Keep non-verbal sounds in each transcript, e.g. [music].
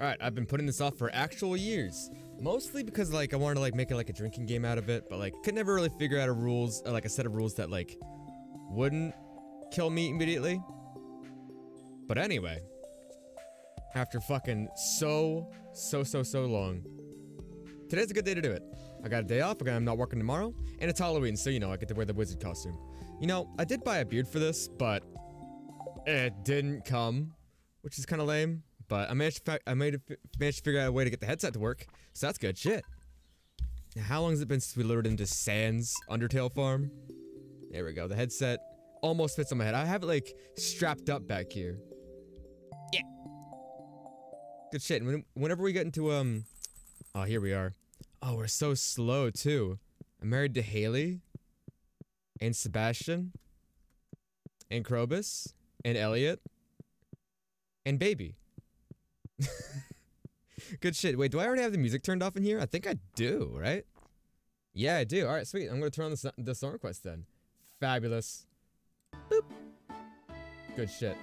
Alright, I've been putting this off for actual years. Mostly because like I wanted to like make it like a drinking game out of it, but like could never really figure out a rules or like a set of rules that like wouldn't kill me immediately. But anyway, after fucking so, so, so, so long, today's a good day to do it. I got a day off, I'm not working tomorrow, and it's Halloween, so you know, I get to wear the wizard costume. You know, I did buy a beard for this, but it didn't come, which is kind of lame. But I managed to, I made managed to figure out a way to get the headset to work, so that's good shit. Now, how long has it been since we lured into Sans Undertale Farm? There we go, the headset almost fits on my head. I have it like strapped up back here. Yeah. Good shit. When, whenever we get into, um, oh, here we are. Oh, we're so slow too. I'm married to Haley and Sebastian and Krobus and Elliot and Baby. [laughs] Good shit. Wait, do I already have the music turned off in here? I think I do, right? Yeah, I do. All right, sweet. I'm gonna turn on the, the song request then. Fabulous. Boop. Good shit.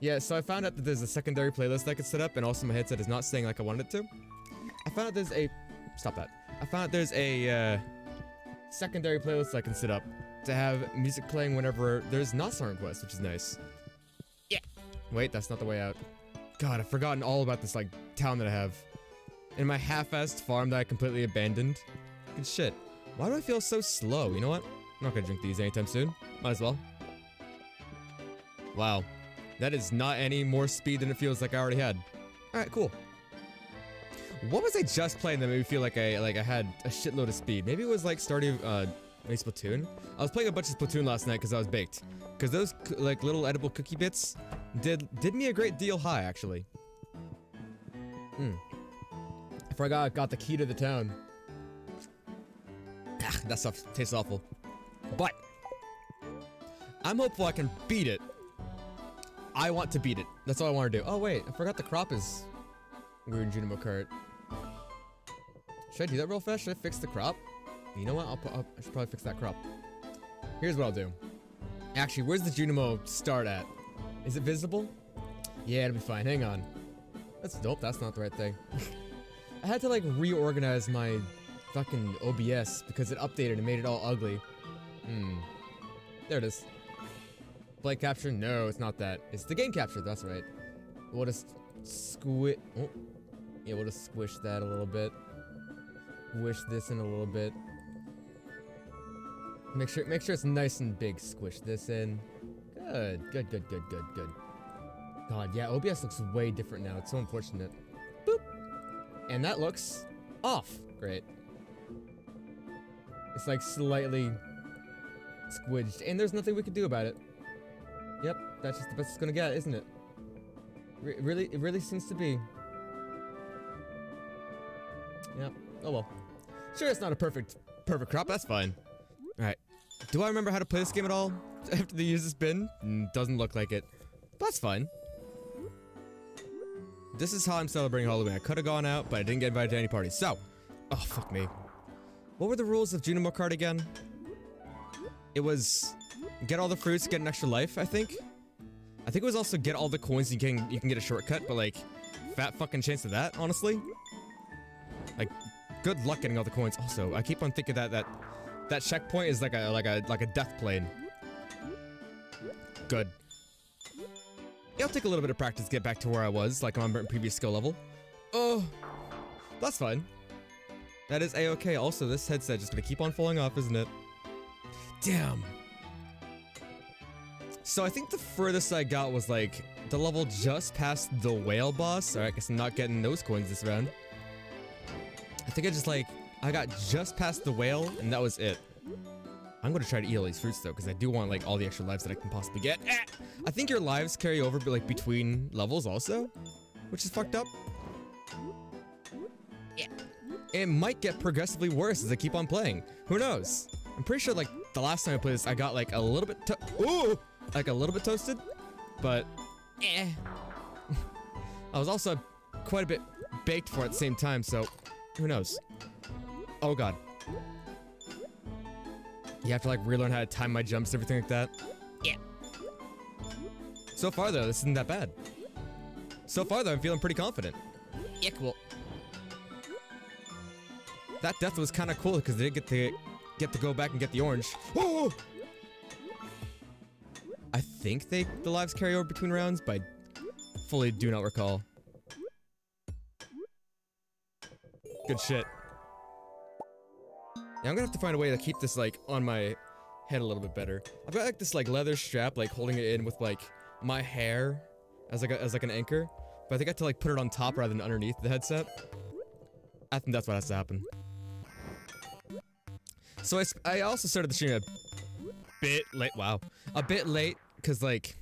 Yeah, so I found out that there's a secondary playlist I could set up, and also my headset is not saying like I wanted it to. I found out there's a... Stop that. I found out there's a, uh, secondary playlist I can set up to have music playing whenever there's not song requests, which is nice. Wait, that's not the way out. God, I've forgotten all about this, like, town that I have. In my half-assed farm that I completely abandoned. Good shit. Why do I feel so slow? You know what? I'm not gonna drink these anytime soon. Might as well. Wow. That is not any more speed than it feels like I already had. Alright, cool. What was I just playing that made me feel like I like I had a shitload of speed? Maybe it was like starting uh maybe Splatoon? I was playing a bunch of Splatoon last night because I was baked. Because those like little edible cookie bits did did me a great deal high actually. Hmm. I forgot I got the key to the town. Ah, that stuff tastes awful. But I'm hopeful I can beat it. I want to beat it. That's all I want to do. Oh wait, I forgot the crop is weird Junimo Kart. Should I do that real fast? Should I fix the crop? You know what? I'll, I'll, I should probably fix that crop. Here's what I'll do. Actually, where's the Junimo start at? Is it visible? Yeah, it'll be fine. Hang on. That's dope. That's not the right thing. [laughs] I had to like reorganize my fucking OBS because it updated and made it all ugly. Hmm. There it is. Play capture? No, it's not that. It's the game capture, that's right. We'll just squish. Oh. Yeah, we'll just squish that a little bit. Squish this in a little bit. Make sure make sure it's nice and big. Squish this in. Good, good, good, good, good, good. God, yeah, OBS looks way different now. It's so unfortunate. Boop. And that looks off. Great. It's like slightly squidged, and there's nothing we can do about it. Yep, that's just the best it's gonna get, isn't it? Really, it really seems to be. Yep. Oh well. Sure, it's not a perfect, perfect crop. That's fine. All right. Do I remember how to play this game at all? [laughs] After the use this bin? Mm, doesn't look like it. That's fine. This is how I'm celebrating Halloween. I could have gone out, but I didn't get invited to any parties. So, oh fuck me. What were the rules of Junimo Kart again? It was get all the fruits, get an extra life, I think. I think it was also get all the coins you can you can get a shortcut, but like fat fucking chance of that, honestly. Like good luck getting all the coins. Also, I keep on thinking that that that checkpoint is like a like a like a death plane. Good. It'll take a little bit of practice to get back to where I was, like on my previous skill level. Oh, that's fine. That is a-okay. Also, this headset just gonna keep on falling off, isn't it? Damn. So I think the furthest I got was like the level just past the whale boss. Alright, I guess I'm not getting those coins this round. I think I just like, I got just past the whale and that was it. I'm gonna try to eat all these fruits though, because I do want like all the extra lives that I can possibly get. Eh! I think your lives carry over like between levels also, which is fucked up. Yeah. It might get progressively worse as I keep on playing. Who knows? I'm pretty sure like the last time I played this, I got like a little bit to- ooh, like a little bit toasted, but eh. [laughs] I was also quite a bit baked for at the same time, so who knows? Oh god. You have to like relearn how to time my jumps and everything like that. Yeah. So far though, this isn't that bad. So far, though, I'm feeling pretty confident. Equal. That death was kind of cool because they get to get to go back and get the orange. Whoa! I think they the lives carry over between rounds, but I fully do not recall. Good shit. Yeah, I'm gonna have to find a way to keep this like on my head a little bit better. I've got like this like leather strap like holding it in with like my hair as like a, as like an anchor, but I think I have to like put it on top rather than underneath the headset. I think that's what has to happen. So I, I also started the stream a bit late. Wow, a bit late because like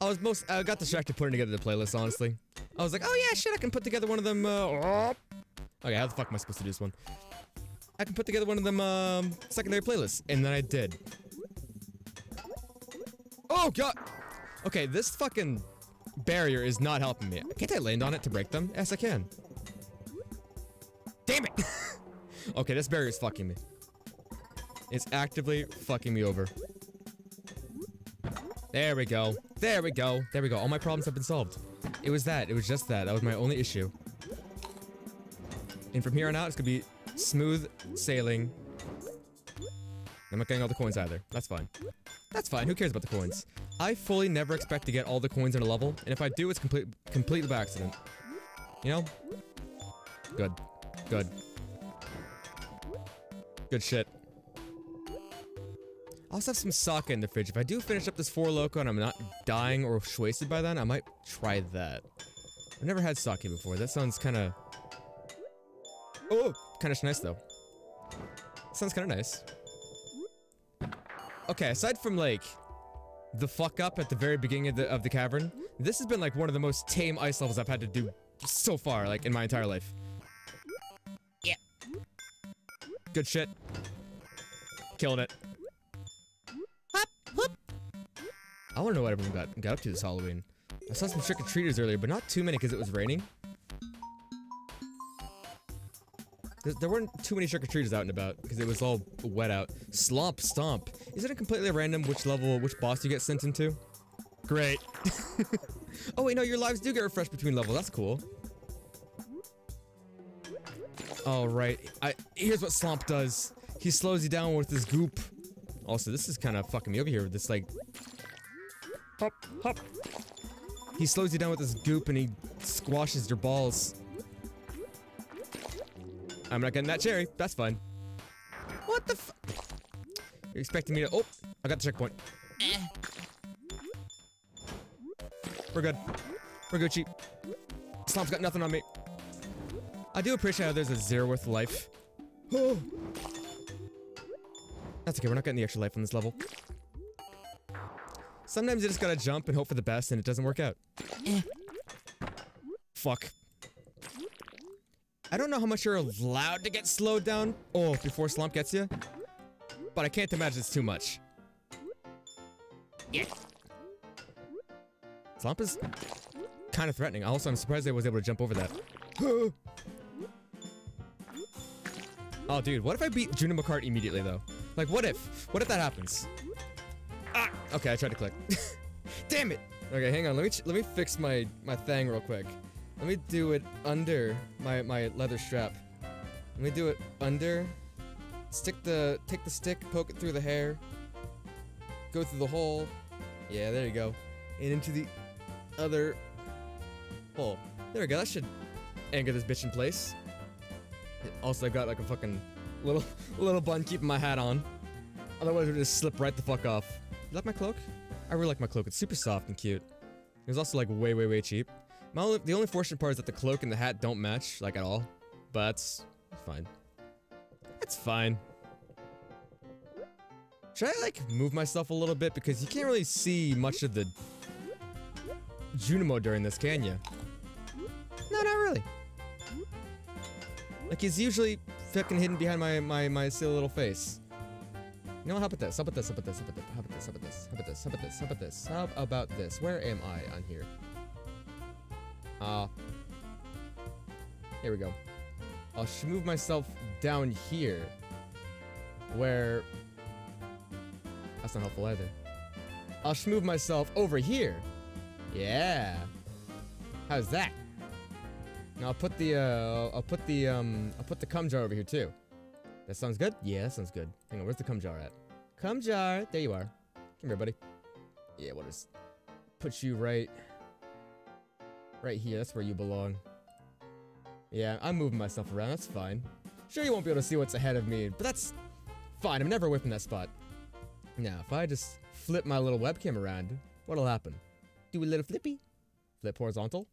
I was most I got distracted putting together the playlist. Honestly, I was like, oh yeah, shit, I can put together one of them. Uh, okay, how the fuck am I supposed to do this one? I can put together one of them um, secondary playlists, and then I did. Oh god. Okay, this fucking barrier is not helping me. Can't I land on it to break them? Yes, I can. Damn it! [laughs] okay, this barrier is fucking me. It's actively fucking me over. There we go. There we go. There we go. All my problems have been solved. It was that. It was just that. That was my only issue. And from here on out, it's gonna be smooth sailing. I'm not getting all the coins either. That's fine. That's fine. Who cares about the coins? I fully never expect to get all the coins in a level, and if I do, it's complete, completely by accident. You know? Good. Good. Good shit. I also have some sake in the fridge. If I do finish up this Four Loco and I'm not dying or wasted by then, I might try that. I've never had sake before. That sounds kind of... Oh! Kind of nice, though. Sounds kind of nice. Okay, aside from, like, the fuck up at the very beginning of the, of the cavern, this has been, like, one of the most tame ice levels I've had to do so far, like, in my entire life. Yeah. Good shit. Killing it. Hop, whoop. I want to know what everyone got, got up to this Halloween. I saw some trick-or-treaters earlier, but not too many because it was raining. There, weren't too many trick-or-treaters out and about because it was all wet out. Slomp Stomp. Isn't it completely random which level, which boss you get sent into? Great. [laughs] oh wait, no, your lives do get refreshed between levels. That's cool. All right. I here's what Slomp does. He slows you down with his goop. Also, this is kind of fucking me over here with this like hop hop. He slows you down with his goop and he squashes your balls. I'm not getting that cherry. That's fine. What the f- You're expecting me to- Oh! I got the checkpoint. Eh. We're good. We're Gucci. Slomp's got nothing on me. I do appreciate how there's a zero worth life. Oh! [gasps] That's okay, we're not getting the extra life on this level. Sometimes you just gotta jump and hope for the best and it doesn't work out. Eh. Fuck. I don't know how much you're allowed to get slowed down. Oh, before Slump gets you. But I can't imagine it's too much. Yeah. Slump is kind of threatening. Also, I'm surprised I was able to jump over that. [gasps] oh, dude, what if I beat Junimo Kart immediately, though? Like, what if? What if that happens? Ah! Okay, I tried to click. [laughs] Damn it! Okay, hang on. Let me let me fix my my thing real quick. Let me do it under my, my leather strap. Let me do it under. Stick the, take the stick, poke it through the hair. Go through the hole. Yeah, there you go. And into the other hole. There we go, that should anchor this bitch in place. Also, I got like a fucking little, [laughs] little bun keeping my hat on. Otherwise, it would just slip right the fuck off. You like my cloak? I really like my cloak. It's super soft and cute. It was also like way, way, way cheap. Only, the only fortunate part is that the cloak and the hat don't match, like, at all. But it's fine. It's fine. Should I, like, move myself a little bit? Because you can't really see much of the Junimo during this, can you? No, not really. Like, he's usually fucking hidden behind my, my, my silly little face. You know, how about this? How about this? How about this? How about this? How about this? How about this? How about this? How about this? How about this? Where am I on here? Uh, here we go. I'll move myself down here. Where... That's not helpful either. I'll move myself over here. Yeah. How's that? Now I'll put the uh, I'll put the um, I'll put the cum jar over here too. That sounds good. Yeah, that sounds good. Hang on, where's the cum jar at? Cum jar. There you are. Come here, buddy. Yeah, we'll just put you right, right here. That's where you belong. Yeah, I'm moving myself around. That's fine. Sure, you won't be able to see what's ahead of me, but that's fine. I'm never whipping that spot. Now, if I just flip my little webcam around, what'll happen? Do a little flippy. Flip horizontal.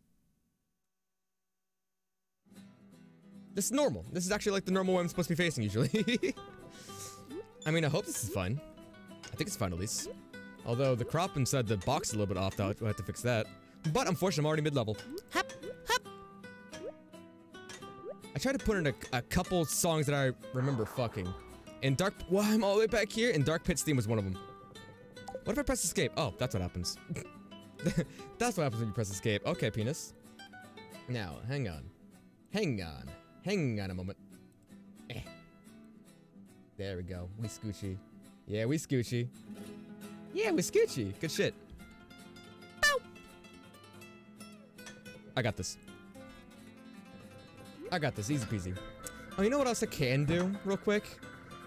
This is normal. This is actually like the normal way I'm supposed to be facing usually. [laughs] I mean, I hope this is fun. I think it's fine at least. Although the crop inside the box is a little bit off, though. I'll have to fix that. But unfortunately, I'm already mid-level. Hop, hop. I tried to put in a, a couple songs that I remember fucking. And Dark... Well, I'm all the way back here, and Dark Pit's theme was one of them. What if I press escape? Oh, that's what happens. [laughs] that's what happens when you press escape. Okay, penis. Now, hang on. Hang on. Hang on a moment. Eh. There we go. We scoochy. Yeah, we scoochy. Yeah, we scoochy. Good shit. I got this. I got this. Easy peasy. Oh, you know what else I can do, real quick?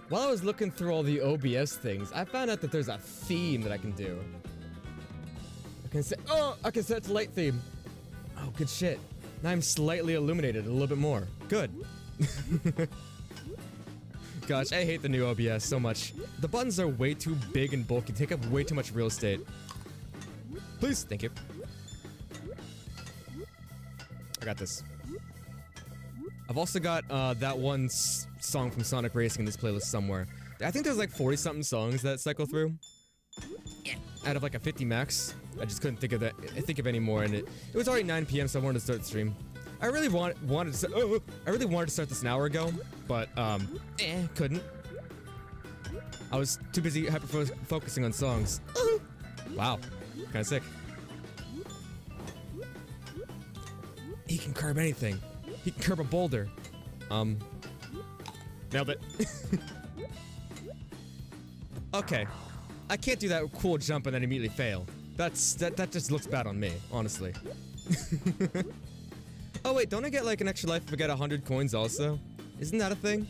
While I was looking through all the OBS things, I found out that there's a theme that I can do. I can set- Oh! I can set to light theme. Oh, good shit. Now I'm slightly illuminated a little bit more. Good. [laughs] Gosh, I hate the new OBS so much. The buttons are way too big and bulky, take up way too much real estate. Please, thank you. Got this. I've also got uh, that one song from Sonic Racing in this playlist somewhere. I think there's like 40 something songs that cycle through. Out of like a 50 max. I just couldn't think of that. Think of any more, and it, it was already 9 p.m., so I wanted to start the stream. I really want wanted to. Oh, I really wanted to start this an hour ago, but um, eh, couldn't. I was too busy hyper focusing on songs. wow, kind of sick. Curb anything. He can curb a boulder. Um, nailed it. [laughs] okay, I can't do that cool jump and then immediately fail. That's that that just looks bad on me, honestly. [laughs] oh wait, don't I get like an extra life if I get 100 coins also? Isn't that a thing?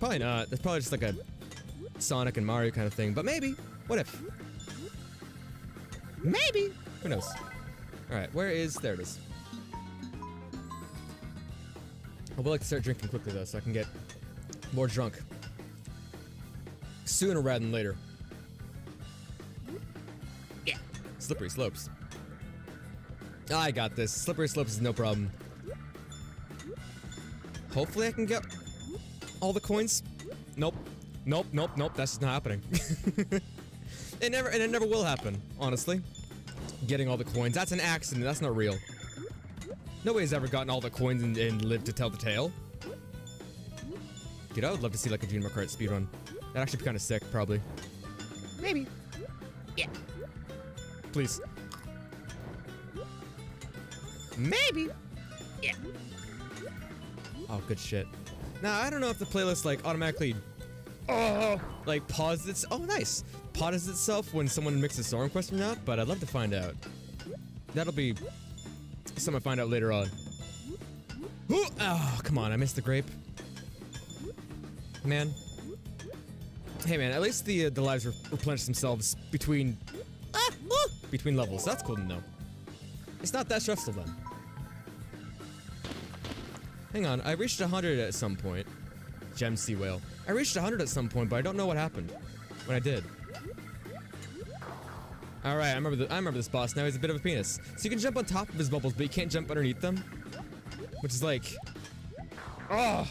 Probably not. That's probably just like a Sonic and Mario kind of thing, but maybe. What if? Maybe. Who knows? Alright, where is... There it is. Oh, I would like to start drinking quickly though, so I can get more drunk. Sooner rather than later. Yeah. Slippery slopes. I got this. Slippery slopes is no problem. Hopefully I can get all the coins. Nope. Nope, nope, nope. That's just not happening. [laughs] it never, and it never will happen, honestly. Getting all the coins. That's an accident. That's not real. Nobody's ever gotten all the coins and, and lived to tell the tale. Dude, I would love to see like a Junimo Kart speedrun. That'd actually be kind of sick, probably. Maybe. Yeah. Please. Maybe. Yeah. Oh, good shit. Now, I don't know if the playlist, like, automatically, oh, like, pauses its- oh, nice! Pauses itself when someone mixes song request or not, but I'd love to find out. That'll be something I find out later on. Oh, come on, I missed the grape. Man. Hey, man, at least the, uh, the lives re replenish themselves between, ah, between levels. That's cool to know. It's not that stressful then. Hang on, I reached 100 at some point. Gem Sea Whale. I reached 100 at some point, but I don't know what happened when I did. Alright, I remember the, I remember this boss now. He's a bit of a penis. So you can jump on top of his bubbles, but you can't jump underneath them. Which is like... Oh!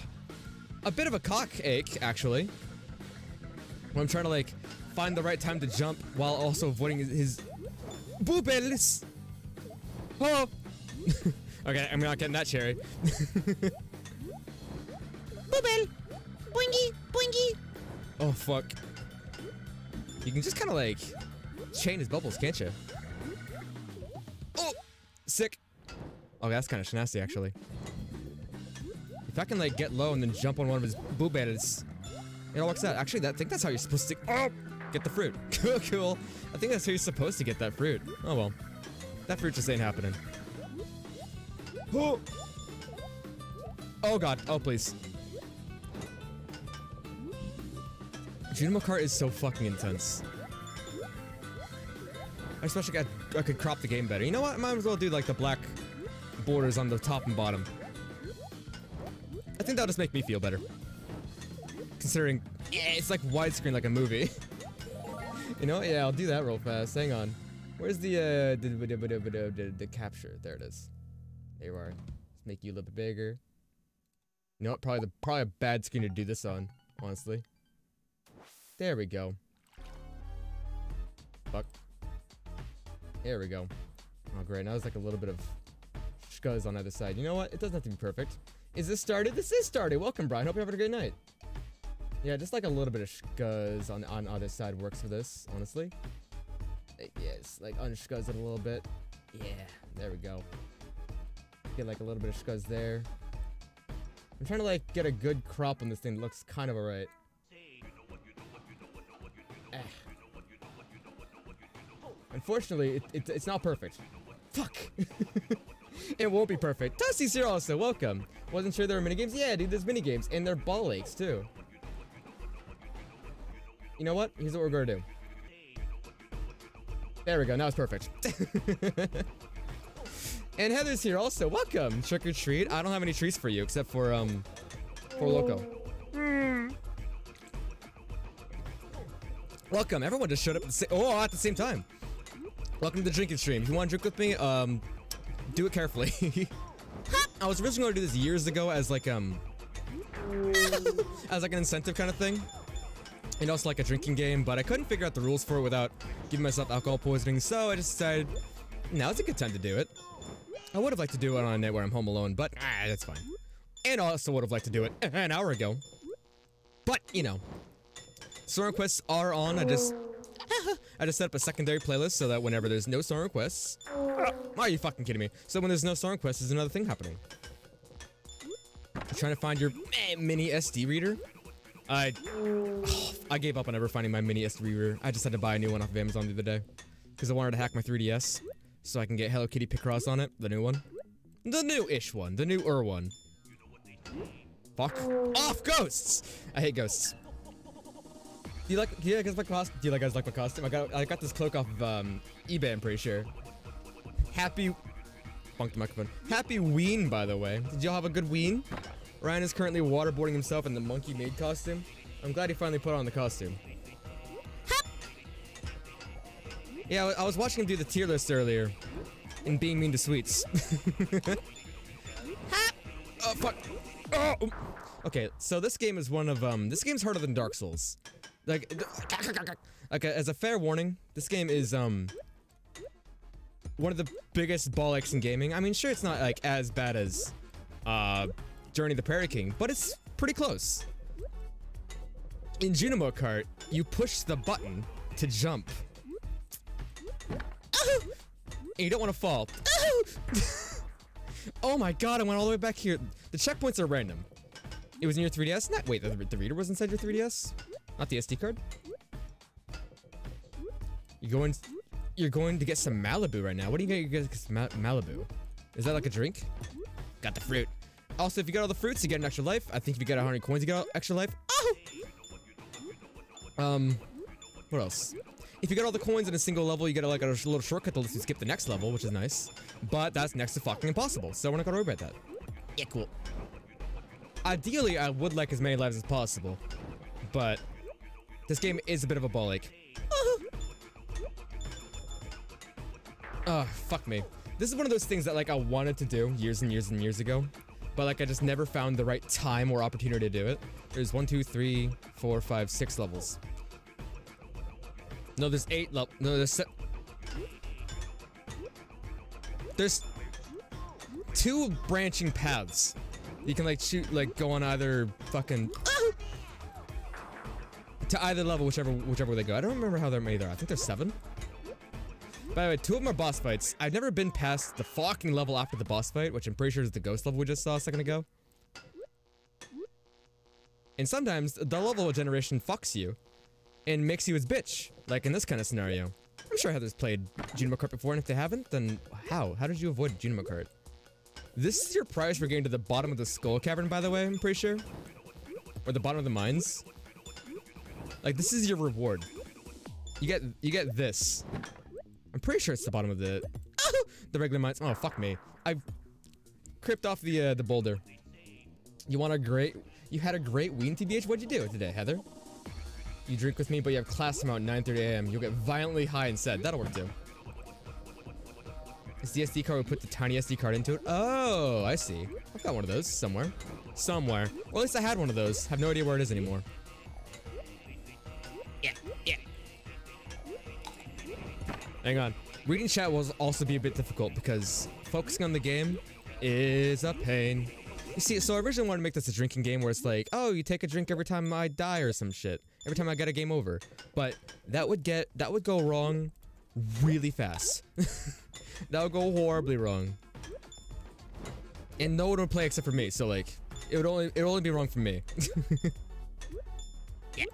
A bit of a cock ache, actually. When I'm trying to, like, find the right time to jump while also avoiding his... his boobies! Oh! [laughs] Okay, I'm not getting that cherry. [laughs] Boobel! Boingy! Boingy! Oh, fuck. You can just kind of like chain his bubbles, can't you? Oh! Sick. Oh, that's kind of nasty, actually. If I can like get low and then jump on one of his edits, it all works out. Actually, that, I think that's how you're supposed to oh, get the fruit. [laughs] Cool, cool. I think that's how you're supposed to get that fruit. Oh well. That fruit just ain't happening. Oh! [gasps] Oh god. Oh please. Junimo Kart is so fucking intense. I especially got I could crop the game better. You know what? I might as well do like the black borders on the top and bottom. I think that'll just make me feel better. Considering, yeah, it's like widescreen like a movie. [laughs] you know? Yeah, I'll do that real fast. Hang on. Where's the, uh, the, the, capture? There it is. There you are. Let's make you a little bit bigger. You know what? Probably the probably a bad screen to do this on, honestly. There we go. Fuck. There we go. Oh great, now there's like a little bit of scuzz on either side. You know what? It doesn't have to be perfect. Is this started? This is started. Welcome, Brian. Hope you're having a great night. Yeah, just like a little bit of scuzz on on other side works for this, honestly. Yes, like unscuzz it a little bit. Yeah, there we go. Get like a little bit of scuzz there. I'm trying to like get a good crop on this thing. It looks kind of alright. Unfortunately, it, it, it's not perfect. Fuck! [laughs] it won't be perfect. Tussie's here also, welcome. Wasn't sure there were mini games. Yeah, dude, there's mini games, and they're ball aches too. You know what? Here's what we're gonna do. There we go, now it's perfect. [laughs] and Heather's here also, welcome! Trick or treat. I don't have any treats for you except for, um, for Loco. Welcome, everyone just showed up at the same- oh, at the same time. Welcome to the drinking stream. If you want to drink with me, um, do it carefully. [laughs] I was originally going to do this years ago as like, um, as like an incentive kind of thing. And also like a drinking game, but I couldn't figure out the rules for it without giving myself alcohol poisoning, so I just decided now's a good time to do it. I would have liked to do it on a night where I'm home alone, but ah, that's fine. And I also would have liked to do it [laughs] an hour ago. But, you know. Song requests are on, I just... [laughs] I just set up a secondary playlist so that whenever there's no song requests... are you fucking kidding me? So when there's no song requests, there's another thing happening. trying to find your mini SD reader? I... [sighs] I gave up on ever finding my mini SD reader. I just had to buy a new one off of Amazon the other day. Because I wanted to hack my 3DS. So I can get Hello Kitty Picross on it. The new one. The new-ish one. The newer one. Fuck. Off ghosts! I hate ghosts. Do you like? Do you guys like my costume? Do you like guys like my costume? I got I got this cloak off of um, eBay. I'm pretty sure. Happy, bunked the microphone. Happy Ween, by the way. Did y'all have a good Ween? Ryan is currently waterboarding himself in the monkey maid costume. I'm glad he finally put on the costume. Yeah, I was watching him do the tier list earlier, and being mean to sweets. [laughs] oh fuck. Oh. Okay, so this game is one of um. This game's harder than Dark Souls. Like, like as a fair warning, this game is um one of the biggest bollocks in gaming. I mean, sure, it's not like as bad as uh Journey the Prairie King, but it's pretty close. In Junimo Kart, you push the button to jump. And you don't want to fall. [laughs] oh my god, I went all the way back here. The checkpoints are random. It was in your 3DS? Not, wait, the, the reader was inside your 3DS? Not the SD card? You're going, you're going to get some Malibu right now. What do you get? You get some Ma Malibu. Is that like a drink? Got the fruit. Also, if you get all the fruits, you get an extra life. I think if you get 100 coins, you get extra life. Oh! Um, what else? If you get all the coins in a single level, you get like a little shortcut to let you skip the next level, which is nice. But that's next to fucking impossible, so we're not gonna worry about that. Yeah, cool. Ideally, I would like as many lives as possible, but this game is a bit of a ball ache. Oh, [laughs] fuck me. This is one of those things that like I wanted to do years and years and years ago, but like I just never found the right time or opportunity to do it. There's one, two, three, four, five, six levels. No, there's eight level. No, there's. There's two branching paths. You can like shoot, like go on either fucking to either level, whichever whichever they go. I don't remember how they're made there. I think there's seven. By the way, two of them are boss fights. I've never been past the fucking level after the boss fight, which I'm pretty sure is the ghost level we just saw a second ago. And sometimes the level generation fucks you and makes you its bitch, like in this kind of scenario. I'm sure Heather's played Junimo Kart before, and if they haven't, then how? How did you avoid Junimo Kart? This is your prize for getting to the bottom of the skull cavern, by the way, I'm pretty sure. Or the bottom of the mines. Like, this is your reward. You get you get this. I'm pretty sure it's the bottom of the [laughs] the regular mines. Oh fuck me. I've cripped off the uh, the boulder. You want a great you had a great ween TBH? What'd you do today, Heather? You drink with me, but you have class tomorrow at 9:30 a.m. You'll get violently high instead. That'll work too. It's the SD card we put the tiny SD card into it. Oh, I see. I've got one of those somewhere. Somewhere. Or at least I had one of those. Have no idea where it is anymore. Hang on. Reading chat will also be a bit difficult because focusing on the game is a pain. You see, so I originally wanted to make this a drinking game where it's like, oh, you take a drink every time I die or some shit. Every time I get a game over. But that would get, that would go wrong really fast. [laughs] that would go horribly wrong. And no one would play except for me, so like, it would only, it would only be wrong for me. [laughs] yeah.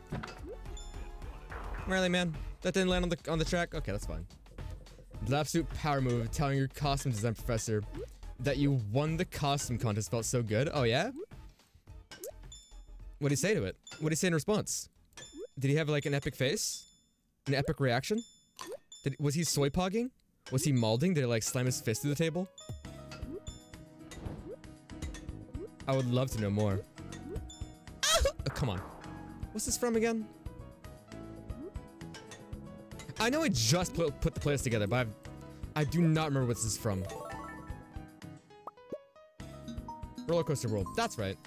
Really, man? That didn't land on the, on the track? Okay, that's fine. The absolute power move, telling your costume design professor that you won the costume contest felt so good. Oh, yeah? What did he say to it? What did he say in response? Did he have like an epic face? An epic reaction? Did, was he soy pogging? Was he malding? Did he like slam his fist through the table? I would love to know more. oh, come on. What's this from again? I know I just put, put the playlist together, but I've, I do not remember what this is from. Roller Coaster World. That's right.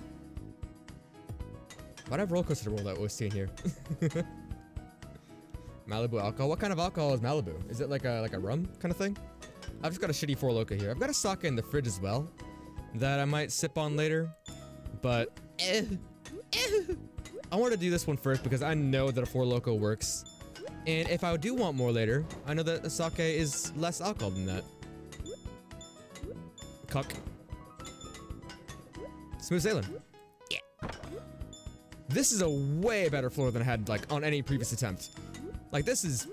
Why do I have Roller Coaster World that we're seeing here? [laughs] Malibu alcohol. What kind of alcohol is Malibu? Is it like a like a rum kind of thing? I've just got a shitty Four Loco here. I've got a sake in the fridge as well that I might sip on later, but eh, eh. I want to do this one first because I know that a Four Loco works, and if I do want more later, I know that sake is less alcohol than that. Cuck. Smooth sailing. Yeah. This is a way better floor than I had like on any previous attempt. Like this is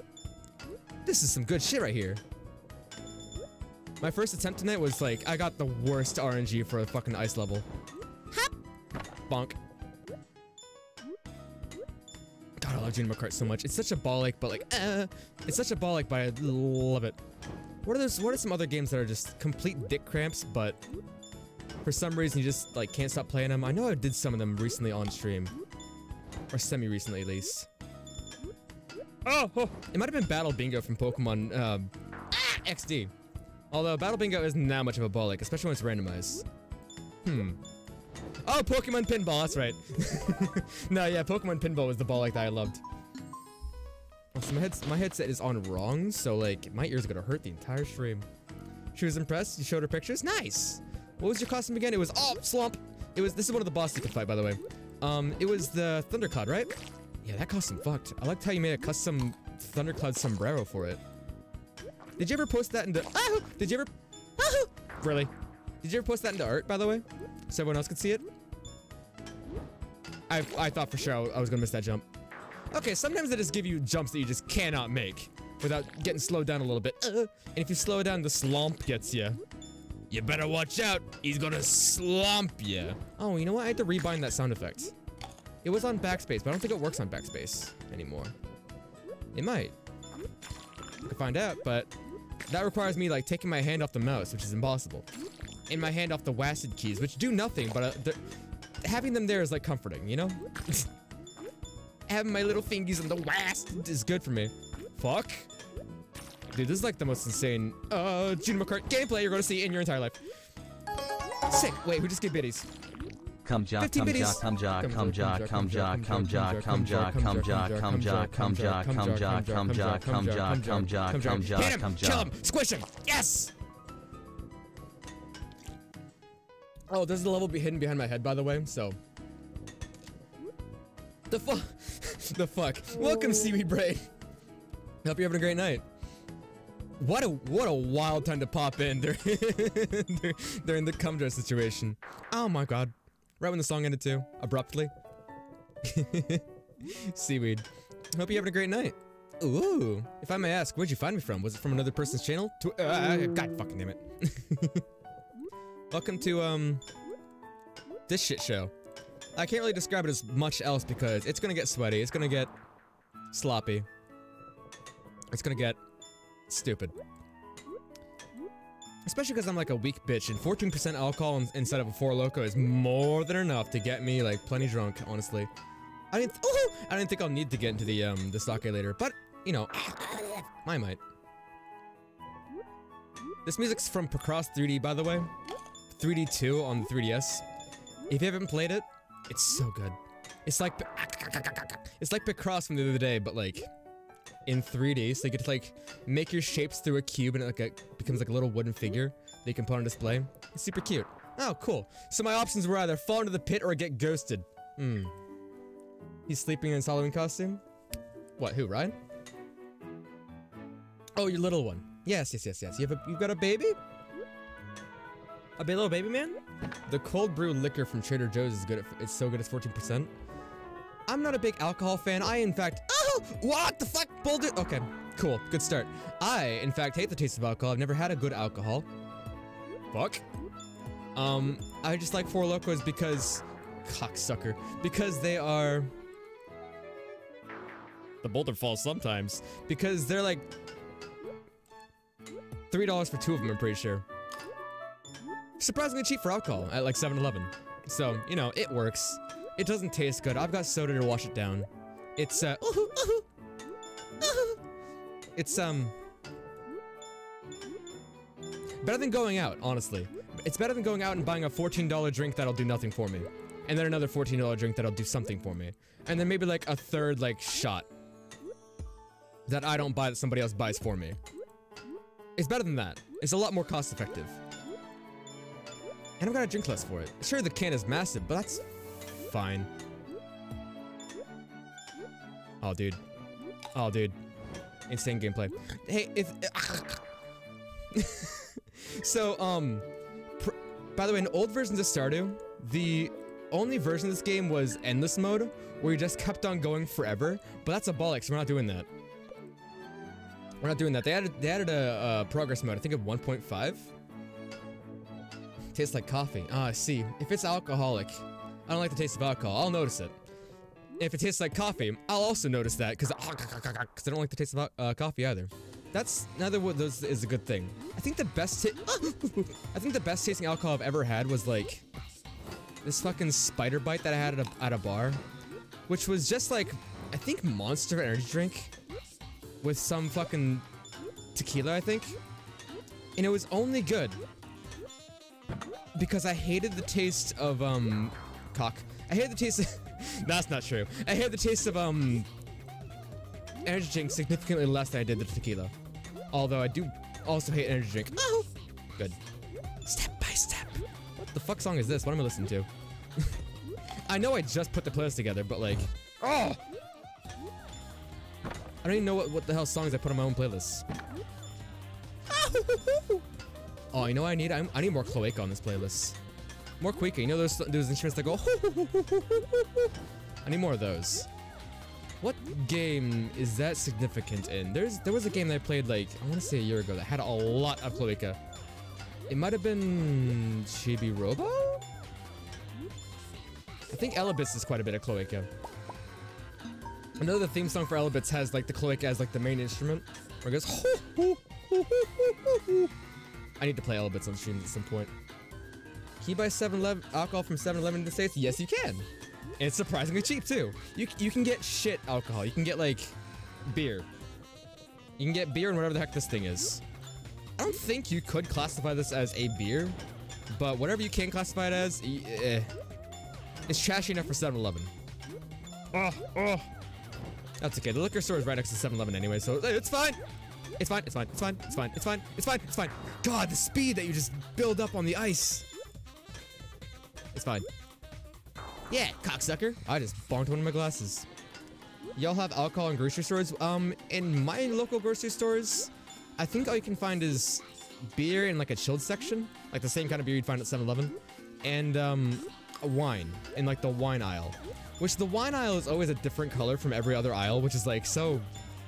this is some good shit right here. My first attempt tonight was like I got the worst RNG for a fucking ice level. Hop. Bonk. God, I love Junimo Kart so much. It's such a ballic, but like, uh, it's such a ballic, but I love it. What are those? What are some other games that are just complete dick cramps, but for some reason you just like can't stop playing them? I know I did some of them recently on stream, or semi-recently at least. Oh, oh, it might have been Battle Bingo from Pokemon um, XD. Although Battle Bingo isn't that much of a ballic, especially when it's randomized. Hmm. Oh, Pokemon Pinball, that's right. [laughs] no, yeah, Pokemon Pinball was the ball like that I loved. Oh, so my, head, my headset is on wrong, so like, my ears are gonna hurt the entire stream. She was impressed, you showed her pictures? Nice! What was your costume again? It was, oh, Slump! It was, this is one of the bosses you could fight, by the way. Um, it was the Thundercloud, right? Yeah, that costume fucked. I liked how you made a custom Thundercloud sombrero for it. Did you ever post that into- ah! Did you ever- ah! Really? Did you ever post that into art, by the way? So everyone else could see it? I, I thought for sure I was gonna miss that jump. Okay, sometimes they just give you jumps that you just cannot make without getting slowed down a little bit. Uh, and if you slow down, the slump gets you. You better watch out. He's gonna slump you. Oh, you know what? I had to rebind that sound effect. It was on backspace, but I don't think it works on backspace anymore. It might. I can find out, but that requires me like taking my hand off the mouse, which is impossible. And my hand off the WASD keys, which do nothing, but uh, having them there is like comforting, you know? Having my little fingies on the WASD is good for me. Fuck. Dude, this is like the most insane uh Junimo Kart gameplay you're gonna see in your entire life. Sick. Wait, who just gave biddies? Come ja, come ja, come ja, come ja, come ja, come ja, come ja, come ja, come ja, come ja, come ja, come ja, come ja, come ja, come ja, Hit him! come Kill ja. him! Squish him! Yes! Oh, there's a level be hidden behind my head, by the way, so. The fuck? [laughs] the fuck? Welcome, Seaweed Braid. Hope you're having a great night. What a what a wild time to pop in during [laughs] during the cum situation. Oh my god. Right when the song ended too, abruptly. [laughs] Seaweed. Hope you're having a great night. Ooh. If I may ask, where'd you find me from? Was it from another person's channel? Tw uh, God fucking damn it. Welcome to, um, this shit show. I can't really describe it as much else because it's gonna get sweaty, it's gonna get sloppy. It's gonna get stupid. Especially because I'm like a weak bitch and 14% alcohol instead of a 4 Loco is more than enough to get me like plenty drunk, honestly. I didn't, I didn't think I'll need to get into the, um, the sake later, but, you know, I might. This music's from Picross 3D, by the way. 3D 2 on the 3DS. If you haven't played it, it's so good. It's like it's like Picross from the other day, but like in 3D, so you get to like make your shapes through a cube and it like a, becomes like a little wooden figure that you can put on display. It's super cute. Oh, cool. So my options were either fall into the pit or get ghosted. Hmm. He's sleeping in his Halloween costume? What, who, Ryan? Oh, your little one. Yes, yes, yes, yes. You have a, you got a baby? A little baby man? The cold brew liquor from Trader Joe's is good. At, it's so good. It's 14%. I'm not a big alcohol fan. I, in fact, [laughs] oh, what the fuck, Boulder? Okay, cool, good start. I, in fact, hate the taste of alcohol. I've never had a good alcohol. Fuck. Um, I just like Four Locos because, cocksucker, because they are. The Boulder Falls sometimes because they're like three dollars for two of them. I'm pretty sure surprisingly cheap for alcohol at like 7-Eleven. So, you know, it works. It doesn't taste good. I've got soda to wash it down. It's, uh, it's, um, better than going out, honestly. It's better than going out and buying a $14 drink that'll do nothing for me. And then another $14 drink that'll do something for me. And then maybe like a third, like, shot. That I don't buy that somebody else buys for me. It's better than that. It's a lot more cost effective. And I've got a drink less for it. Sure, the can is massive, but that's fine. Oh, dude. Oh, dude. Insane gameplay. Hey, if... [laughs] so, um... by the way, in old versions of Stardew, the only version of this game was endless mode, where you just kept on going forever, but that's a bollocks, we're not doing that. We're not doing that. They added, they added a, a progress mode, I think of 1.5? Tastes like coffee. Ah, I see. If it's alcoholic, I don't like the taste of alcohol. I'll notice it. If it tastes like coffee, I'll also notice that because I don't like the taste of uh, coffee either. That's neither of those is a good thing. I think the best [laughs] I think the best tasting alcohol I've ever had was like this fucking spider bite that I had at a, at a bar, which was just like I think Monster Energy drink with some fucking tequila, I think. And it was only good because I hated the taste of, um, cock. I hated the taste of, [laughs] that's not true. I hated the taste of, um, energy drink significantly less than I did the tequila. Although I do also hate energy drink. Oh! [laughs] Good. Step by step. What the fuck song is this? What am I listening to? [laughs] I know I just put the playlist together, but like, oh! I don't even know what, what the hell songs I put on my own playlist. Oh, you know what I need? I, I need more Cloaca on this playlist. More Quika. You know those those instruments that go. [laughs] I need more of those. What game is that significant in? There's there was a game that I played like I want to say a year ago that had a lot of Cloaca. It might have been Chibi Robo. I think Elebits is quite a bit of Cloaca. I know the theme song for Elebits has like the Cloaca as like the main instrument, where it goes. [laughs] I need to play Elebits on stream at some point. Can you buy 7-Eleven alcohol from 7-Eleven in the States? Yes, you can. And it's surprisingly cheap, too. You, you can get shit alcohol. You can get, like, beer. You can get beer and whatever the heck this thing is. I don't think you could classify this as a beer, but whatever you can classify it as, eh, it's trashy enough for 7-Eleven. Oh, oh. That's okay. The liquor store is right next to 7-Eleven anyway, so it's fine. It's fine, it's fine, it's fine, it's fine, it's fine, it's fine, it's fine. God, the speed that you just build up on the ice. It's fine. Yeah, cocksucker. I just bonked one of my glasses. Y'all have alcohol in grocery stores? Um, in my local grocery stores, I think all you can find is beer in like a chilled section, like the same kind of beer you'd find at 7-Eleven, and um, wine in like the wine aisle. Which the wine aisle is always a different color from every other aisle, which is like so,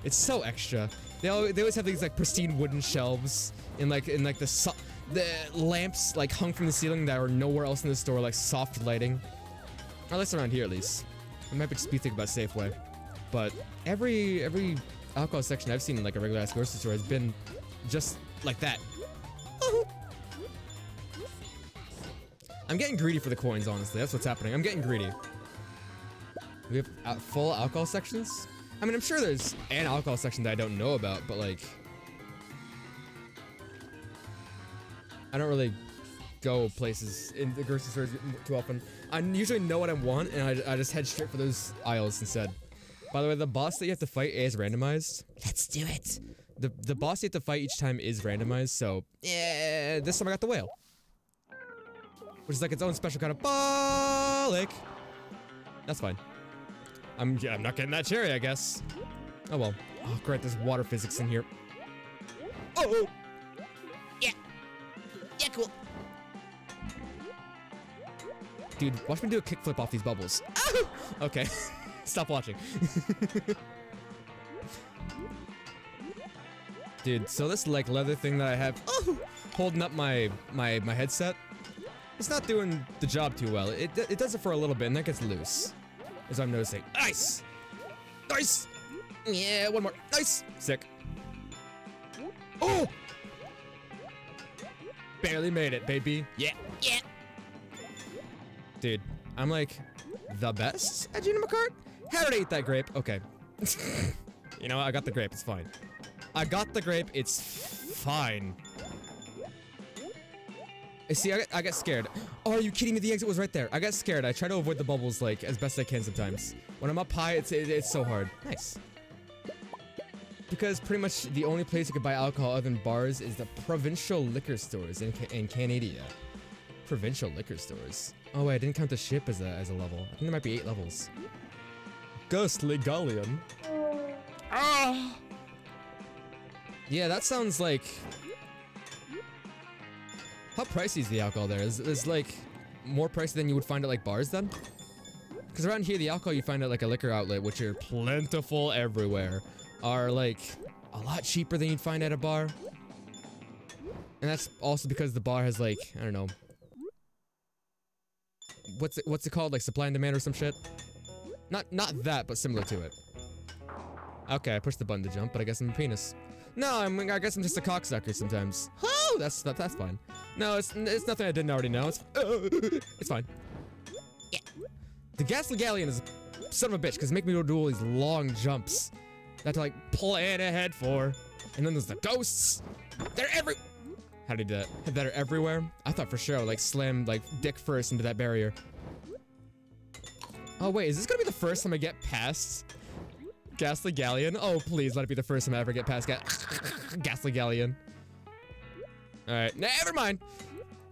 it's so extra. They always, they always have these like pristine wooden shelves in like in like the the lamps like hung from the ceiling that are nowhere else in the store, like soft lighting. Least around here, at least. I might just be thinking about Safeway, but every every alcohol section I've seen in like a regular ass grocery store has been just like that. I'm getting greedy for the coins, honestly. That's what's happening. I'm getting greedy. We have uh, full alcohol sections? I mean, I'm sure there's an alcohol section that I don't know about, but like... I don't really go places in the grocery stores too often. I usually know what I want, and I, I just head straight for those aisles instead. By the way, the boss that you have to fight is randomized. Let's do it. The the boss you have to fight each time is randomized, so yeah, this time I got the whale. Which is like its own special kind of bollock. That's fine. I'm yeah, I'm not getting that cherry, I guess. Oh well. Oh great, there's water physics in here. Oh! oh. Yeah. Yeah, cool. Dude, watch me do a kickflip off these bubbles. Oh! Okay. [laughs] Stop watching. [laughs] Dude, so this like leather thing that I have oh, holding up my my my headset, it's not doing the job too well. It it does it for a little bit and then it gets loose. As I'm noticing. Nice, nice. Yeah, one more. Nice. Sick. Oh! Barely made it, baby. Yeah, yeah. Dude, I'm like the best at Junimo Kart? How did I eat that grape? Okay. [laughs] you know what? I got the grape. It's fine. I got the grape. It's fine. See, I get, I get scared. Oh, are you kidding me? The exit was right there. I got scared. I try to avoid the bubbles, like, as best I can sometimes. When I'm up high, it's, it, it's so hard. Nice. Because pretty much the only place you can buy alcohol other than bars is the provincial liquor stores in, in Canada. Provincial liquor stores. Oh wait, I didn't count the ship as a, as a level. I think there might be eight levels. Ghastly Galleon. Ah! Yeah, that sounds like... How pricey is the alcohol there? Is, is like more pricey than you would find at like bars then? Because around here, the alcohol you find at like a liquor outlet, which are plentiful everywhere, are like a lot cheaper than you'd find at a bar. And that's also because the bar has like, I don't know. What's it, what's it called? Like supply and demand or some shit? Not not that, but similar to it. Okay, I pushed the button to jump, but I guess I'm a penis. No, I'm, I guess I'm just a cocksucker sometimes. Oh, that's that, that's fine. No, it's it's nothing I didn't already know. It's uh, it's fine. Yeah. The Ghastly Galleon is a son of a bitch because make me do all these long jumps. That to like plan ahead for. And then there's the ghosts. They're every. How did he do that? That are everywhere. I thought for sure I would, like slam like dick first into that barrier. Oh wait, is this gonna be the first time I get past Ghastly Galleon? Oh please, let it be the first time I ever get past Ga Ghastly Galleon. Alright, never mind.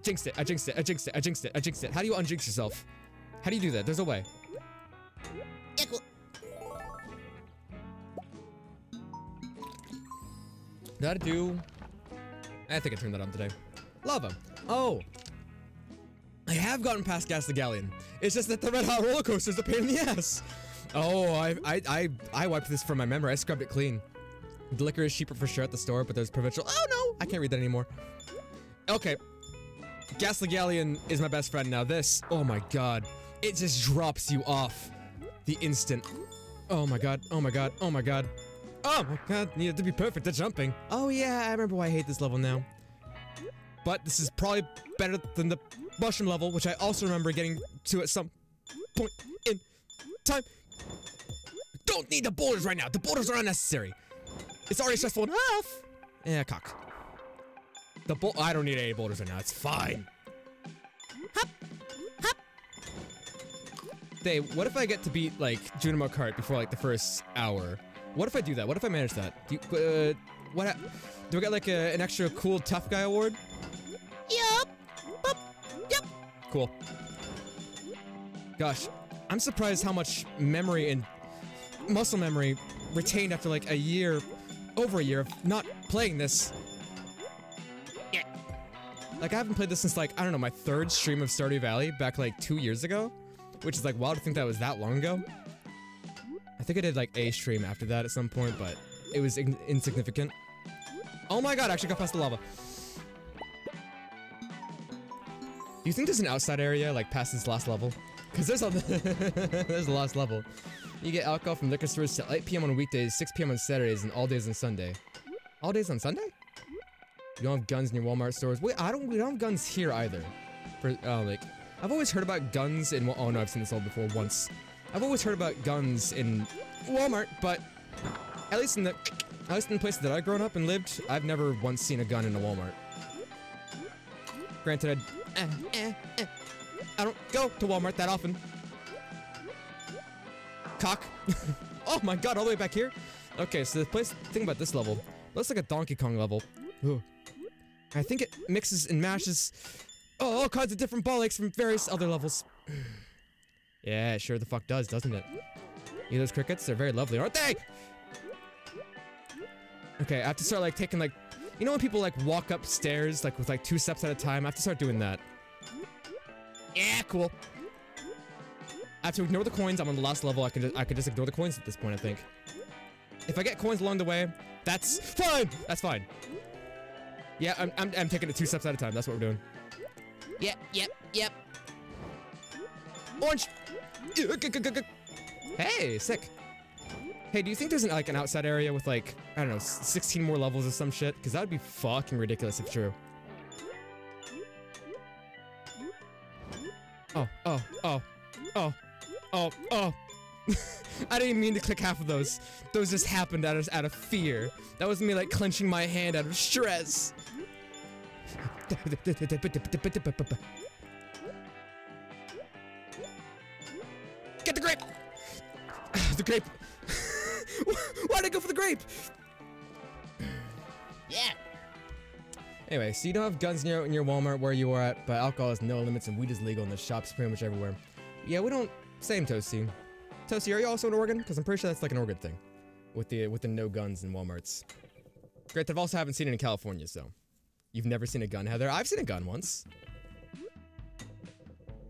Jinxed it, I jinxed it, I jinxed it, I jinxed it, I jinxed it. How do you unjinx yourself? How do you do that? There's a way. That do? I think I turned that on today. Lava. Oh, I have gotten past Ghastly Galleon. It's just that the Red Hot Roller Coaster is a pain in the ass. Oh, I, I, I, I wiped this from my memory. I scrubbed it clean. The liquor is cheaper for sure at the store, but there's provincial. Oh no, I can't read that anymore. Okay. Ghastly Galleon is my best friend now. This, oh my god. It just drops you off the instant. Oh my god, oh my god, oh my god. Oh my god, needed to be perfect at jumping. Oh yeah, I remember why I hate this level now. But this is probably better than the mushroom level, which I also remember getting to at some point in time. Don't need the boulders right now. The boulders are unnecessary. It's already stressful enough. Yeah, cock. The bull- I don't need any boulders right now. It's fine. Hop. Hop. Dave, what if I get to beat, like, Junimo Kart before, like, the first hour? What if I do that? What if I manage that? Do you, uh, what do I get, like, a, an extra cool tough guy award? Yup. Yep. Cool. Gosh, I'm surprised how much memory and muscle memory retained after like a year, over a year of not playing this. Like I haven't played this since like, I don't know, my third stream of Stardew Valley back like two years ago, which is like wild to think that was that long ago. I think I did like a stream after that at some point, but it was in insignificant. Oh my god, I actually got past the lava. Do you think there's an outside area like past this last level? Cause there's a [laughs] there's the last level. You get alcohol from liquor stores till 8 p.m. on weekdays, 6 p.m. on Saturdays, and all days on Sunday. All days on Sunday? You don't have guns in your Walmart stores. Wait, I don't. We don't have guns here either. For uh, like, I've always heard about guns in. Oh no, I've seen this all before once. I've always heard about guns in Walmart, but at least in the at least in the places that I've grown up and lived, I've never once seen a gun in a Walmart. Granted, I, eh, eh, eh. I don't go to Walmart that often. Cock. [laughs] oh my god, all the way back here? Okay, so the place, think about this level. Looks like a Donkey Kong level. Ooh. I think it mixes and mashes oh, all kinds of different ball from various other levels. [sighs] yeah, sure the fuck does, doesn't it? Yeah, those crickets, they're very lovely, aren't they? Okay, I have to start like taking like, you know when people like walk upstairs like with like two steps at a time? I have to start doing that. Yeah, cool. I have to ignore the coins. I'm on the last level. I can just, I can just ignore the coins at this point, I think. If I get coins along the way, that's fine. That's fine. Yeah, I'm, I'm, I'm taking it two steps at a time. That's what we're doing. Yep, yep, yep. Orange. Hey, sick. Hey, do you think there's an, like an outside area with like, I don't know, 16 more levels or some shit? Because that would be fucking ridiculous if true. Oh, oh, oh, oh, oh, oh. oh. [laughs] I didn't even mean to click half of those. Those just happened out of, out of fear. That was me like clenching my hand out of stress. Get the grape! [sighs] the grape! [laughs] Why'd I go for the grape? Yeah. Anyway, so you don't have guns near in your Walmart where you are at, but alcohol has no limits and weed is legal in the shops pretty much everywhere. Yeah, we don't. Same, Toasty. Toasty, are you also in Oregon? Because I'm pretty sure that's like an Oregon thing, with the with the no guns in WalMarts. Great, I've also haven't seen it in California, so you've never seen a gun, Heather. I've seen a gun once.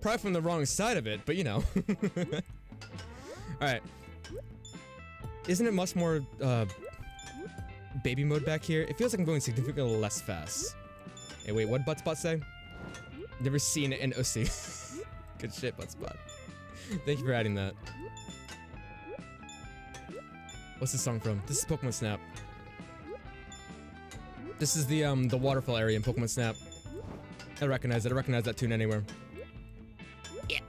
Probably from the wrong side of it, but you know. [laughs] All right. Isn't it much more uh, baby mode back here? It feels like I'm going significantly less fast. Hey, wait, what Buttspot say? Never seen an OC. [laughs] Good shit, Buttspot. Thank you for adding that. What's this song from? This is Pokemon Snap. This is the um the waterfall area in Pokemon Snap. I recognize it. I recognize that tune anywhere. Yeah.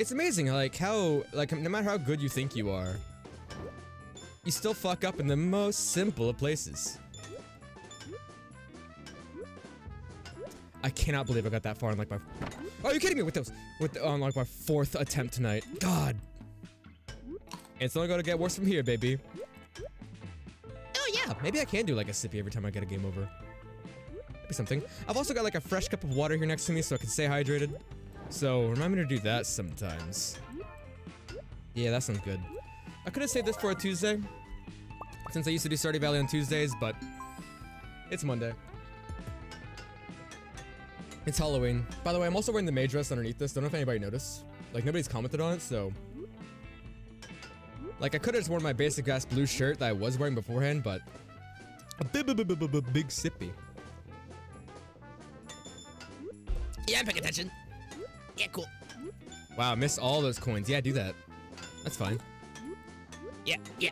It's amazing, like how like no matter how good you think you are, you still fuck up in the most simple of places. I cannot believe I got that far on like my. Oh, are you kidding me with those? With on like my fourth attempt tonight. God. It's only gonna get worse from here, baby. Yeah, maybe I can do like a sippy every time I get a game over. Maybe something. I've also got like a fresh cup of water here next to me so I can stay hydrated. So remind me to do that sometimes. Yeah, that sounds good. I could have saved this for a Tuesday, since I used to do Stardew Valley on Tuesdays, but it's Monday. It's Halloween. By the way, I'm also wearing the maid dress underneath this. Don't know if anybody noticed. Like, nobody's commented on it, so... Like, I could have just worn my basic ass blue shirt that I was wearing beforehand, but... A big, big, big, big, big sippy. Yeah, I'm paying attention. Yeah, cool. Wow, I missed all those coins. Yeah, do that. That's fine. Yeah, yeah.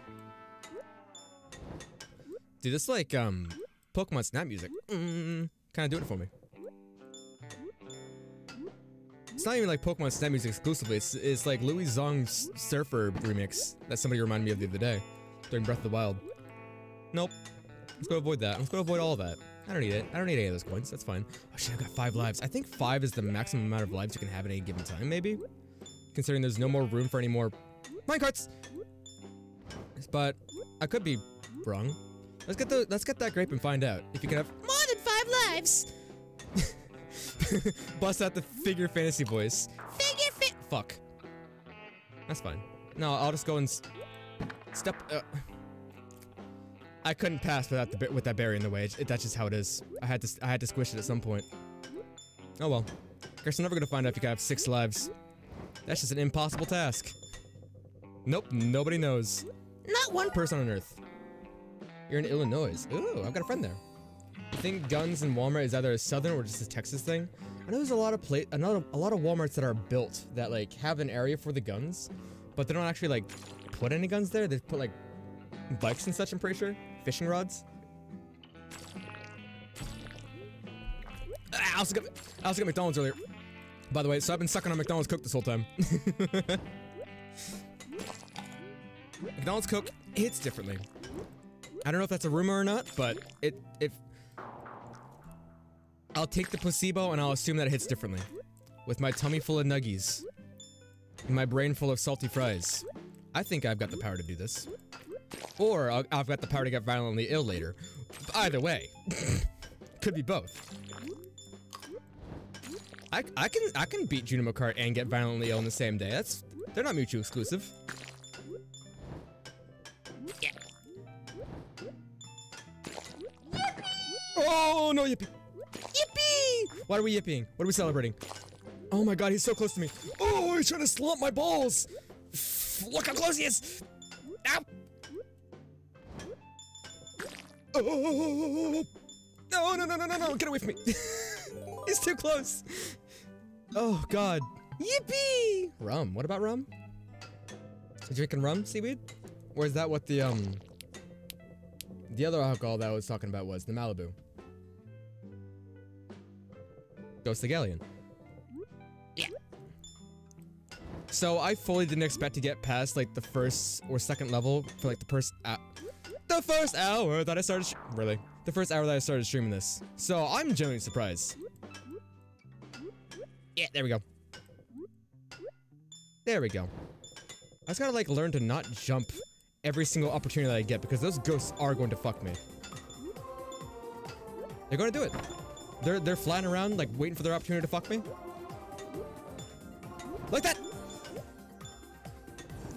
Dude, this like, um, Pokemon Snap music. Mm, kind of doing it for me. It's not even like Pokemon Snap music exclusively. It's, it's like Louie Zong's Surfer remix that somebody reminded me of the other day during Breath of the Wild. Nope. Let's go avoid that. Let's go avoid all of that. I don't need it. I don't need any of those coins. That's fine. Oh shit, I've got five lives. I think five is the maximum amount of lives you can have at any given time, maybe? Considering there's no more room for any more minecarts. But I could be wrong. Let's get the let's get that grape and find out if you can have more than five lives. [laughs] [laughs] Bust out the figure fantasy voice. Figure. Fuck. That's fine. No, I'll just go and step. Uh, I couldn't pass without the with that berry in the way. It, that's just how it is. I had to I had to squish it at some point. Oh well. Guess I'm never gonna find out if you have six lives. That's just an impossible task. Nope, nobody knows. Not one person on Earth. You're in Illinois. Ooh, I've got a friend there. You think guns in Walmart is either a southern or just a Texas thing. I know there's a lot of play, another a lot of WalMarts that are built that like have an area for the guns, but they don't actually like put any guns there. They put like bikes and such. I'm pretty sure fishing rods. Ah, I also got I also got McDonald's earlier. By the way, so I've been sucking on McDonald's Coke this whole time. [laughs] McDonald's Coke hits differently. I don't know if that's a rumor or not, but it if I'll take the placebo and I'll assume that it hits differently. With my tummy full of nuggies. And my brain full of salty fries. I think I've got the power to do this. Or i have got the power to get violently ill later. Either way. [laughs] Could be both. I, I can I can beat Junimo Kart and get violently ill in the same day. That's they're not mutually exclusive. Yeah. Oh no, yippee! Yippee! Why are we yipping? What are we celebrating? Oh my god, he's so close to me. Oh, he's trying to slump my balls. Look how close he is. Ow! Oh! No, no, no, no, no, no! Get away from me! [laughs] he's too close. Oh god. Yippee! Rum. What about rum? You drinking rum, seaweed? Or is that what the um the other alcohol that I was talking about was? The Malibu. Ghastly Galleon. Yeah. So I fully didn't expect to get past like the first or second level for like the first the first hour that I started really the first hour that I started streaming this. So I'm genuinely surprised. Yeah, there we go. There we go. I just gotta like learn to not jump every single opportunity that I get because those ghosts are going to fuck me. They're gonna do it. They're they're flying around like waiting for their opportunity to fuck me. Like that!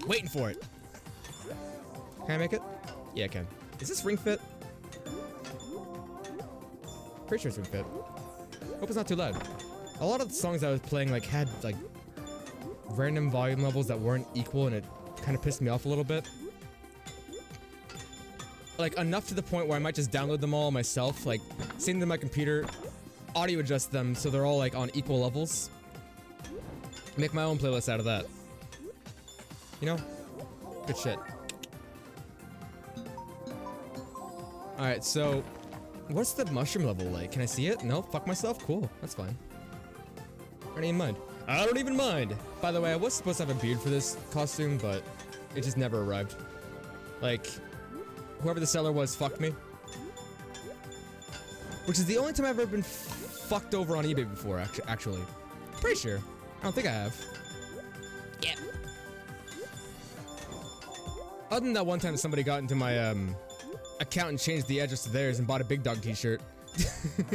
Waiting for it. Can I make it? Yeah, I can. Is this ring fit? Pretty sure it's ring fit. Hope it's not too loud a lot of the songs I was playing like had like random volume levels that weren't equal and it kind of pissed me off a little bit. Like enough to the point where I might just download them all myself, like send them to my computer, audio adjust them so they're all like on equal levels. Make my own playlist out of that. You know? Good shit. Alright, so what's the mushroom level like? Can I see it? No? Fuck myself? Cool. That's fine. I don't even mind. I don't even mind. By the way, I was supposed to have a beard for this costume, but it just never arrived. Like, whoever the seller was fucked me. Which is the only time I've ever been fucked over on eBay before, actually. Pretty sure. I don't think I have. Yeah. Other than that one time somebody got into my um, account and changed the address to theirs and bought a Big Dog t-shirt. [laughs]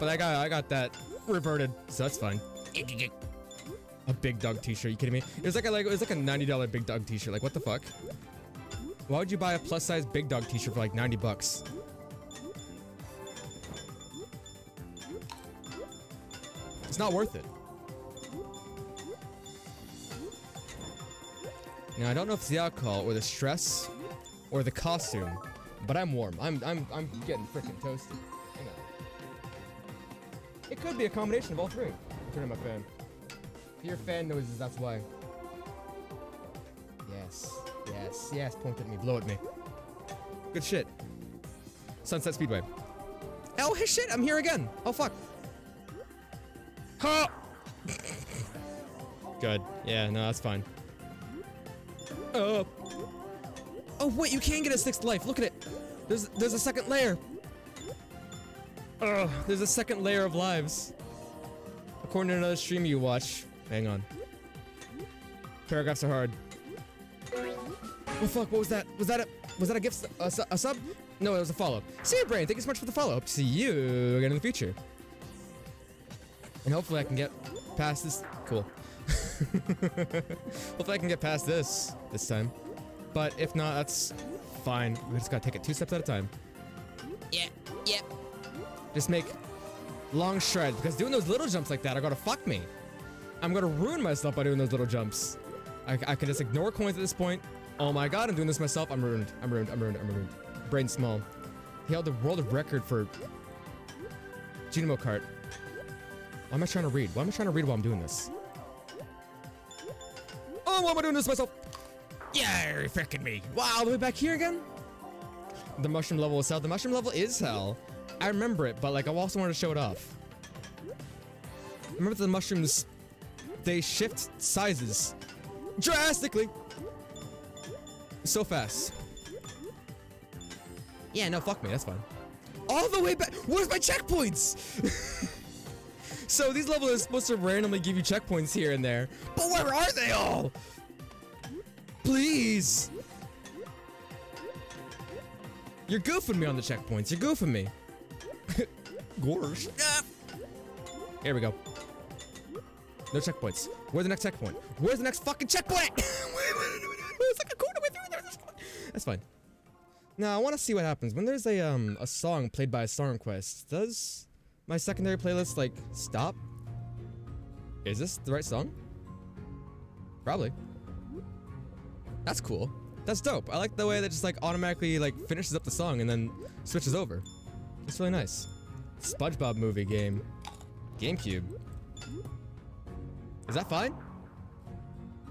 but I got I got that reverted, so that's fine. A big dog t-shirt, you kidding me? It was like a like it was like a $90 big dog t-shirt. Like what the fuck? Why would you buy a plus size big dog t-shirt for like 90 bucks? It's not worth it. Now I don't know if it's the alcohol or the stress or the costume, but I'm warm. I'm I'm I'm getting freaking toasted. It could be a combination of all three. Turn on my fan. Hear fan noises, that's why. Yes, yes, yes, point at me, blow at me. Good shit. Sunset Speedway. Oh, shit, I'm here again. Oh, fuck. Good. Yeah, no, that's fine. Oh. Oh, wait, you can get a sixth life. Look at it. There's, there's a second layer. Oh, there's a second layer of lives. According to another stream you watch. Hang on. Paragraphs are hard. Oh fuck, what was that? Was that a was that a gift a, a sub? No, it was a follow. See you, Brain. Thank you so much for the follow. See you again in the future. And hopefully I can get past this. Cool. [laughs] hopefully I can get past this this time. But if not, that's fine. We just gotta take it two steps at a time. Yeah, yeah. Just make long strides because doing those little jumps like that are gonna fuck me. I'm gonna ruin myself by doing those little jumps. I, I can just ignore coins at this point. Oh my god, I'm doing this myself. I'm ruined. I'm ruined. I'm ruined. I'm ruined. Brain small. He held the world record for Junimo Kart. Why am I trying to read? Why am I trying to read while I'm doing this? Oh, why am I doing this myself? Yeah, you're freaking me. Wow, the way back here again? The mushroom level is hell. The mushroom level is hell. I remember it, but like I also wanted to show it off. Remember the mushrooms, they shift sizes drastically. So fast. Yeah, no, fuck me, that's fine. All the way back, where's my checkpoints? [laughs] so these levels are supposed to randomly give you checkpoints here and there, but where are they all? Please. You're goofing me on the checkpoints, you're goofing me. [laughs] Gorge. Here we go. No checkpoints. Where's the next checkpoint? Where's the next fucking checkpoint? [laughs] it's like a way through. That's fine. Now I want to see what happens when there's a um a song played by a song quest. Does my secondary playlist like stop? Is this the right song? Probably. That's cool. That's dope. I like the way that just like automatically like finishes up the song and then switches over. It's really nice. SpongeBob movie game. GameCube. Is that fine?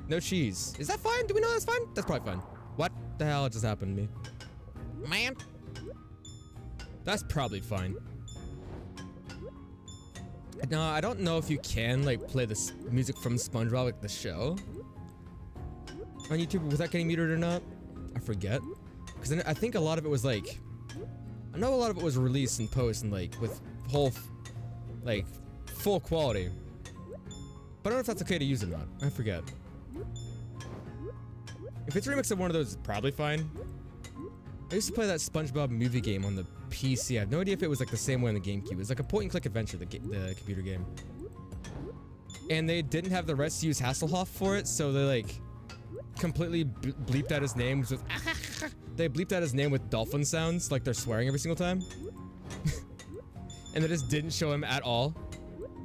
No cheese. Is that fine? Do we know that's fine? That's probably fine. What the hell just happened to me? Man. That's probably fine. No, I don't know if you can like play this music from SpongeBob like the show on YouTube without getting muted or not. I forget. Because I think a lot of it was like, I know a lot of it was released in post and like with whole, like, full quality. But I don't know if that's okay to use or not. I forget. If it's a remix of one of those, it's probably fine. I used to play that SpongeBob movie game on the PC. I have no idea if it was like the same way on the GameCube. It was like a point-and-click adventure, the, the computer game. And they didn't have the rights to use Hasselhoff for it, so they like completely bleeped out his name with [laughs] they bleeped out his name with dolphin sounds, like they're swearing every single time. [laughs] and they just didn't show him at all.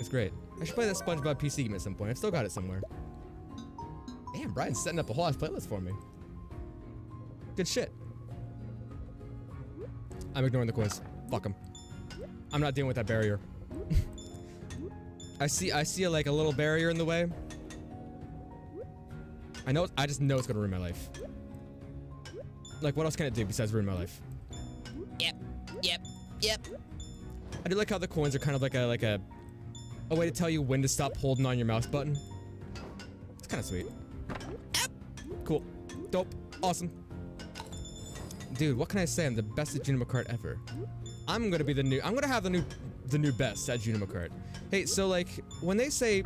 It's great. I should play that SpongeBob PC game at some point. I've still got it somewhere. Damn, Brian's setting up a whole ass playlist for me. Good shit. I'm ignoring the quiz. Fuck him. I'm not dealing with that barrier. [laughs] I see I see a, like a little barrier in the way. I know I just know it's gonna ruin my life. Like what else can it do besides ruin my life? Yep. Yep. Yep. I do like how the coins are kind of like a like a a way to tell you when to stop holding on your mouse button. It's kind of sweet. Yep. Cool. Dope. Awesome. Dude, what can I say? I'm the best at Junimo Kart ever. I'm gonna be the new- I'm gonna have the new- the new best at Junimo Kart. Hey, so like, when they say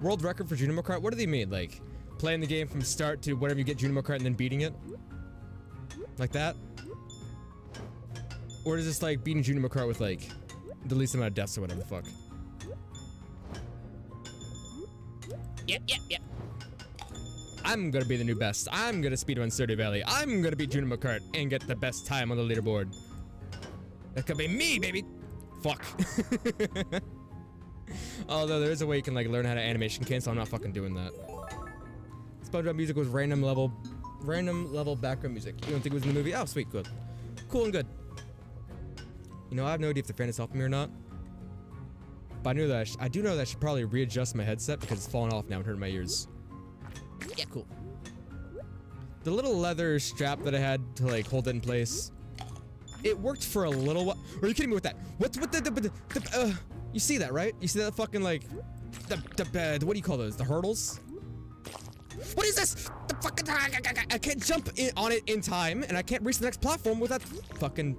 world record for Junimo Kart, what do they mean? Like, playing the game from start to whatever you get Junimo Kart and then beating it? Like that? Or is this like beating Junimo Kart with like, the least amount of deaths or whatever the fuck? Yep, yep, yep. I'm gonna be the new best. I'm gonna speedrun Stardew Valley. I'm gonna beat Junimo Kart and get the best time on the leaderboard. That could be me, baby! Fuck. [laughs] Although there is a way you can like learn how to animation cancel, I'm not fucking doing that. SpongeBob music was random level, random level background music. You don't think it was in the movie? Oh, sweet, good. Cool and good. You know, I have no idea if the fan is helping me or not. But I knew that I, I do know that I should probably readjust my headset because it's falling off now and hurting my ears. Yeah, cool. The little leather strap that I had to like hold it in place, it worked for a little while. Are you kidding me with that? What's with the, the, the, the uh, you see that, right? You see that fucking like, the, the, what do you call those? The hurdles? What is this? The fucking, I can't jump in, on it in time and I can't reach the next platform without fucking,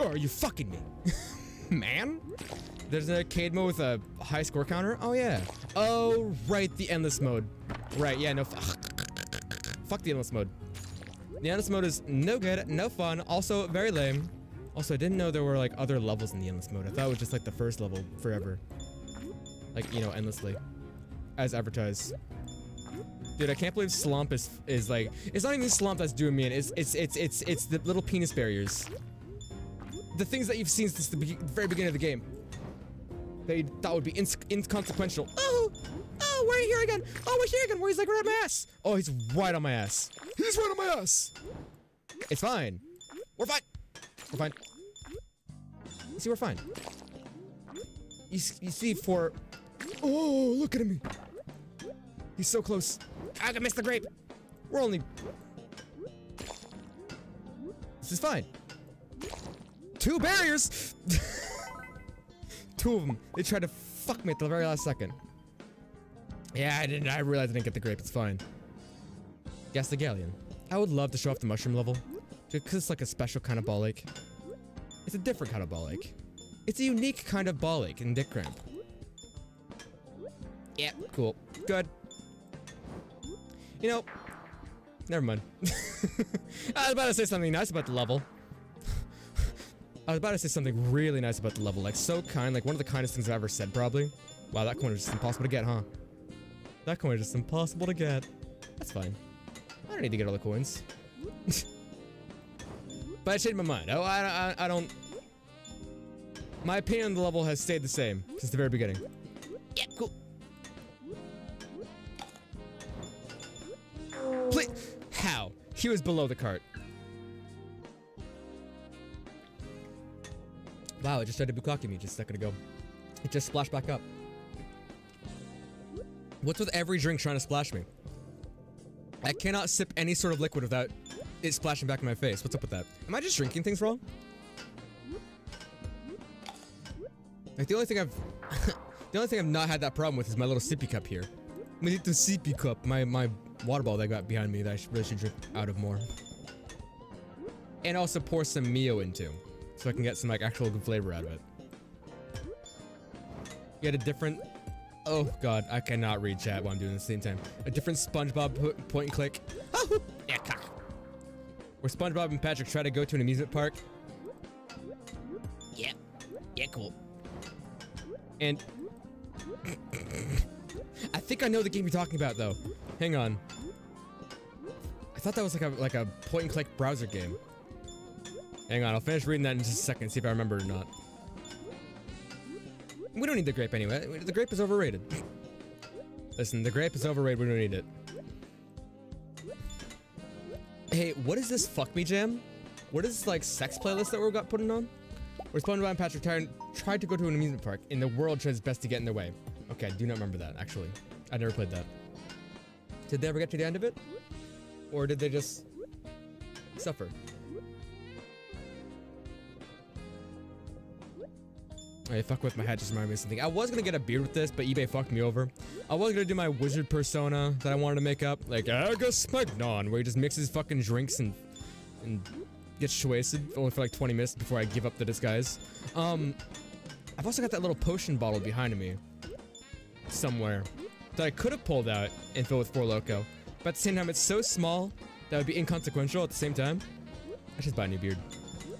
oh, are you fucking me? [laughs] Man? There's an arcade mode with a high score counter? Oh, yeah. Oh, right, the endless mode. Right, yeah, no, fuck the endless mode. The endless mode is no good, no fun, also very lame. Also, I didn't know there were, like, other levels in the endless mode. I thought it was just, like, the first level forever. Like, you know, endlessly. As advertised. Dude, I can't believe Slomp is, is like, it's not even Slomp that's doing me in, it's, it's, it's, it's, it's the little penis barriers. The things that you've seen since the, very beginning of the game they thought would be inconsequential. Oh, oh, we're here again. Oh, we're here again. Where he's like right on my ass. Oh, he's right on my ass. He's right on my ass. It's fine. We're fine. We're fine. You see, we're fine. You, you see, for... Oh, look at me. He's so close. I missed the grape. We're only... This is fine. Two barriers! [laughs] Two of them. They tried to fuck me at the very last second. Yeah, I didn't. I realized I didn't get the grape. It's fine. Guess the galleon. I would love to show off the mushroom level. Because it's like a special kind of ball lake. It's a different kind of ball lake. It's a unique kind of ball lake in Dick Cramp. Yep, cool. Good. You know, never mind. [laughs] I was about to say something nice about the level. I was about to say something really nice about the level. Like, so kind. Like, one of the kindest things I've ever said, probably. Wow, that coin is just impossible to get, huh? That coin is just impossible to get. That's fine. I don't need to get all the coins. [laughs] but I changed my mind. Oh, I, I, I don't... My opinion on the level has stayed the same since the very beginning. Yeah, cool. Please. How? He was below the cart. Wow, it just tried started bukkake me just a second ago. It just splashed back up. What's with every drink trying to splash me? I cannot sip any sort of liquid without it splashing back in my face. What's up with that? Am I just drinking things wrong? Like the only thing I've [laughs] the only thing I've not had that problem with is my little sippy cup here. My little sippy cup, my my water ball that I got behind me that I really should drink out of more. And also pour some Mio into, so I can get some like actual good flavor out of it. Get a different Oh god, I cannot read chat while I'm doing this at the same time. A different SpongeBob point and click. Oh, [laughs] yeah, cock. Where SpongeBob and Patrick try to go to an amusement park. Yeah. Yeah, cool. And [laughs] I think I know the game you're talking about though. Hang on. I thought that was like a like a point and click browser game. Hang on, I'll finish reading that in just a second, see if I remember or not. We don't need the grape anyway. The grape is overrated. Listen, the grape is overrated. We don't need it. Hey, what is this fuck me jam? What is this like sex playlist that we're got putting on? SpongeBob and Patrick tried, tried to go to an amusement park and the world tries best to get in their way. Okay, I do not remember that actually. I never played that. Did they ever get to the end of it? Or did they just suffer? Hey, fuck with my head just reminded me of something. I was gonna get a beard with this, but eBay fucked me over. I was gonna do my wizard persona that I wanted to make up, like Agasmegnon, where he just mixes fucking drinks and and gets wasted only for like 20 minutes before I give up the disguise. Um, I've also got that little potion bottle behind me somewhere that I could have pulled out and filled with Four Loco, but at the same time, it's so small that would be inconsequential at the same time. I should buy a new beard.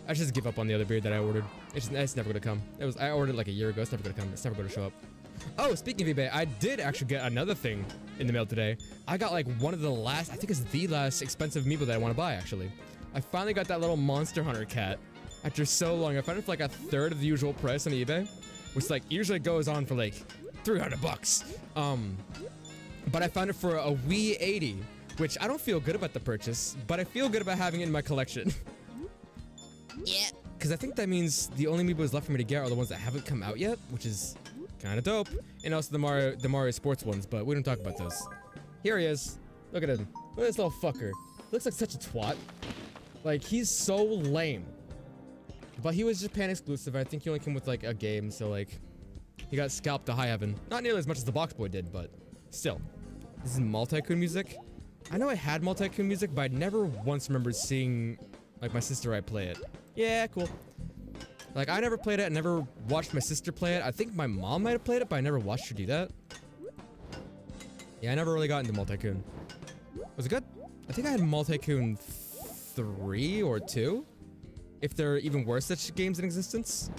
I should just give up on the other beard that I ordered. It's, it's never gonna come. It was I ordered like a year ago. It's never gonna come. It's never gonna show up. Oh, speaking of eBay, I did actually get another thing in the mail today. I got like one of the last, I think it's the last expensive amiibo that I want to buy actually. I finally got that little Monster Hunter cat. After so long, I found it for like a third of the usual price on eBay, which like usually goes on for like 300 bucks. Um, but I found it for a Wii 80, which I don't feel good about the purchase, but I feel good about having it in my collection. yeah. Because I think that means the only amiibos left for me to get are the ones that haven't come out yet, which is kind of dope. And also the Mario, the Mario Sports ones, but we don't talk about those. Here he is. Look at him. Look at this little fucker. Looks like such a twat. Like, he's so lame. But he was Japan exclusive. I think he only came with, like, a game, so, like, he got scalped to high heaven. Not nearly as much as the Box Boy did, but still. This is Multi-Kun music. I know I had Multi-Kun music, but I never once remembered seeing, like, my sister I play it. Yeah, cool. Like, I never played it. I never watched my sister play it. I think my mom might have played it, but I never watched her do that. Yeah, I never really got into Multi-Kun. Was it good? I think I had Multi-Kun 3 or 2? If there are even worse such games in existence.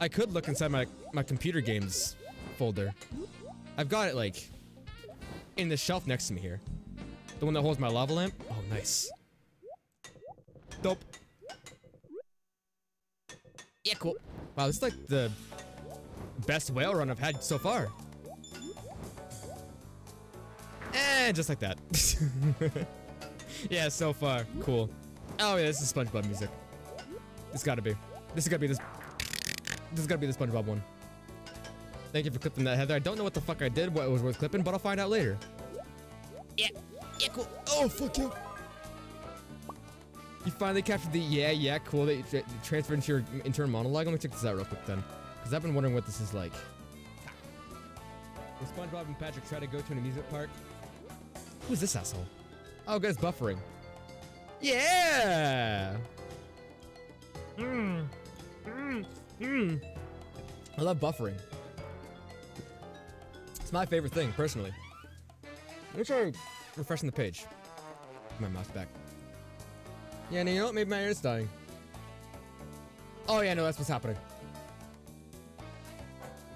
I could look inside my, my computer games folder. I've got it, like, in the shelf next to me here. The one that holds my lava lamp. Oh, nice. Dope. Yeah, cool. Wow, this is like the best whale run I've had so far. And just like that. [laughs] yeah, so far. Cool. Oh yeah, this is SpongeBob music. This gotta be. This is gotta be this. This is gotta be the SpongeBob one. Thank you for clipping that, Heather. I don't know what the fuck I did, what was worth clipping, but I'll find out later. Yeah, yeah, cool. Oh, fuck you. You finally captured the yeah, yeah, cool that tra transferred into your internal monologue. Let me check this out real quick then. Because I've been wondering what this is like. When SpongeBob and Patrick try to go to an amusement park. Who's this asshole? Oh, guy's buffering. Yeah! Mmm. Mmm. Mmm. I love buffering. It's my favorite thing, personally. Let me try refreshing the page. My mouse back. Yeah, no, you know what? Maybe my internet's dying. Oh yeah, no, that's what's happening.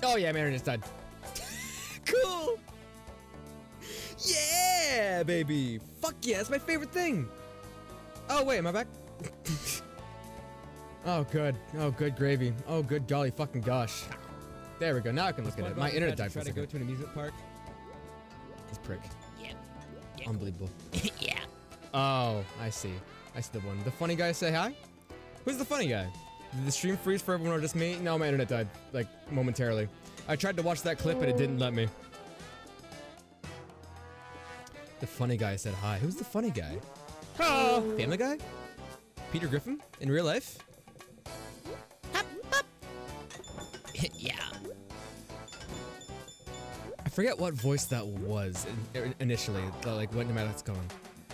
Oh yeah, my internet's died. [laughs] cool! Yeah, baby! Fuck yeah, that's my favorite thing! Oh wait, am I back? [laughs] oh good. Oh good gravy. Oh good golly fucking gosh. There we go, now I can look at it. My internet died for a second. to go to an amusement park. This prick. Yeah. yeah Unbelievable. [laughs] yeah. Oh, I see. I see the one. The funny guy say hi? Who's the funny guy? Did the stream freeze for everyone or just me? No, my internet died, like, momentarily. I tried to watch that clip and it didn't let me. The funny guy said hi. Who's the funny guy? Oh, Family Guy? Peter Griffin? In real life? [laughs] yeah. I forget what voice that was in, initially, like, what no matter what's going.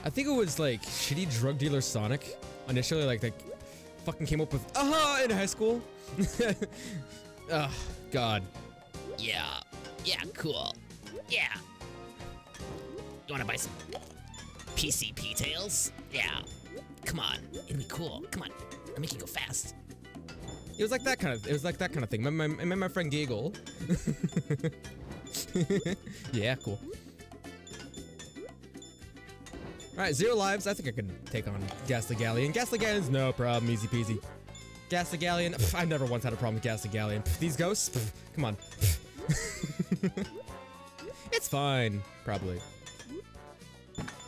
I think it was like shitty drug dealer Sonic initially, like that fucking came up with aha in high school. [laughs] Ugh, God. Yeah. Yeah, cool. Yeah. You wanna buy some PCP tails? Yeah. Come on. It'll be cool. Come on. I'll make you go fast. It was like that kind of. It was like that kind of thing. My my, my, my friend Giggle. [laughs] yeah, cool. Alright, zero lives. I think I can take on Ghastly Galleon. Ghastly Galleon's no problem, easy peasy. Ghastly Galleon, pff, I've never once had a problem with Ghastly Galleon. Pff, these ghosts, pff, come on. [laughs] it's fine, probably.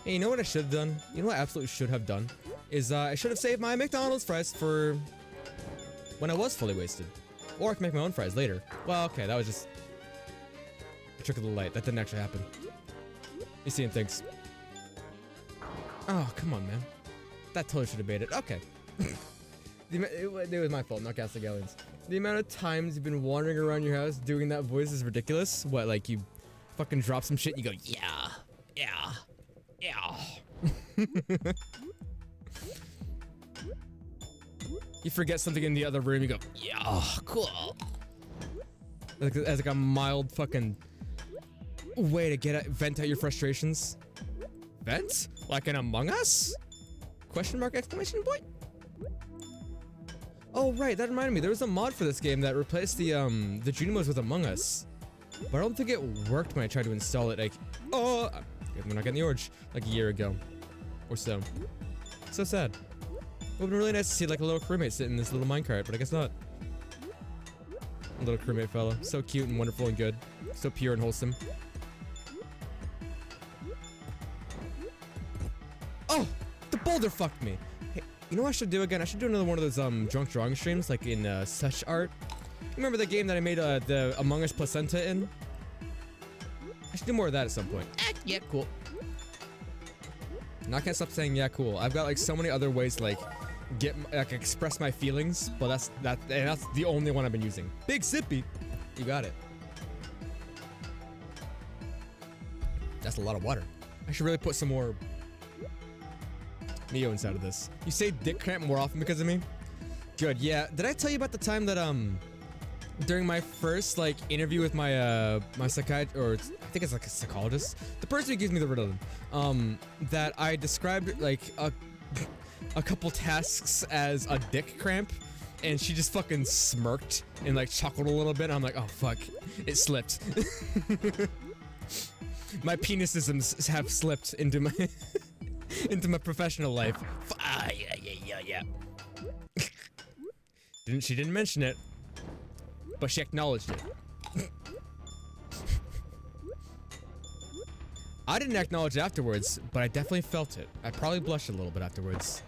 Hey, you know what I should have done? You know what I absolutely should have done? Is uh, I should have saved my McDonald's fries for when I was fully wasted. Or I can make my own fries later. Well, okay, that was just a trick of the light. That didn't actually happen. You seeing things. Oh, come on, man. That totally should have made it. Okay. [laughs] it, was my fault, not Ghastly Galleon's. The amount of times you've been wandering around your house doing that voice is ridiculous. What, like you fucking drop some shit and you go, yeah, yeah, yeah. [laughs] you forget something in the other room, you go, yeah, cool. As like a mild fucking way to get out, vent out your frustrations. Vent? Like an Among Us? Question mark exclamation point? Oh right, that reminded me. There was a mod for this game that replaced the um the Junimos with Among Us. But I don't think it worked when I tried to install it like oh we're not getting the orange like a year ago. Or so. So sad. It would've been really nice to see like a little crewmate sit in this little minecart, but I guess not. A little crewmate fella. So cute and wonderful and good. So pure and wholesome. Oh! The boulder fucked me! Hey, you know what I should do again? I should do another one of those um drunk drawing streams, like in uh, such art. Remember the game that I made uh, the Among Us placenta in? I should do more of that at some point. Eh, yeah, cool. Not gonna stop saying yeah, cool. I've got like so many other ways to like get like express my feelings, but that's that and that's the only one I've been using. Big sippy, you got it. That's a lot of water. I should really put some more Neo inside of this. You say dick cramp more often because of me? Good, yeah. Did I tell you about the time that, um, during my first, like, interview with my, uh, my psychiatrist, or I think it's like a psychologist, the person who gives me the Ritalin, um, that I described, like, a, a couple tasks as a dick cramp, and she just fucking smirked and, like, chuckled a little bit, I'm like, oh, fuck, it slipped. [laughs] my penisisms have slipped into my... [laughs] [laughs] into my professional life. Ah, yeah, yeah, yeah, yeah. [laughs] didn't she didn't mention it, but she acknowledged it. [laughs] I didn't acknowledge it afterwards, but I definitely felt it. I probably blushed a little bit afterwards.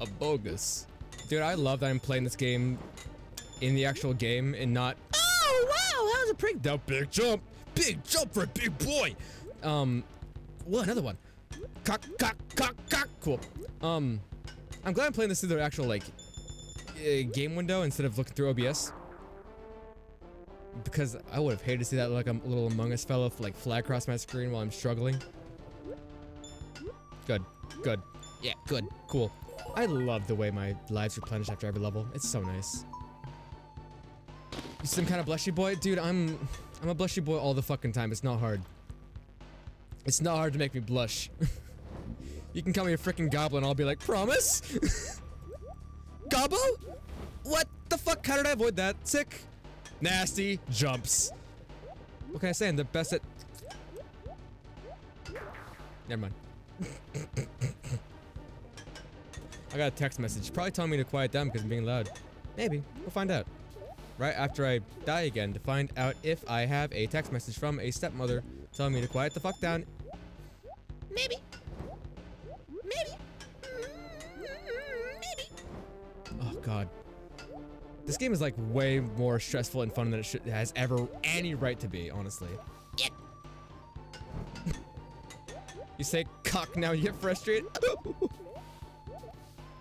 a bogus. Dude, I love that I'm playing this game in the actual game and not. Oh wow, that was a pretty the big jump, big jump for a big boy. Um, well, another one. Cock, cock, cock, cock. Cool. Um, I'm glad I'm playing this through the actual like uh, game window instead of looking through OBS. Because I would have hated to see that like a little Among Us fellow like fly across my screen while I'm struggling. Good, good. Yeah, good, cool. I love the way my lives replenish after every level. It's so nice. You some kind of blushy boy? Dude, I'm I'm a blushy boy all the fucking time. It's not hard. It's not hard to make me blush. [laughs] you can call me a freaking goblin, I'll be like, promise? [laughs] Gobbo? What the fuck? How did I avoid that? Sick. Nasty jumps. What can I say? I'm the best at... Never mind. [laughs] I got a text message, probably telling me to quiet down because I'm being loud. Maybe. We'll find out. Right after I die again to find out if I have a text message from a stepmother telling me to quiet the fuck down. Maybe. Maybe. Maybe. Oh god. This game is like way more stressful and fun than it should, has ever any right to be, honestly. Yeah. [laughs] You say cock now, you get frustrated. [laughs]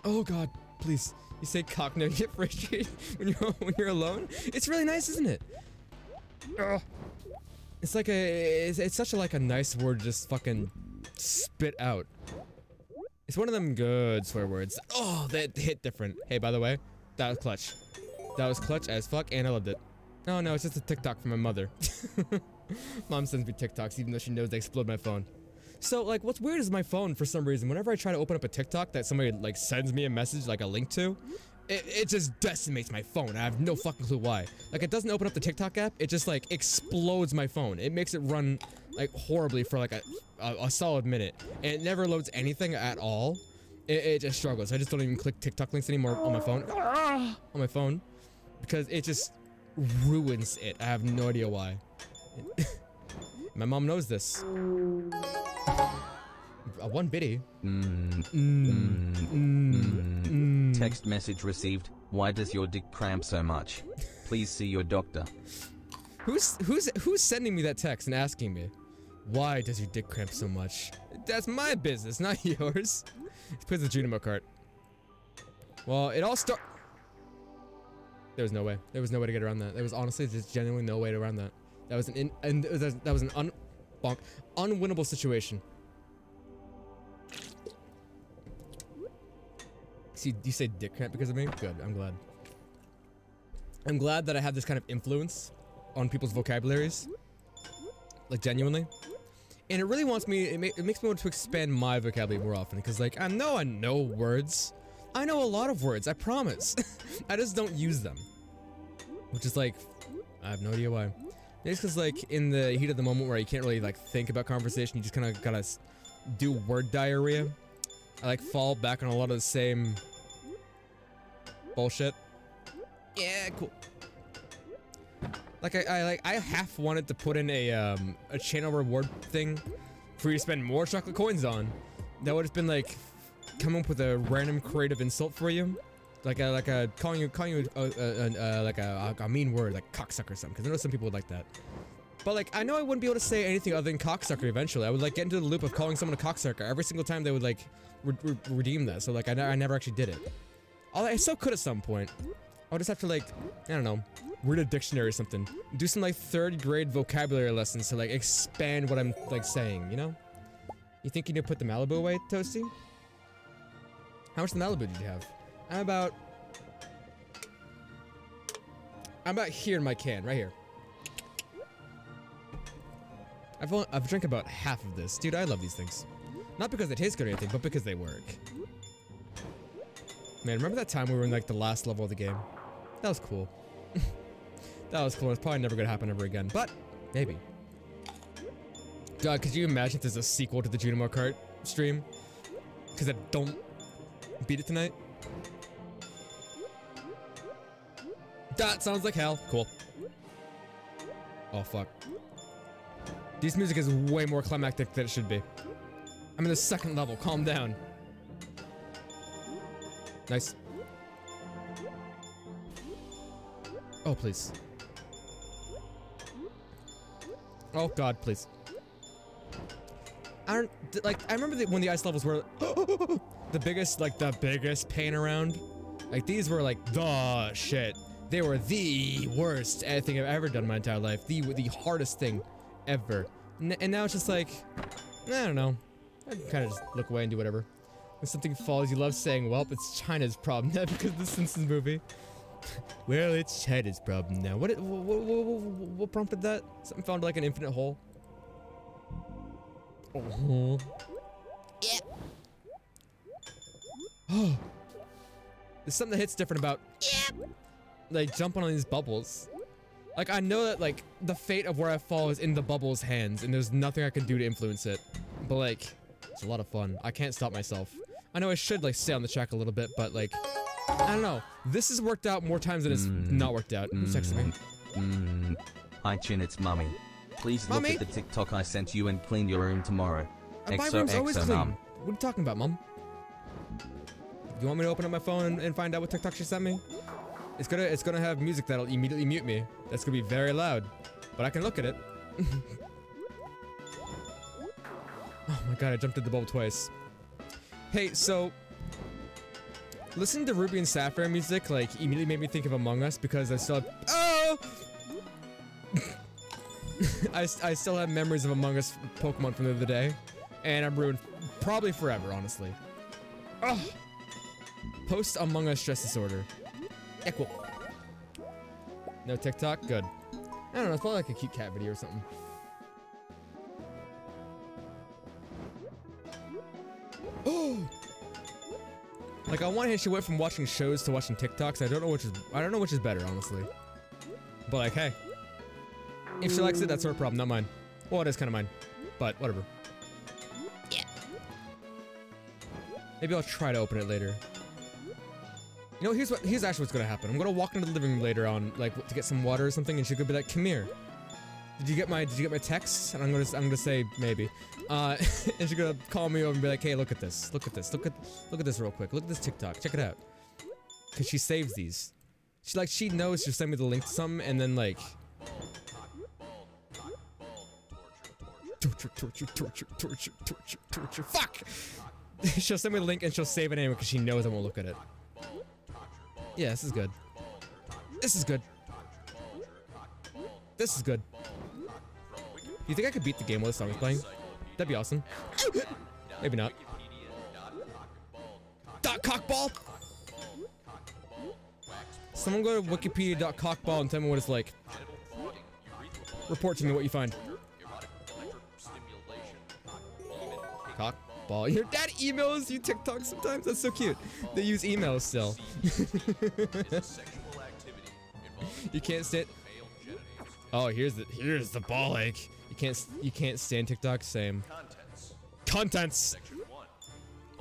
oh god, please. You say cock now, you get [laughs] frustrated when you're when you're alone. It's really nice, isn't it? Ugh. It's like a it's, it's such a like a nice word to just fucking spit out. It's one of them good swear words. Oh, that hit different. Hey, by the way, that was clutch. That was clutch as fuck, and I loved it. Oh no, it's just a TikTok from my mother. [laughs] Mom sends me TikToks even though she knows they explode my phone. So like what's weird is my phone for some reason whenever I try to open up a TikTok that somebody like sends me a message like a link to it, it just decimates my phone. I have no fucking clue why. Like it doesn't open up the TikTok app, it just like explodes my phone. It makes it run like horribly for like a, a, a solid minute. And it never loads anything at all. It, it just struggles. I just don't even click TikTok links anymore on my phone. Ah! on my phone. Because it just ruins it. I have no idea why. [laughs] my mom knows this. A one biddy. Mm, Mm, mm, text message received. Why does your dick cramp so much? Please see your doctor. Who's who's who's sending me that text and asking me, why does your dick cramp so much? That's my business, [laughs] not yours. He puts the Junimo Kart. Well, it all start. There was no way. There was no way to get around that. There was honestly just genuinely no way to around that. That was an in and that was an un bonk unwinnable situation. See, you say dick cramp because of me? Good. I'm glad. I'm glad that I have this kind of influence on people's vocabularies. Like, genuinely. And it really wants me, it, ma it makes me want to expand my vocabulary more often. Because, like, I know I know words. I know a lot of words, I promise. [laughs] I just don't use them. Which is like, I have no idea why. Maybe it's because, like, in the heat of the moment where you can't really, like, think about conversation, you just kind of gotta do word diarrhea. I, like, fall back on a lot of the same bullshit. Yeah, cool. Like I, I like I half wanted to put in a um a channel reward thing for you to spend more chocolate coins on. That would have been like come up with a random creative insult for you, like a like a calling you calling you uh, uh, a, a, uh, a, like a, a mean word like cocksucker or something. Because I know some people would like that. But like I know I wouldn't be able to say anything other than cocksucker eventually. I would like get into the loop of calling someone a cocksucker every single time they would like re re redeem that. So like I, I never actually did it. Although I still could at some point. I'll just have to like, I don't know, read a dictionary or something. Do some like third grade vocabulary lessons to like expand what I'm like saying, you know? You think you need to put the Malibu away, Toasty? How much the Malibu did you have? I'm about... I'm about here in my can, right here. I've, only, I've drank about half of this. Dude, I love these things. Not because they taste good or anything, but because they work. Man, remember that time we were in like the last level of the game? That was cool. [laughs] that was cool. It's probably never gonna happen ever again, but maybe. God, could you imagine if there's a sequel to the Junimo Kart stream? Because I don't beat it tonight. That sounds like hell. Cool. Oh, fuck. This music is way more climactic than it should be. I'm in the second level. Calm down. Nice. Oh, please. Oh, God, please. I don't, like, I remember that when the ice levels were [gasps] the biggest, like, the biggest pain around. Like, these were, like, the shit. They were the worst eh, thing I've ever done my entire life. The, the hardest thing ever. N and now it's just like, I don't know. I kind of just look away and do whatever. When something falls, you love saying, well, it's China's problem, not [laughs] because of the Simpsons movie. [laughs] well, it's China's problem now. What, what, what, what, prompted that? Something found like an infinite hole? Oh. Yeah. Oh. There's something that hits different about Yeah. like jumping on these bubbles. Like I know that like the fate of where I fall is in the bubble's hands and there's nothing I can do to influence it. But like it's a lot of fun. I can't stop myself. I know I should like stay on the track a little bit, but like I don't know. This has worked out more times than it's Mm. not worked out. Who's texting me? Mm. Hi Chin, it's Mummy. Please look at the TikTok I sent you and clean your room tomorrow. Uh, My room's always exo clean. mum. What are you talking about, mom? You want me to open up my phone and, and find out what TikTok she sent me? It's gonna it's gonna have music that'll immediately mute me. That's gonna be very loud. But I can look at it. [laughs] oh my god, I jumped in the bubble twice. Hey, so listening to Ruby and Sapphire music like immediately made me think of Among Us because I still have Oh [laughs] I, I still have memories of Among Us Pokemon from the other day. And I'm ruined probably forever, honestly. Ugh. Post Among Us stress disorder. Cool. No TikTok? Good. I don't know, it's probably like a cute cat video or something. [gasps] Like on one hand, she went from watching shows to watching TikToks. I don't know which is I don't know which is better, honestly. But like, hey, if she likes it, that's her problem, not mine. Well, it is kind of mine, but whatever. Yeah. Maybe I'll try to open it later. You know, here's what here's actually what's gonna happen. I'm gonna walk into the living room later on, like to get some water or something, and she could be like, "Come here." Did you get my Did you get my text? And I'm gonna I'm gonna say maybe. Uh, [laughs] and she's gonna call me over and be like, "Hey, look at this. Look at this. Look at look at this real quick. Look at this TikTok. Check it out." Cause she saves these. She like she knows she'll send me the link to some, and then like. Torture, torture, torture, torture, torture, torture. Fuck! [laughs] she'll send me the link and she'll save it anyway because she knows I won't look at it. Yeah, this is good. This is good. This is good. You think I could beat the game while the song is playing? That'd be awesome. Maybe not. Dot cockball? Someone go to wikipedia.cockball and tell me what it's like. Report to me what you find. Cockball. Your dad emails you TikTok sometimes? That's so cute. They use emails still. [laughs] you can't sit. Oh, here's the here's the ball ache. You can't you can't stand TikTok. Same. Contents.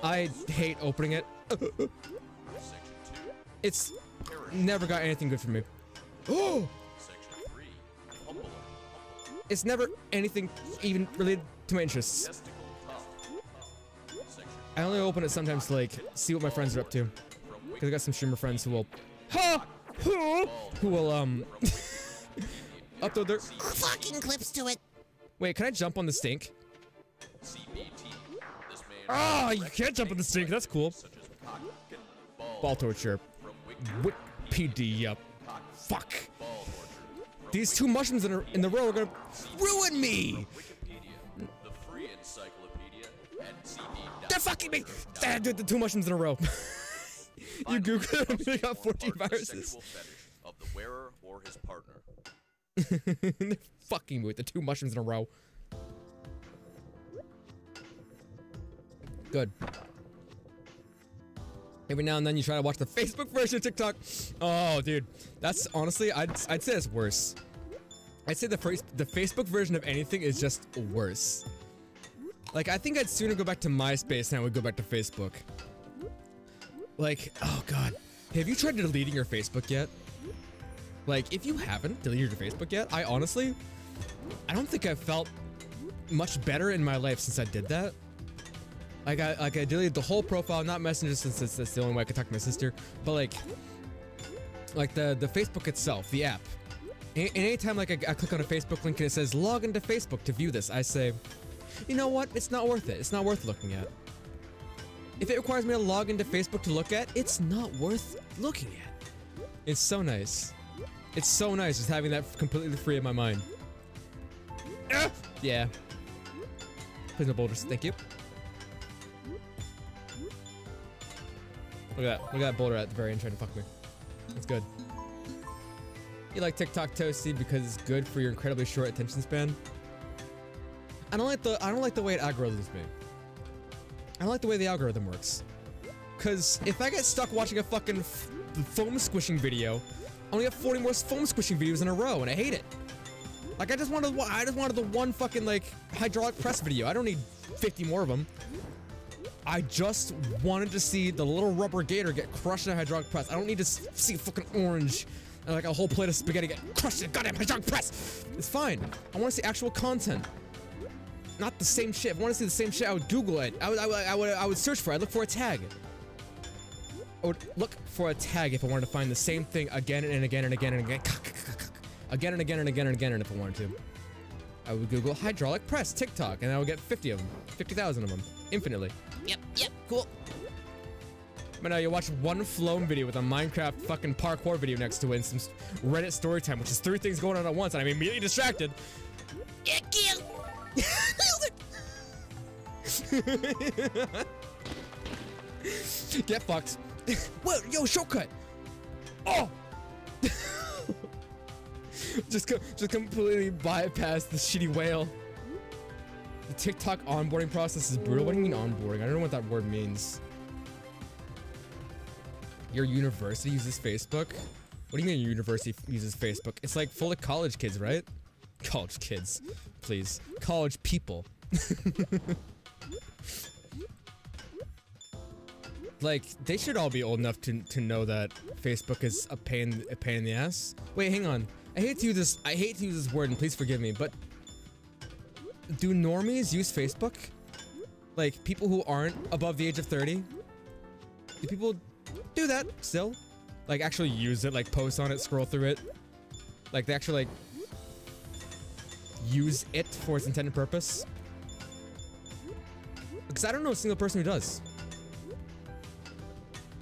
I hate opening it. [laughs] it's never got anything good for me. Oh. It's never anything even related to my interests. I only open it sometimes to like see what my friends are up to. Cause I got some streamer friends who will, ha, ha, who will um [laughs] upload their. Fucking clips to it. Wait, can I jump on the stink? Ah, you can't jump on the stink. That's cool. Ball torture. Wikipedia. Fuck. These two mushrooms in a, in the row are gonna ruin me. They're fucking me. Dude, the two mushrooms in a row. [laughs] you Google it, they got 14 viruses. of the wearer or his partner. [laughs] Fucking with the two mushrooms in a row. Good. Every now and then you try to watch the Facebook version of TikTok. Oh, dude, that's honestly, I'd I'd say it's worse. I'd say the first, the Facebook version of anything is just worse. Like, I think I'd sooner go back to MySpace than I would go back to Facebook. Like, oh god, have you tried deleting your Facebook yet? Like, if you haven't deleted your Facebook yet, I honestly, I don't think I've felt much better in my life since I did that. Like I like I deleted the whole profile, not Messenger since that's, that's the only way I could talk to my sister. But like, like the the Facebook itself, the app. And anytime like I, I click on a Facebook link and it says log into Facebook to view this, I say, you know what? It's not worth it. It's not worth looking at. If it requires me to log into Facebook to look at, it's not worth looking at. It's so nice. It's so nice just having that completely free in my mind. Ah! Yeah. Please no boulders. Thank you. Look at that. Look at that boulder at the very end trying to fuck me. That's good. You like TikTok Toasty because it's good for your incredibly short attention span? I don't like the I don't like the way it algorithms me. I don't like the way the algorithm works. Cause if I get stuck watching a fucking foam squishing video, I only have 40 more foam squishing videos in a row, and I hate it. Like I just wanted, I just wanted the one fucking like hydraulic press video. I don't need 50 more of them. I just wanted to see the little rubber gator get crushed in a hydraulic press. I don't need to see fucking orange and like a whole plate of spaghetti get crushed in a goddamn hydraulic press. It's fine. I want to see actual content. Not the same shit. If I want to see the same shit, I would Google it. I would, I would, I would, I would search for it. I'd look for a tag. I would look for a tag if I wanted to find the same thing again and again and again and again. Again and again and again and again and if I wanted to. I would Google hydraulic press TikTok and I would get 50 of them. 50,000 of them. Infinitely. Yep, yep, cool. But now you watch one Floam video with a Minecraft fucking parkour video next to it and some Reddit story time, which is three things going on at once, and I'm immediately distracted. Yeah, kill. [laughs] Get fucked. [laughs] Whoa, yo, shortcut. Oh. [laughs] [laughs] just, co just completely bypass the shitty whale. The TikTok onboarding process is brutal. What do you mean onboarding? I don't know what that word means. Your university uses Facebook? What do you mean your university uses Facebook? It's like full of college kids, right? College kids. Please. College people. [laughs] like, they should all be old enough to, to know that Facebook is a pain a pain in the ass. Wait, hang on. I hate to use this I hate to use this word and please forgive me, but do normies use Facebook? Like people who aren't above the age of 30? Do people do that still? Like actually use it, like post on it, scroll through it? Like they actually like use it for its intended purpose? Because I don't know a single person who does.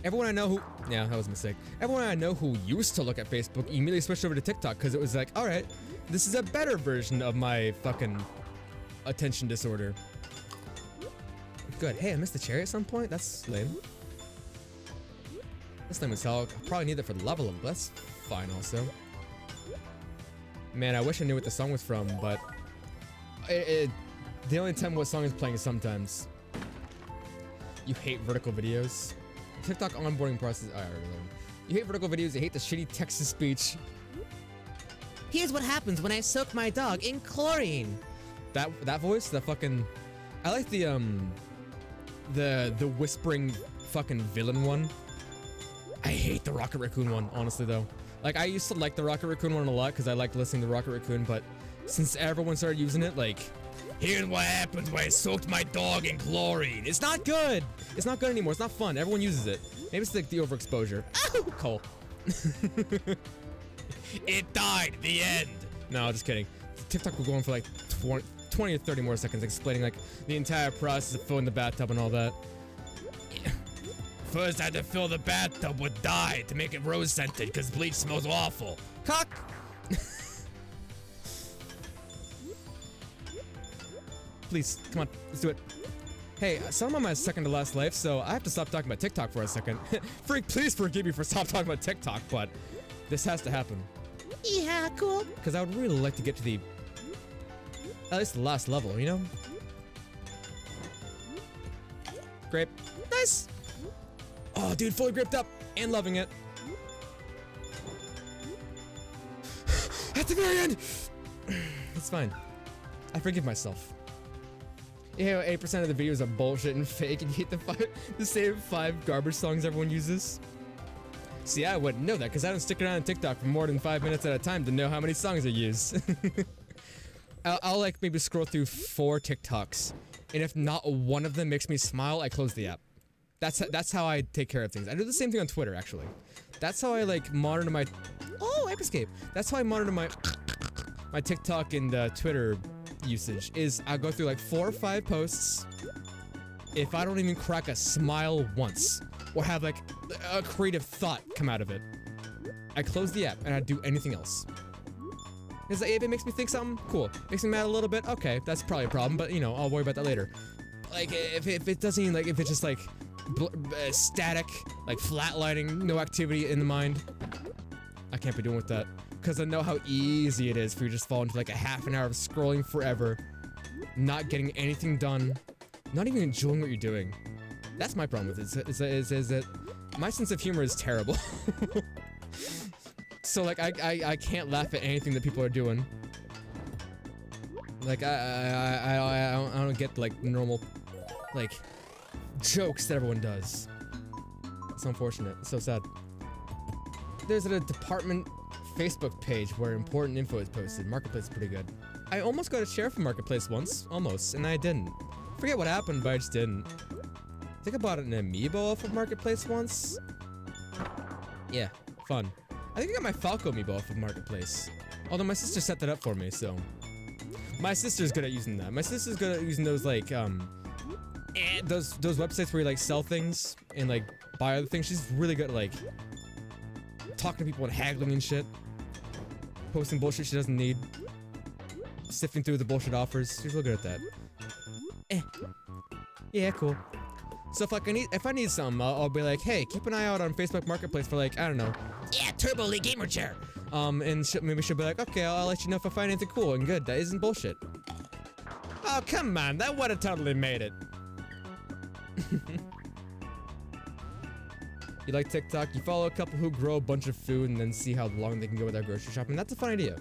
Everyone I know who yeah, that was a mistake. Everyone I know who used to look at Facebook immediately switched over to TikTok because it was like, all right, this is a better version of my fucking attention disorder. Good. Hey, I missed the cherry at some point. That's lame. This thing was hell. Probably need that for the level but that's fine also. Man, I wish I knew what the song was from, but it, it, the only time what song is playing is sometimes. You hate vertical videos. TikTok onboarding process. Right, you hate vertical videos. You hate the shitty text to speech. Here's what happens when I soak my dog in chlorine. That that voice, that fucking. I like the um, the the whispering fucking villain one. I hate the Rocket Raccoon one, honestly though. Like I used to like the Rocket Raccoon one a lot because I liked listening to Rocket Raccoon, but since everyone started using it, like, here's what happens when I soaked my dog in chlorine. It's not good. It's not good anymore. It's not fun. Everyone uses it. Maybe it's like the overexposure. Ow, Cole. [laughs] it died. The end. No, just kidding. TikTok will go on for like 20, 20 or 30 more seconds explaining like the entire process of filling the bathtub and all that. First, I had to fill the bathtub with dye to make it rose scented because bleach smells awful. Cock! [laughs] Please, come on, let's do it. Hey, so I'm on my second to last life, so I have to stop talking about TikTok for a second. [laughs] Freak, please forgive me for stop talking about TikTok, but this has to happen. Yeah, cool. Because I would really like to get to the... At least the last level, you know? Grape. Nice! Oh, dude, fully gripped up and loving it. [sighs] At the very end! [sighs] It's fine. I forgive myself. You know, 8% of the videos are bullshit and fake, and you hate the, five, the same five garbage songs everyone uses. See, I wouldn't know that because I don't stick around on TikTok for more than five minutes at a time to know how many songs I use. [laughs] I'll, I'll, like maybe scroll through four TikToks and if not one of them makes me smile, I close the app. That's that's how I take care of things. I do the same thing on Twitter actually. That's how I like monitor my. Oh, Ape Escape. That's how I monitor my my TikTok and uh, Twitter usage. Is I go through like four or five posts. If I don't even crack a smile once, or have like a creative thought come out of it, I close the app and I do anything else. Is that if it makes me think something, cool. Makes me mad a little bit, okay, that's probably a problem, but you know, I'll worry about that later. Like, if, if it doesn't like, if it's just like uh, static, like flatlining, no activity in the mind, I can't be doing with that. Because I know how easy it is for you to just fall into like a half an hour of scrolling forever, not getting anything done, not even enjoying what you're doing. That's my problem with it, is, is, is that my sense of humor is terrible. [laughs] so like I, I I can't laugh at anything that people are doing. Like I I I I, don't, I don't get like normal like jokes that everyone does. It's unfortunate. It's so sad. There's a department Facebook page where important info is posted. Marketplace is pretty good. I almost got a share from Marketplace once, almost, and I didn't. Forget what happened, but I just didn't. I think I bought an amiibo off of Marketplace once. Yeah, fun. I think I got my Falco amiibo off of Marketplace. Although my sister set that up for me, so. My sister's good at using that. My sister's good at using those, like, um, eh, those those websites where you, like, sell things and, like, buy other things. She's really good at, like, talking to people and haggling and shit. Posting bullshit she doesn't need. Sifting through the bullshit offers. She's real good at that. Eh. Yeah, cool. So if like I need if I need something, I'll, I'll be like, hey, keep an eye out on Facebook Marketplace for like I don't know, Yeah, Turbo League Gamer Chair. um, and she, maybe she'll be like, okay, I'll, I'll let you know if I find anything cool and good. That isn't bullshit. Oh come on, that would have totally made it. [laughs] you like TikTok? You follow a couple who grow a bunch of food and then see how long they can go without grocery shopping. That's a fun idea.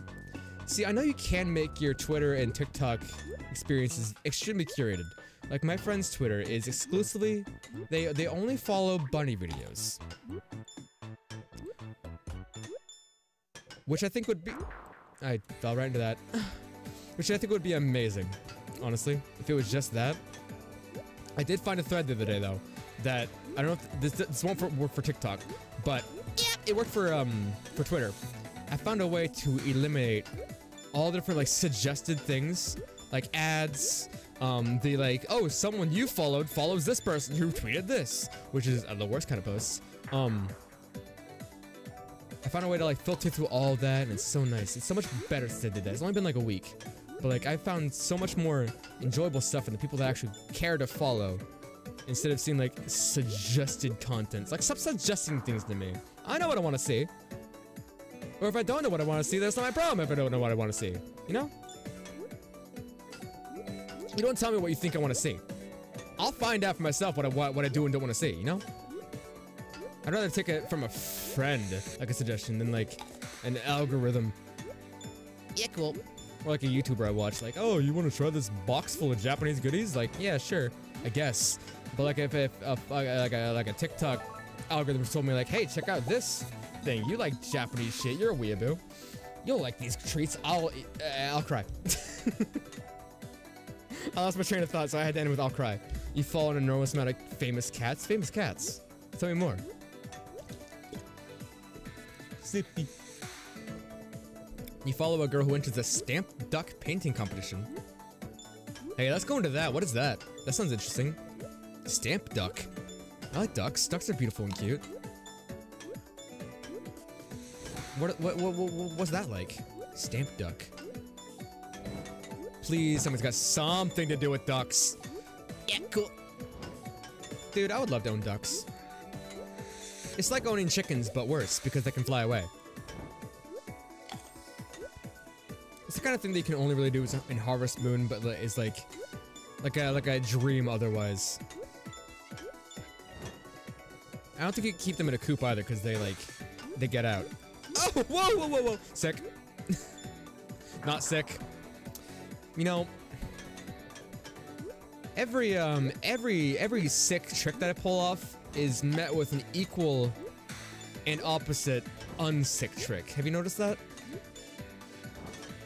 See, I know you can make your Twitter and TikTok experiences extremely curated. Like my friend's Twitter is exclusively they they only follow bunny videos. Which I think would be I fell right into that. [sighs] Which I think would be amazing, honestly, if it was just that. I did find a thread the other day though that I don't know if this this won't for, work for TikTok, but it worked for um for Twitter. I found a way to eliminate all the different like suggested things, like ads, um, the like, oh, someone you followed follows this person who tweeted this, which is uh, the worst kind of posts. Um, I found a way to like filter through all that, and it's so nice. It's so much better since I did that. It's only been like a week, but like I found so much more enjoyable stuff in the people that actually care to follow, instead of seeing like suggested contents. Like stop suggesting things to me. I know what I want to see. Or if I don't know what I want to see, that's not my problem if I don't know what I want to see. You know? You don't tell me what you think I want to see. I'll find out for myself what I what, what I do and don't want to see, you know? I'd rather take it from a friend, like a suggestion, than like an algorithm Yeah, cool. or like a YouTuber I watch. Like, oh, you want to try this box full of Japanese goodies? Like, yeah, sure, I guess. But like if if, uh, like a like a TikTok algorithm told me like, hey, check out this thing. You like Japanese shit? You're a weeaboo. You'll like these treats. I'll uh, I'll cry. [laughs] I lost my train of thought, so I had to end with I'll cry. You follow an enormous amount of famous cats. Famous cats. Tell me more. Sippy. You follow a girl who enters a stamped duck painting competition. Hey, let's go into that. What is that? That sounds interesting. Stamp duck. I like ducks. Ducks are beautiful and cute. What, what, what, what what's that like? Stamp duck. Please, someone's got something to do with ducks. Yeah, cool. Dude, I would love to own ducks. It's like owning chickens, but worse, because they can fly away. It's the kind of thing that you can only really do in Harvest Moon, but is like, like a like a dream otherwise. I don't think you can keep them in a coop either, because they like, they get out. [laughs] Oh, whoa, whoa, whoa, whoa! Sick. [laughs] Not sick. You know, every um every every sick trick that I pull off is met with an equal and opposite unsick trick. Have you noticed that?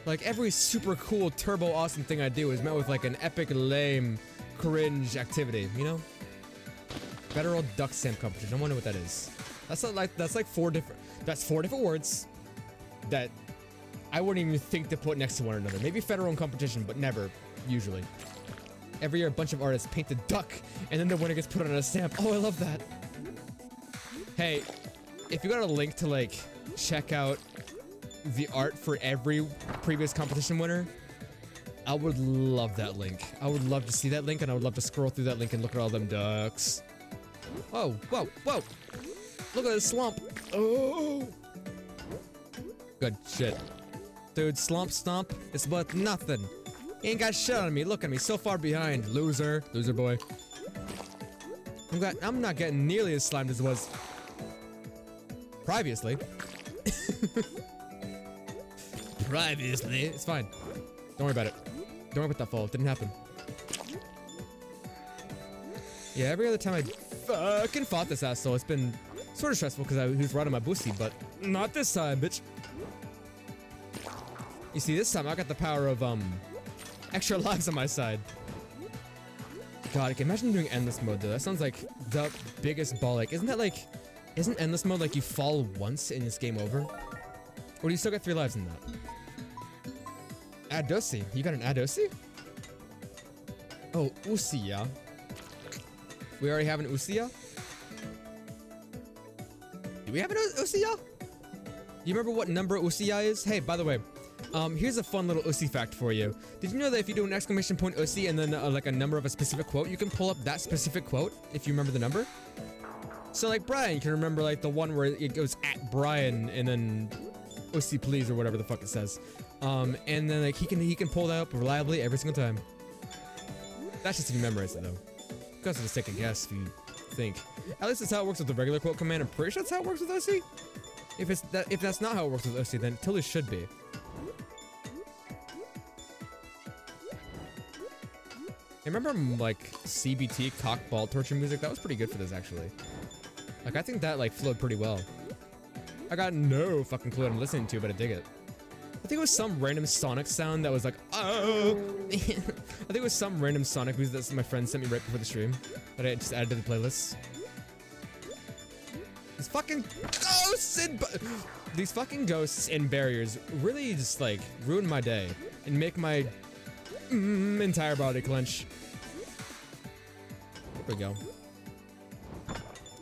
Like every super cool turbo awesome thing I do is met with like an epic lame cringe activity, you know? Federal duck stamp competition. I wonder what that is. That's not like that's like four different. That's four different words that I wouldn't even think to put next to one another. Maybe federal competition, but never usually. Every year, a bunch of artists paint the duck, and then the winner gets put on a stamp. Oh, I love that. Hey, if you got a link to like check out the art for every previous competition winner, I would love that link. I would love to see that link, and I would love to scroll through that link and look at all them ducks. Whoa, whoa, whoa! Look at this Slomp. Oh! Good shit. Dude, Slomp stomp is worth nothing. You ain't got shit on me. Look at me, so far behind. Loser. Loser boy. I'm, got, I'm not getting nearly as slimed as it was previously. [laughs] previously. It's fine. Don't worry about it. Don't worry about that fall. It didn't happen. Yeah, every other time I fucking fought this asshole, it's been sort of stressful because he was running my boosty, but not this time, bitch. You see, this time I got the power of, um, extra lives on my side. God, I can imagine doing endless mode, though. That sounds like the biggest ball Like, Isn't that like, isn't endless mode like you fall once and it's game over? Or do you still get three lives in that? Adosi. You got an Adosi? Oh, Usia. We already have an Usia? Do we have an Usia? Do you remember what number Usia is? Hey, by the way, um, here's a fun little Usi fact for you. Did you know that if you do an exclamation point Usi and then uh, like a number of a specific quote, you can pull up that specific quote if you remember the number? So like Brian, can remember like the one where it goes at Brian and then Usi please or whatever the fuck it says. Um, and then like he can he can pull that up reliably every single time. That's just if you memorize it though. Because of the second guess if you think. At least that's how it works with the regular quote command. I'm pretty sure that's how it works with OC. If it's that if that's not how it works with OC, then totally should be. I remember um, like CBT cock ball torture music. That was pretty good for this actually. Like I think that like flowed pretty well. I got no fucking clue what I'm listening to, but I dig it. I think it was some random Sonic sound that was like, oh. [laughs] I think it was some random Sonic music that my friend sent me right before the stream that I just added to the playlist. These fucking ghosts and these fucking ghosts and barriers really just like ruin my day and make my mm, entire body clench. There we go.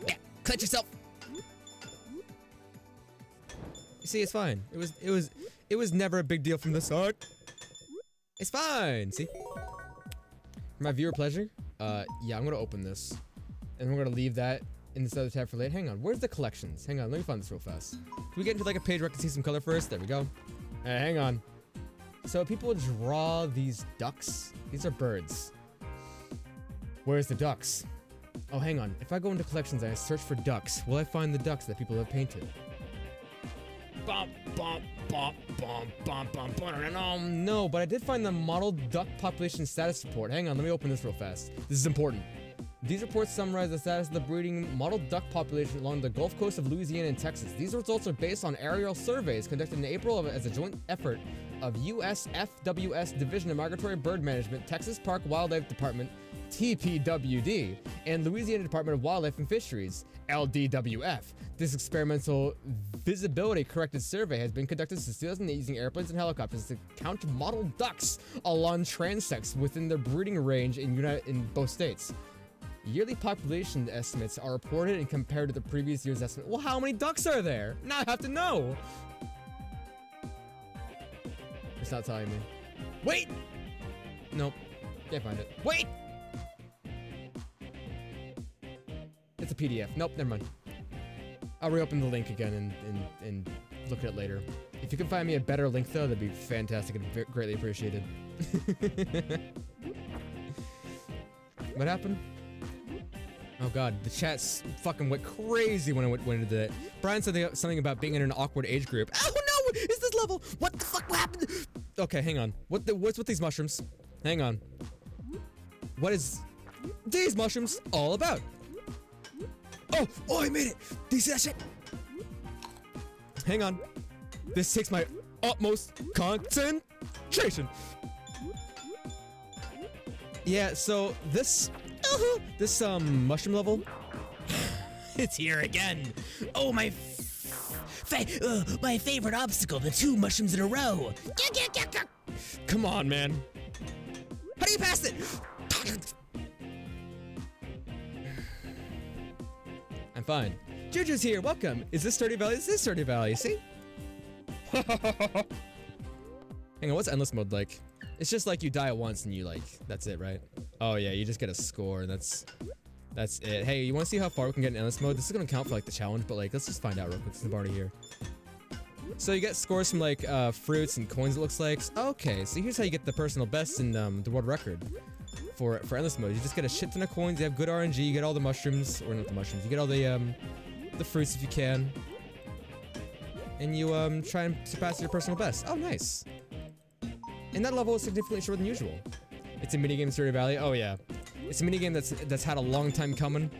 Yeah, clench yourself. You see, it's fine. It was, it was, it was never a big deal from the start. It's fine. See, for my viewer pleasure. Uh, yeah, I'm gonna open this, and we're gonna leave that in this other tab for later. Hang on, where's the collections? Hang on, let me find this real fast. Can we get into like a page where I can see some color first? There we go. Hang on. So people draw these ducks. These are birds. Where's the ducks? Oh, hang on. If I go into collections and I search for ducks, will I find the ducks that people have painted? Bum, bum, bum, bum, bum, bum, bum, no, no, but I did find the mottled duck population status report. Hang on, let me open this real fast. This is important. These reports summarize the status of the breeding mottled duck population along the Gulf Coast of Louisiana and Texas. These results are based on aerial surveys conducted in April as a joint effort of USFWS Division of Migratory Bird Management, Texas Park Wildlife Department, TPWD, and Louisiana Department of Wildlife and Fisheries, LDWF. This experimental visibility corrected survey has been conducted since 2008 using airplanes and helicopters to count mottled ducks along transects within their breeding range in, United, in both states. Yearly population estimates are reported and compared to the previous year's estimate. Well, how many ducks are there? Now I have to know. It's not telling me. Wait! Nope. Can't find it. Wait! A PDF. Nope, never mind. I'll reopen the link again and, and, and look at it later. If you can find me a better link though, that'd be fantastic and greatly appreciated. [laughs] what happened? Oh god, the chat fucking went crazy when I went, went into that. Brian said something about being in an awkward age group. [laughs] Oh no! Is this level? What the fuck happened? Okay, hang on. What the, what's with these mushrooms? Hang on. What is these mushrooms all about? Oh, oh, I made it. Do you see that shit? Hang on. This takes my utmost concentration. Yeah, so this this um mushroom level, [laughs] It's here again. Oh, my fa uh, my favorite obstacle, the two mushrooms in a row. Come on, man. How do you pass it? Fine. Juju's here. Welcome. Is this Stardew Valley? Is this is Stardew Valley. See? [laughs] Hang on. What's endless mode like? It's just like you die at once and you like that's it, right? Oh yeah, you just get a score. And that's that's it. Hey, you want to see how far we can get in endless mode? This is gonna count for like the challenge, but like let's just find out real quick since already here. So you get scores from like uh, fruits and coins. It looks like. Okay, so here's how you get the personal best in um, the world record for for endless mode. You just get a shit ton of coins. You have good RNG. You get all the mushrooms, or not the mushrooms. You get all the um the fruits if you can, and you um try and surpass your personal best. Oh, nice. And that level is significantly shorter than usual. It's a minigame in Stardew Valley. Oh yeah, it's a minigame that's that's had a long time coming,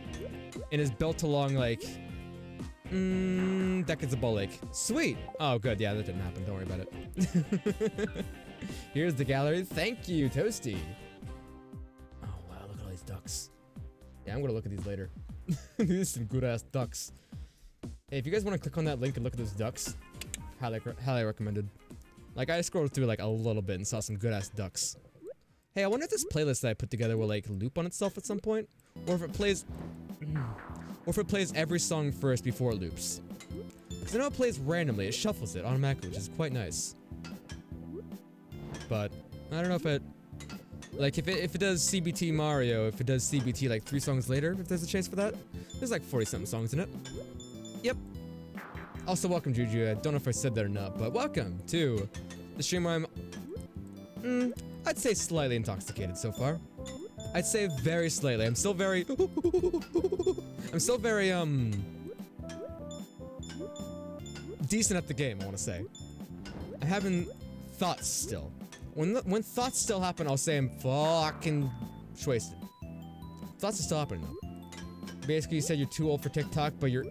and is built along like Mmm, Decades of Bull Lake. Sweet. Oh, good. Yeah, that didn't happen. Don't worry about it. [laughs] Here's the gallery. Thank you, Toasty. Ducks. Yeah, I'm to look at these later. [laughs] these are some good ass ducks. Hey, if you guys want to click on that link and look at those ducks, highly, highly recommended. Like, I scrolled through like a little bit and saw some good ass ducks. Hey, I wonder if this playlist that I put together will like loop on itself at some point, or if it plays [clears throat] or if it plays every song first before it loops. Because I know it plays randomly, it shuffles it automatically, which is quite nice. But, I don't know if it... Like, if it, if it does CBT Mario, if it does CBT like three songs later, if there's a chance for that. There's like 40-something songs in it. Yep. Also, welcome, Juju. I don't know if I said that or not, but welcome to the stream where I'm... Mm, I'd say slightly intoxicated so far. I'd say very slightly. I'm still very... [laughs] I'm still very, um... Decent at the game, I want to say. I'm having thoughts still. When when thoughts still happen, I'll say I'm fucking wasted. Thoughts are still happening. Basically, you said you're too old for TikTok, but you're...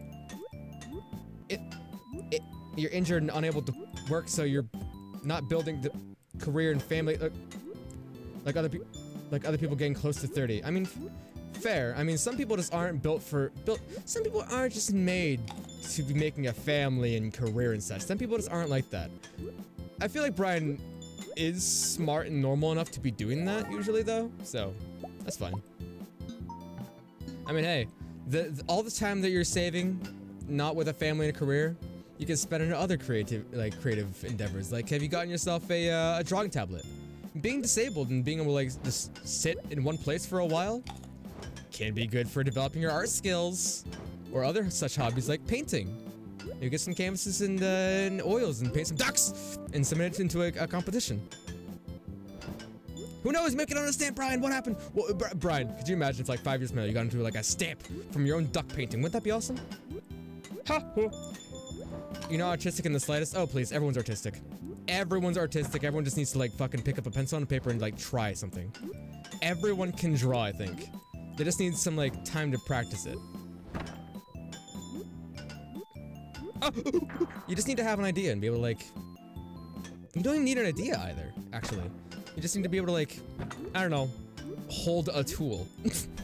It, it, you're injured and unable to work, so you're not building the career and family... Like, like other people like other people getting close to 30. I mean, fair. I mean, some people just aren't built for built. Some people aren't just made to be making a family and career and such. Some people just aren't like that. I feel like Brian is smart and normal enough to be doing that usually, though. So that's fine. I mean, hey, the, the all the time that you're saving, not with a family and a career, you can spend on other creative like creative endeavors. Like, have you gotten yourself a uh, a drawing tablet? being disabled and being able to like just sit in one place for a while can be good for developing your art skills or other such hobbies like painting. You get some canvases and, uh, and oils and paint some ducks and submit it into a, a competition. Who knows? Make it on a stamp, Brian. What happened? Well, Br Brian, could you imagine if like five years from now you got into like a stamp from your own duck painting? Wouldn't that be awesome? Ha! You're not artistic in the slightest. Oh, please, everyone's artistic everyone's artistic. Everyone just needs to like fucking pick up a pencil and a paper and like try something. Everyone can draw, I think. They just need some like time to practice it. You just need to have an idea and be able to like... You don't even need an idea either, actually. You just need to be able to like, I don't know, hold a tool.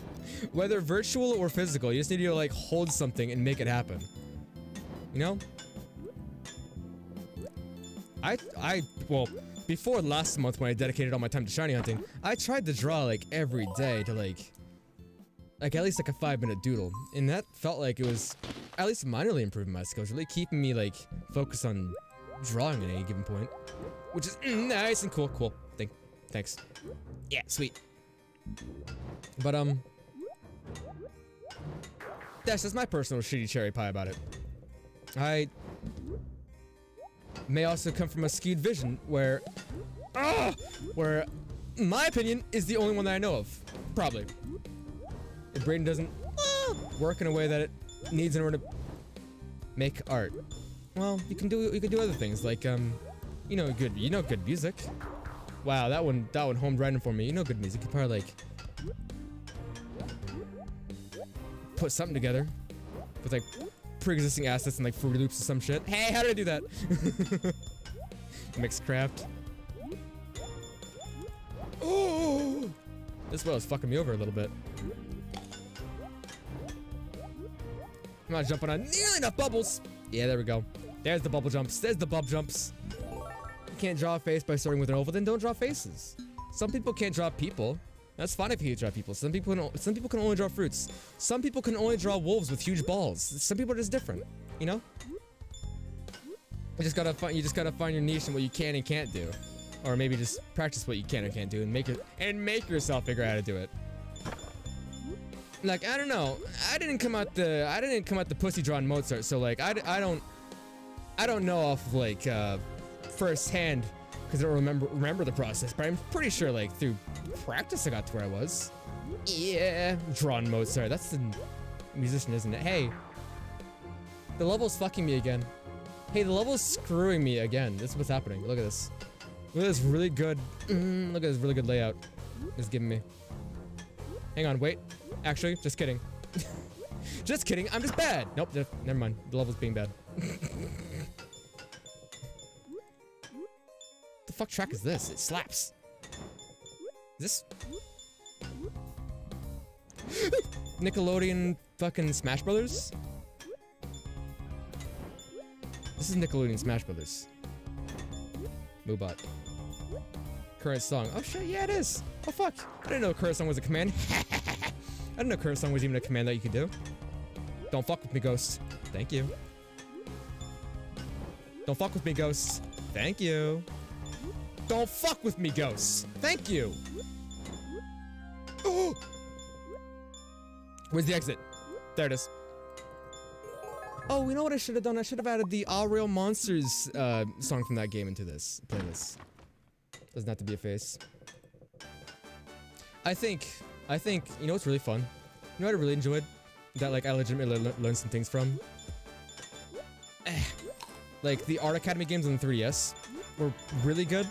[laughs] Whether virtual or physical, you just need to like hold something and make it happen. You know? I, I, well, before last month when I dedicated all my time to shiny hunting, I tried to draw like every day to like, like at least like a five minute doodle. And that felt like it was at least minorly improving my skills, really keeping me like focused on drawing at any given point. Which is mm, nice and cool, cool. Thank, thanks. Yeah, sweet. But um, that's just my personal shitty cherry pie about it. I may also come from a skewed vision where, uh, where my opinion is the only one that I know of. Probably. Brain doesn't work in a way that it needs in order to make art. Well, you can do you can do other things like um, you know good you know good music. Wow, that one that one homed right in for me. You know good music. You probably like put something together with like pre-existing assets and like Fruity Loops or some shit. Hey, how did I do that? [laughs] Mixcraft. Oh! This well is fucking me over a little bit. I'm not jumping on nearly enough bubbles. Yeah, there we go. There's the bubble jumps. There's the bub jumps. You can't draw a face by starting with an oval, then don't draw faces. Some people can't draw people. That's fine if you draw people. Some people can, some people can only draw fruits. Some people can only draw wolves with huge balls. Some people are just different, you know? You just gotta find you just gotta find your niche and what you can and can't do. Or maybe just practice what you can or can't do and make it and make yourself figure out how to do it. Like, I don't know. I didn't come out the I didn't come out the pussy drawn Mozart, so like I, I don't I don't know off like uh firsthand because I don't remember remember the process, but I'm pretty sure like through practice I got to where I was. Yeah, drawn Mozart. That's the musician, isn't it? Hey, the level's fucking me again. Hey, the level's screwing me again. This is what's happening. Look at this. Look at this really good. Mm, look at this really good layout. It's giving me. Hang on, wait. Actually, just kidding. [laughs] just kidding. I'm just bad. Nope. Never mind. The level's being bad. the fuck track is this? It slaps. Is this Nickelodeon fucking Smash Brothers? This is Nickelodeon Smash Brothers. Moobot. Current song. Oh shit, yeah it is. Oh fuck. I didn't know current song was a command. [laughs] I didn't know current song was even a command that you could do. Don't fuck with me, ghost. Thank you. Don't fuck with me, ghosts. Thank you. Don't fuck with me, ghosts. Thank you. [gasps] Where's the exit? There it is. Oh, you know what I should have done? I should have added the All Real Monsters uh, song from that game into this playlist. Doesn't have to be a face. I think, I think, you know what's really fun? You know what I really enjoyed? That like I legitimately le learned some things from? Eh. Like the Art Academy games on the 3DS were really good.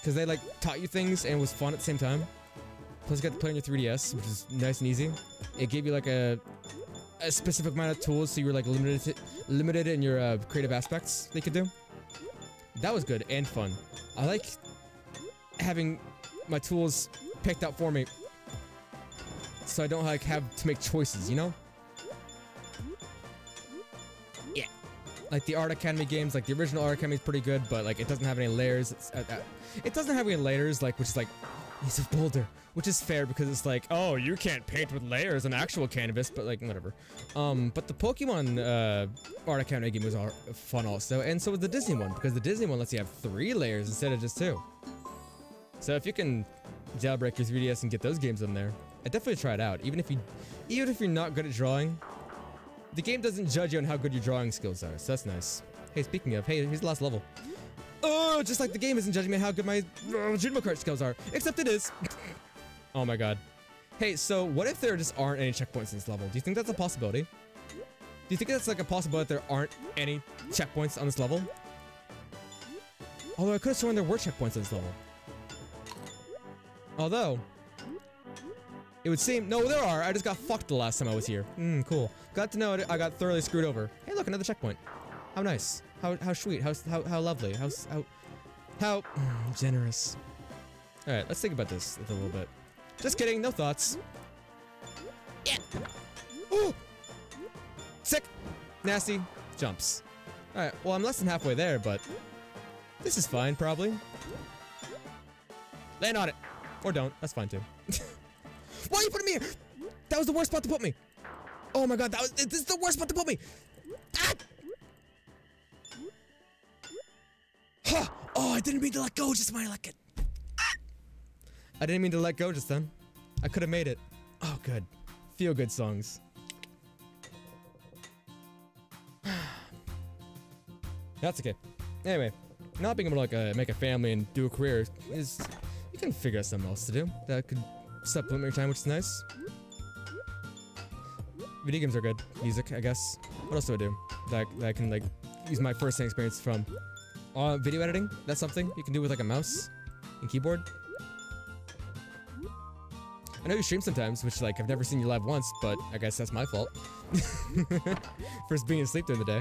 Because they like taught you things and was fun at the same time. Plus you got to play on your 3DS, which is nice and easy. It gave you like a a specific amount of tools, so you were like limited limited in your uh, creative aspects they could do. That was good and fun. I like having my tools picked out for me, so I don't like have to make choices. You know? Yeah. Like the Art Academy games, like the original Art Academy is pretty good, but like it doesn't have any layers. Uh, uh, it doesn't have any layers, like which is like He's a boulder, which is fair because it's like, oh, you can't paint with layers on actual canvas, but like, whatever. Um, but the Pokemon uh, Art Academy game was fun also, and so was the Disney one, because the Disney one lets you have three layers instead of just two. So if you can jailbreak your 3DS and get those games on there, I definitely try it out. Even if you, even if you're not good at drawing, the game doesn't judge you on how good your drawing skills are, so that's nice. Hey, speaking of, hey, here's the last level. Oh, just like the game isn't judging me how good my uh, Junimo Kart skills are. Except it is. [laughs] oh my god. Hey, so what if there just aren't any checkpoints in this level? Do you think that's a possibility? Do you think that's like a possibility that there aren't any checkpoints on this level? Although I could have sworn there were checkpoints on this level. Although, it would seem, no, there are. I just got fucked the last time I was here. Hmm, cool. Got to know it, I got thoroughly screwed over. Hey, look, another checkpoint. How nice. How, how sweet. How, how, how lovely. How, how, how [sighs] generous. All right, let's think about this a little bit. Just kidding. No thoughts. Yeah. Ooh. Sick. Nasty. Jumps. All right. Well, I'm less than halfway there, but this is fine, probably. Land on it. Or don't. That's fine, too. [laughs] Why are you putting me here? That was the worst spot to put me. Oh my god, that was this is the worst spot to put me. Ah! Huh. [gasps] Oh, I didn't mean to let go just when I let it. I didn't mean to let go just then. I could have made it. Oh, good. Feel good songs. [sighs] That's okay. Anyway, not being able to like uh, make a family and do a career is you can figure out something else to do that could supplement your time, which is nice. Video games are good. Music, I guess. What else do I do that, that I can like use my first-hand experience from? Uh, video editing. That's something you can do with like a mouse and keyboard. I know you stream sometimes, which like I've never seen you live once, but I guess that's my fault. [laughs] First being asleep during the day.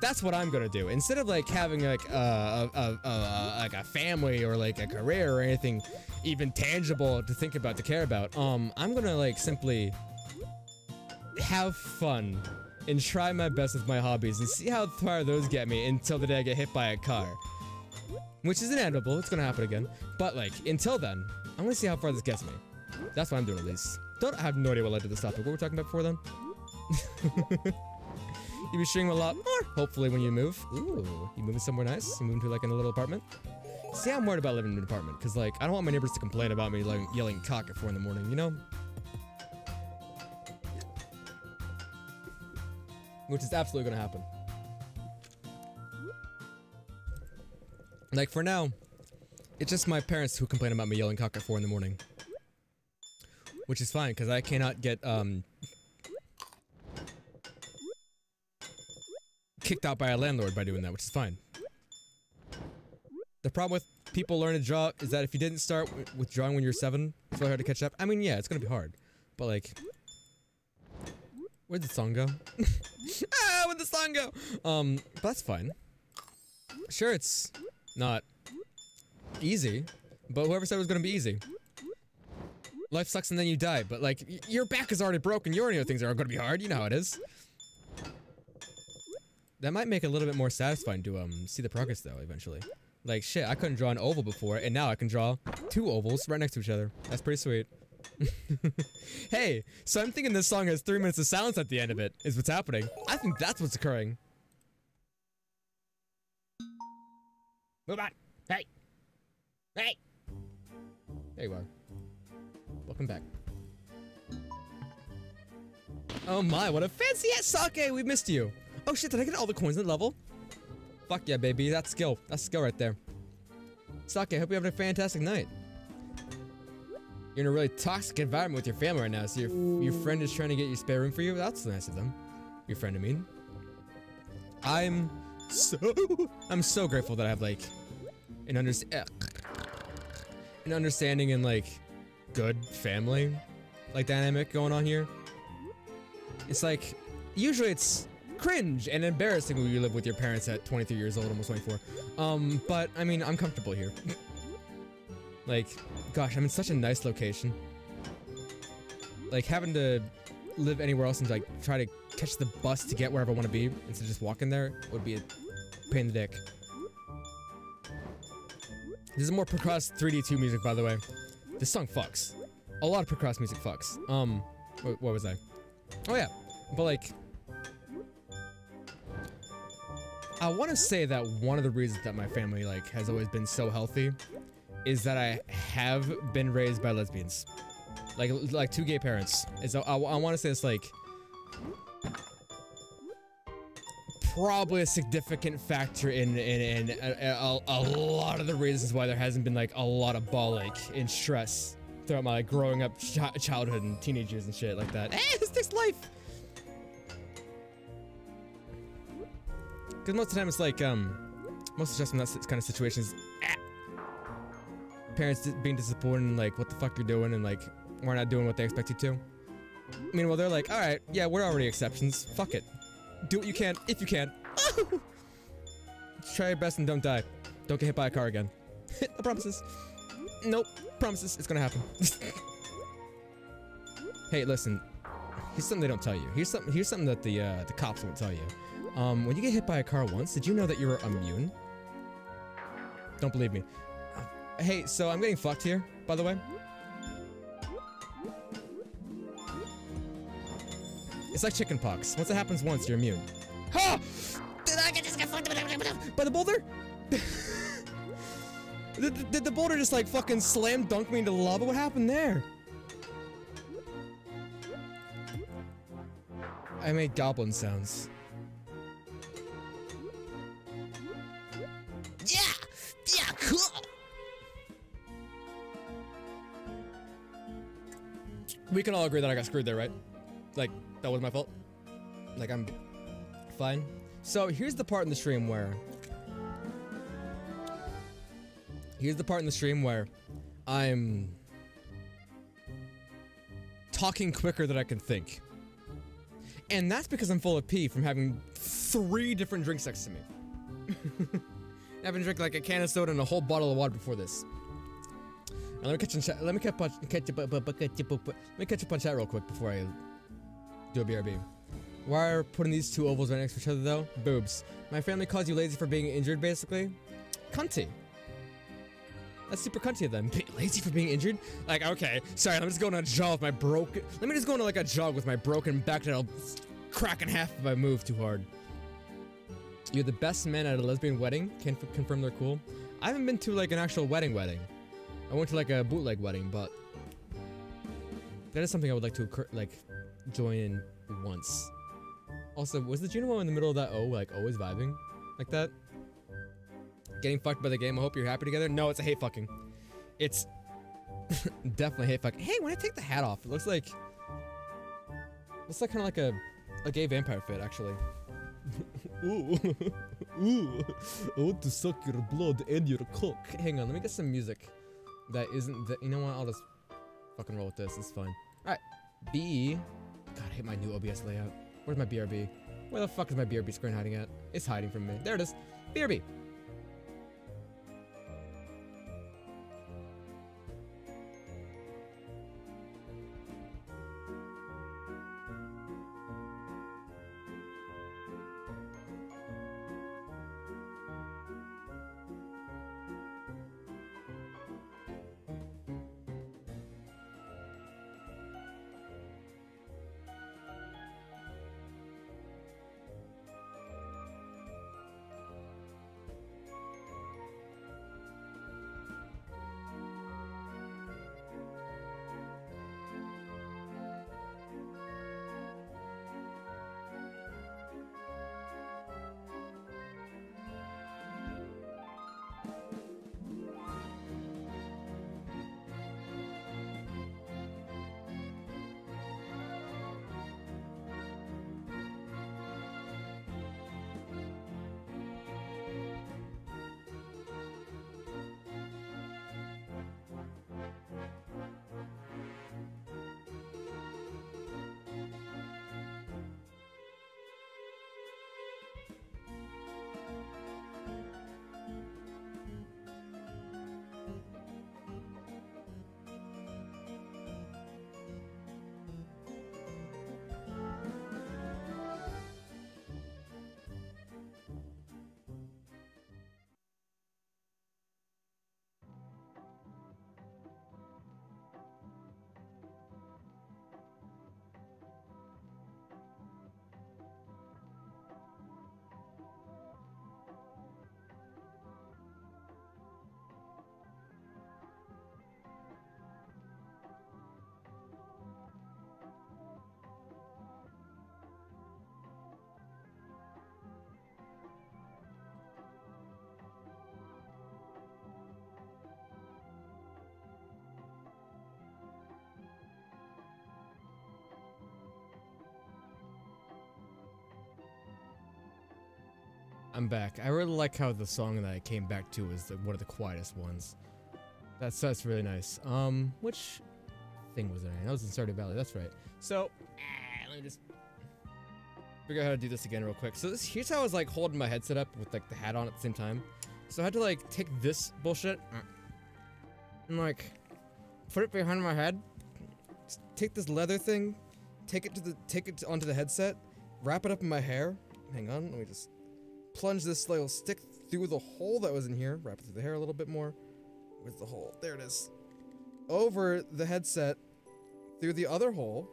that's what I'm gonna do. Instead of like having like a, a, a, a like a family or like a career or anything even tangible to think about to care about, um, I'm gonna like simply have fun and try my best with my hobbies and see how far those get me until the day I get hit by a car. Which is inevitable, it's gonna happen again. But like, until then, I'm gonna see how far this gets me. That's what I'm doing at least. Don't I have no idea what led to this topic. What were we talking about before then? [laughs] you be streaming a lot more, hopefully, when you move. Ooh, you moving somewhere nice? You moving to like in a little apartment? See, I'm worried about living in an apartment, because like, I don't want my neighbors to complain about me like yelling cock at 4 in the morning, you know? Which is absolutely gonna happen. Like, for now, it's just my parents who complain about me yelling cock at 4 in the morning. Which is fine, because I cannot get, um... Kicked out by a landlord by doing that, which is fine. The problem with people learning to draw is that if you didn't start with drawing when you're 7, it's really hard to catch up. I mean, yeah, it's gonna be hard. But, like... Where'd the song go? [laughs] ah, where'd the song go? Um, but that's fine. Sure, it's not easy, but whoever said it was gonna be easy. Life sucks and then you die, but like, your back is already broken, you already know things are gonna be hard, you know how it is. That might make it a little bit more satisfying to um see the progress though, eventually. Like, shit, I couldn't draw an oval before, and now I can draw two ovals right next to each other. That's pretty sweet. [laughs] hey, so I'm thinking this song has three minutes of silence at the end of it, is what's happening. I think that's what's occurring. Move on. Hey. Hey. There you are. Welcome back. Oh my, what a fancy ass sake! We missed you. Oh shit, did I get all the coins in the level? Fuck yeah, baby. That's skill. That's skill right there. Sake, hope you're having a fantastic night. You're in a really toxic environment with your family right now, so your, your friend is trying to get you spare room for you? That's the nice of them. Your friend, I mean. I'm so... I'm so grateful that I have, like, an, under an understanding and, like, good family, like, dynamic going on here. It's like, usually it's cringe and embarrassing when you live with your parents at 23 years old, almost 24. Um, but, I mean, I'm comfortable here. [laughs] like, gosh, I'm in such a nice location. Like, having to live anywhere else and, like, try to catch the bus to get wherever I want to be instead of just walking there would be a pain in the dick. This is more Picross 3D2 music, by the way. This song fucks. A lot of Picross music fucks. Um, what, what was I? Oh yeah, but like, I want to say that one of the reasons that my family like has always been so healthy is that I have been raised by lesbians, like like two gay parents. And so I, I want to say it's like probably a significant factor in in, in a, a, a, lot of the reasons why there hasn't been like a lot of ball ache and stress throughout my like growing up ch childhood and teenage years and shit like that. Eh, this takes life. Because most of the time it's like, um, most of the time in that kind of situations, parents being disappointed and like, what the fuck you're doing and like, we're not doing what they expect you to. Meanwhile, they're like, alright, yeah, we're already exceptions. Fuck it. Do what you can, if you can. [laughs] Try your best and don't die. Don't get hit by a car again. [laughs] I promises. Nope. Promises. It's gonna happen. [laughs] hey, listen. Here's something they don't tell you. Here's something. Here's something that the uh, the cops won't tell you. Um, when you get hit by a car once, did you know that you were immune? Don't believe me. Hey, so I'm getting fucked here, by the way. It's like chicken pox. Once it happens once, you're immune. Ha! Did I just get fucked by the boulder? [laughs] did, did the boulder just like fucking slam dunk me into the lava? What happened there? I made goblin sounds. We can all agree that I got screwed there, right? Like, that was my fault. Like, I'm fine. So, here's the part in the stream where... Here's the part in the stream where I'm... talking quicker than I can think. And that's because I'm full of pee from having three different drinks next to me. I haven't drank like a can of soda and a whole bottle of water before this. Let me catch chat. Let me catch catch up. Let me catch up on chat real quick before I do a BRB. Why are putting these two ovals right next to each other though? Boobs. My family calls you lazy for being injured, basically. Cunty. That's super cunty of them. Lazy for being injured? Like, okay, sorry, I'm just going on a jog with my broken. Let me just go on like a jog with my broken back that I'll crack in half if I move too hard. You're the best man at a lesbian wedding. Can confirm they're cool. I haven't been to like an actual wedding wedding. I went to like a bootleg wedding, but that is something I would like to like join in once. Also, was the Juno in the middle of that O like always vibing like that? Getting fucked by the game. I hope you're happy together. No, it's a hate fucking. It's [laughs] definitely hate fucking. Hey, when I take the hat off, it looks like looks like kind of like a a gay vampire fit actually. [laughs] Ooh, [laughs] ooh, I want to suck your blood and your cock. Hang on, let me get some music that isn't that. You know what? I'll just fucking roll with this. It's fine. All right, B. God, I hate my new OBS layout. Where's my BRB? Where the fuck is my BRB screen hiding at? It's hiding from me. There it is. BRB. I'm back. I really like how the song that I came back to is the, one of the quietest ones. That's that's really nice. Um, which thing was that? That was in Stardew Valley. That's right. So, ah, let me just figure out how to do this again real quick. So this here's how I was like holding my headset up with like the hat on at the same time. So I had to like take this bullshit and like put it behind my head. Take this leather thing, take it to the take it onto the headset, wrap it up in my hair. Hang on, let me just plunge this little stick through the hole that was in here, wrap it through the hair a little bit more. Where's the hole? There it is. Over the headset, through the other hole,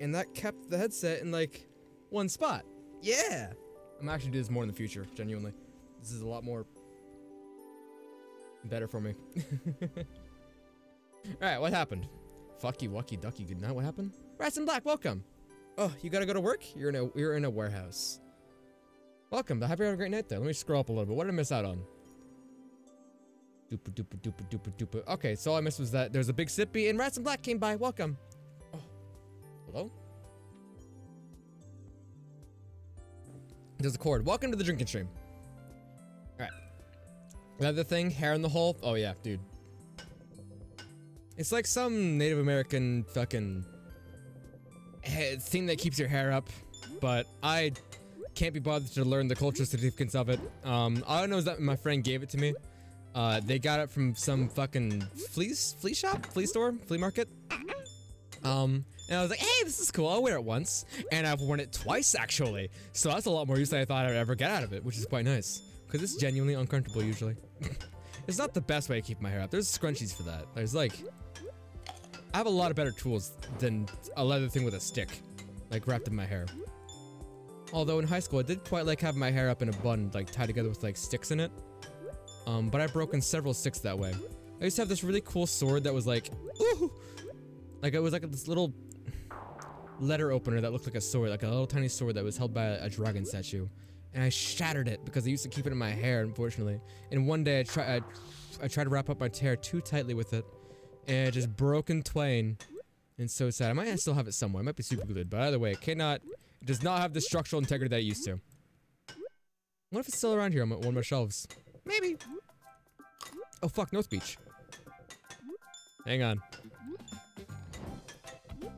and that kept the headset in like one spot. Yeah! I'm actually do this more in the future, genuinely. This is a lot more better for me. [laughs] Alright, what happened? Fucky wucky ducky good night, what happened? Rats in Black, welcome! Oh, you gotta go to work? You're in a you're in a warehouse. Welcome. I hope you had a great night there. Let me scroll up a little bit. What did I miss out on? Duper, duper, duper, duper, duper. Okay, so all I missed was that there's a big sippy and Rats in Black came by. Welcome. Oh. Hello? There's a cord. Welcome to the drinking stream. Alright. Another thing, hair in the hole. Oh yeah, dude. It's like some Native American fucking thing that keeps your hair up, but I can't be bothered to learn the cultural significance of it. Um, all I know is that my friend gave it to me. Uh, they got it from some fucking flea flea shop, flea store, flea market. Um, and I was like, hey, this is cool. I'll wear it once, and I've worn it twice actually. So that's a lot more use than I thought I'd ever get out of it, which is quite nice because it's genuinely uncomfortable usually. [laughs] it's not the best way to keep my hair up. There's scrunchies for that. There's like, I have a lot of better tools than a leather thing with a stick, like wrapped in my hair. Although in high school, I did quite like having my hair up in a bun, like tied together with like sticks in it. Um, but I've broken several sticks that way. I used to have this really cool sword that was like, ooh, like it was like this little letter opener that looked like a sword, like a little tiny sword that was held by a, a dragon statue. And I shattered it because I used to keep it in my hair, unfortunately. And one day I tried, I, I tried to wrap up my hair too tightly with it, and it just broke in twain. And so sad. I might still have it somewhere. It might be super glued, but either way, it cannot, does not have the structural integrity that it used to. What if it's still around here on one of my shelves? Maybe. Oh fuck, no speech. Hang on.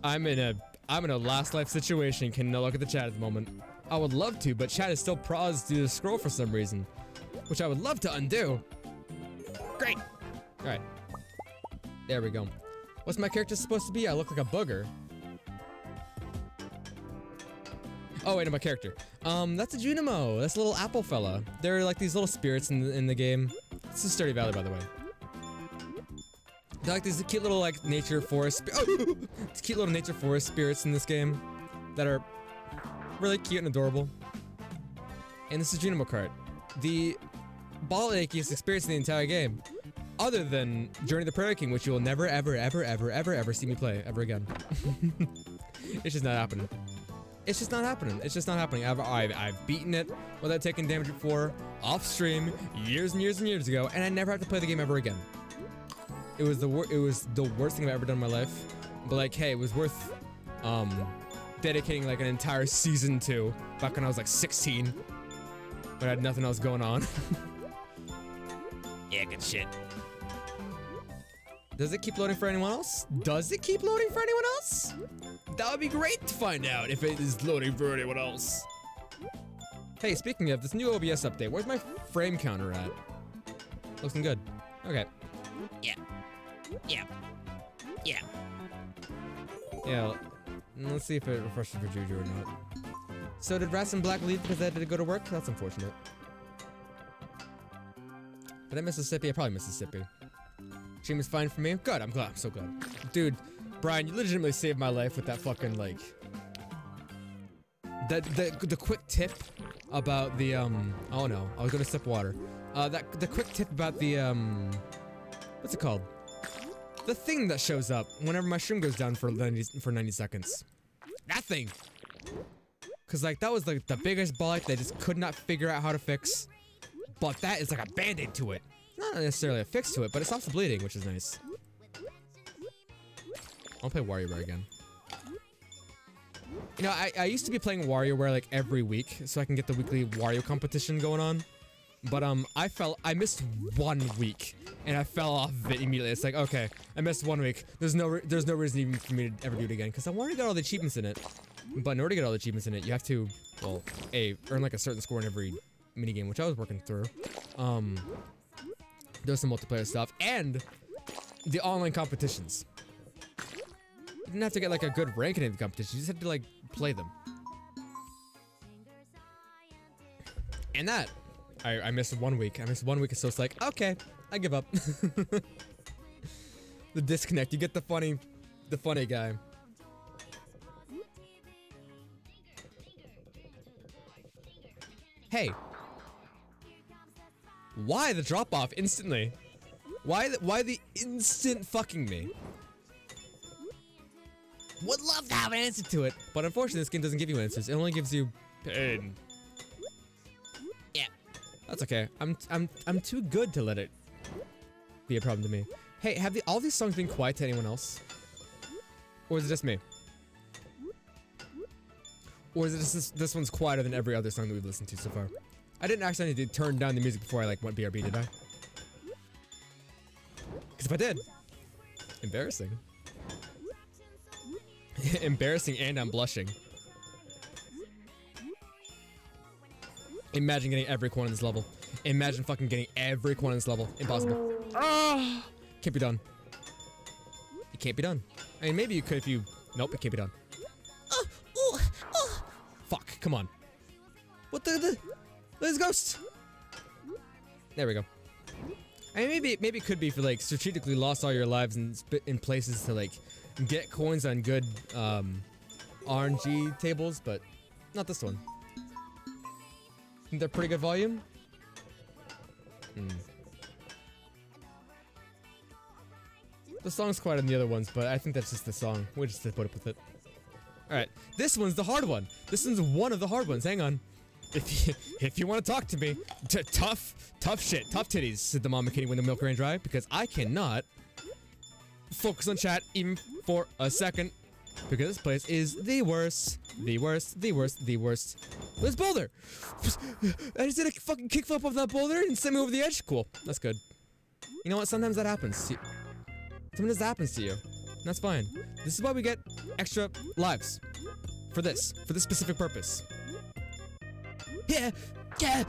I'm in a I'm in a last life situation. Cannot look at the chat at the moment. I would love to, but chat is still paused due to scroll for some reason, which I would love to undo. Great. All right. There we go. What's my character supposed to be? I look like a booger. Oh, wait, no, my character. Um, that's a Junimo. That's a little apple fella. They're like these little spirits in the, in the game. This is Stardew Valley, by the way. They're like these cute little like nature forest. Oh, it's [laughs] cute little nature forest spirits in this game that are really cute and adorable. And this is Junimo Kart. The ball achiest experience in the entire game. Other than Journey the Prairie King, which you will never, ever, ever, ever, ever, ever see me play ever again. [laughs] it's just not happening. It's just not happening. It's just not happening. I've, I've, I've beaten it without taking damage before, off stream, years and years and years ago, and I never have to play the game ever again. It was the it was the worst thing I've ever done in my life. But like, hey, it was worth um dedicating like an entire season to back when I was like 16. But I had nothing else going on. [laughs] Yeah, good shit. Does it keep loading for anyone else? Does it keep loading for anyone else? That would be great to find out if it is loading for anyone else. Hey, speaking of this new OBS update, where's my frame counter at? Looking good. Okay. Yeah. Yeah. Yeah. Yeah, let's see if it refreshes for Juju or not. So did Rats in Black leave because they had to go to work? That's unfortunate. Did I Mississippi? I probably Mississippi. Stream is fine for me. Good, I'm glad. I'm so glad. Dude, Brian, you legitimately saved my life with that fucking like the the the quick tip about the um oh no, I was gonna sip water. Uh that the quick tip about the um what's it called? The thing that shows up whenever my stream goes down for 90 for 90 seconds. That thing. Cause like that was like the biggest bug that I just could not figure out how to fix. But that is like a band-aid to it. Not necessarily a fix to it, but it stops the bleeding, which is nice. I'll play WarioWare again. You know, I, I used to be playing WarioWare like every week, so I can get the weekly Wario competition going on. But um, I fell, I missed one week, and I fell off of it immediately. It's like, okay, I missed one week. There's no, re there's no reason even for me to ever do it again, because I wanted to get all the achievements in it. But in order to get all the achievements in it, you have to, well, a earn like a certain score in every minigame, which I was working through. Um, there's some multiplayer stuff and the online competitions. You didn't have to get like a good rank in the competitions. You just had to like play them. And that, I, I missed one week. I missed one week, so it's like, okay, I give up. [laughs] the disconnect. You get the funny, the funny guy. Hey. Why the drop off instantly? Why the, why the instant fucking me? Would love to have an answer to it, but unfortunately this game doesn't give you answers. It only gives you pain. Yeah. That's okay. I'm I'm I'm too good to let it be a problem to me. Hey, have the, all these songs been quiet to anyone else? Or is it just me? Or is it just this, this one's quieter than every other song that we've listened to so far? I didn't to turn down the music before I like went BRB, did I? Because if I did, embarrassing. [laughs] embarrassing and I'm blushing. Imagine getting every coin in this level. Imagine fucking getting every coin in this level. Impossible. Ah! Can't be done. It can't be done. I mean, maybe you could if you... Nope, it can't be done. Oh, ooh, oh. Fuck, come on. What the... the there's ghosts! There we go. I mean, maybe maybe it could be for like strategically lost all your lives in in places to like get coins on good um, RNG tables, but not this one. Think they're pretty good volume. Hmm. The song's quieter than the other ones, but I think that's just the song. We'll just put up with it. Alright, this one's the hard one. This one's one of the hard ones. Hang on. If you, if you want to talk to me, tough, tough shit, tough titties, said the mama kitty when the milk ran dry, because I cannot focus on chat even for a second, because this place is the worst, the worst, the worst, the worst. This boulder! I just did a fucking kickflip off that boulder and sent me over the edge. Cool, that's good. You know what? Sometimes that happens. to you. Sometimes that happens to you. That's fine. This is why we get extra lives. For this. For this specific purpose. Yeah! Yeah!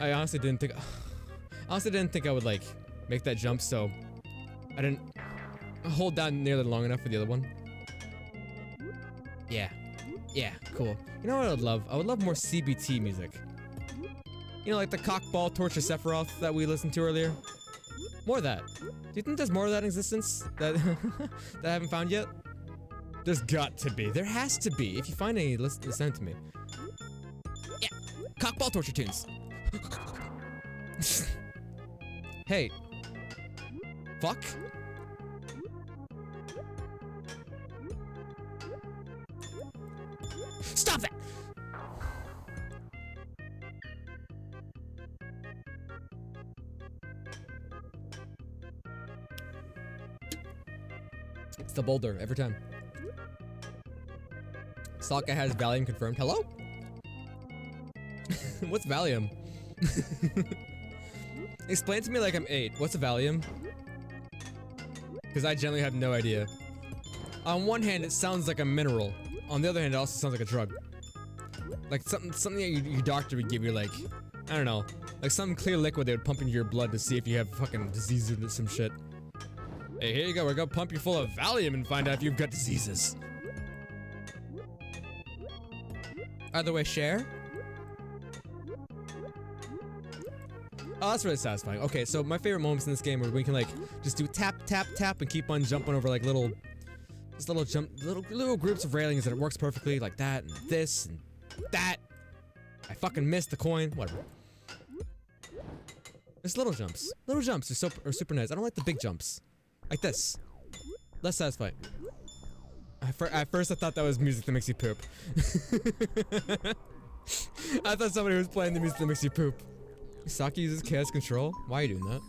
I honestly didn't think... [sighs] I honestly didn't think I would, like, make that jump, so... I didn't hold down nearly long enough for the other one. Yeah. Yeah, cool. You know what I would love? I would love more CBT music. You know, like the cockball torture Sephiroth that we listened to earlier? More of that. Do you think there's more of that in existence that, [laughs] that I haven't found yet? There's got to be. There has to be. If you find any, listen, send it to me. Cockball torture tunes. hey. Fuck. Stop that! It's the boulder every time. Sokka has Valium confirmed. Hello? [laughs] What's Valium? [laughs] Explain to me like I'm eight. What's a Valium? Because I generally have no idea. On one hand, it sounds like a mineral. On the other hand, it also sounds like a drug. Like something, something that your, your doctor would give you, like, I don't know, like some clear liquid they would pump into your blood to see if you have fucking disease or some shit. Hey, here you go. We're gonna pump you full of Valium and find out if you've got diseases. Either way, share. Oh, that's really satisfying. Okay, so my favorite moments in this game are we can like just do tap, tap, tap, and keep on jumping over like little, just little jump, little little groups of railings, and it works perfectly like that and this and that. I fucking missed the coin. Whatever. There's little jumps. Little jumps are so are super nice. I don't like the big jumps, like this. Less satisfying. At first, I thought that was music that makes you poop. [laughs] I thought somebody was playing the music that makes you poop. Saki uses chaos control. Why are you doing that?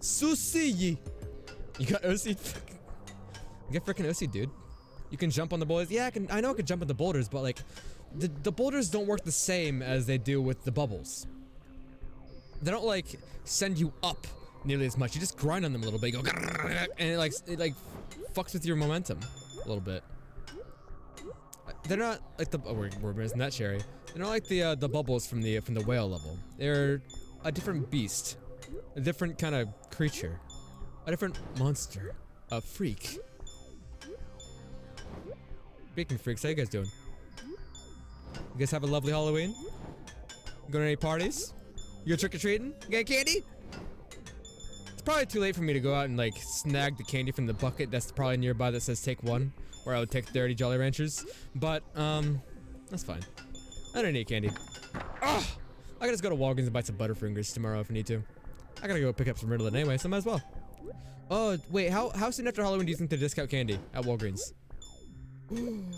Susi. You got OC. [laughs] You get freaking OC, dude. You can jump on the boulders. Yeah, I can. I know I can jump on the boulders, but like, the the boulders don't work the same as they do with the bubbles. They don't like send you up nearly as much. You just grind on them a little bit. You go and it like it like fucks with your momentum a little bit. They're not like the oh, we're, we're missing that cherry. They're not like the uh, the bubbles from the from the whale level. They're a different beast, a different kind of creature, a different monster, a freak. Of freaks, how you guys doing? You guys have a lovely Halloween? Going to any parties? You go trick or treating? You got candy? It's probably too late for me to go out and like snag the candy from the bucket that's probably nearby that says take one, or I would take 30 Jolly Ranchers. But um, that's fine. I don't need candy. Ugh! I can just go to Walgreens and buy some Butterfingers tomorrow if I need to. I gotta go pick up some Ritalin anyway, so might as well. Oh, wait, how, how soon after Halloween do you think they discount candy at Walgreens? [gasps]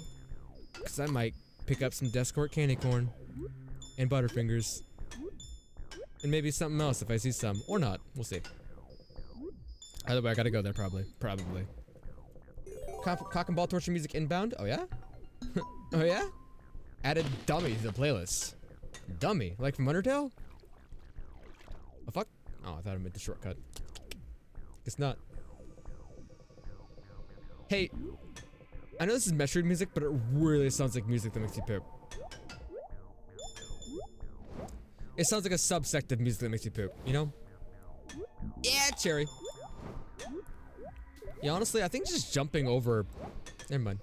Because I might pick up some Descort candy corn and Butterfingers. And maybe something else if I see some. Or not. We'll see. Either way, I gotta go there probably. Probably. Cock and ball torture music inbound? Oh yeah? [laughs] oh yeah? Added dummy to the playlist. Dummy? Like from Undertale? Oh fuck? Oh, I thought I meant the shortcut. It's not. Hey, I know this is Metroid music, but it really sounds like music that makes you poop. It sounds like a subsect of music that makes you poop, you know? Yeah, cherry. Yeah, honestly, I think just jumping over... Never mind.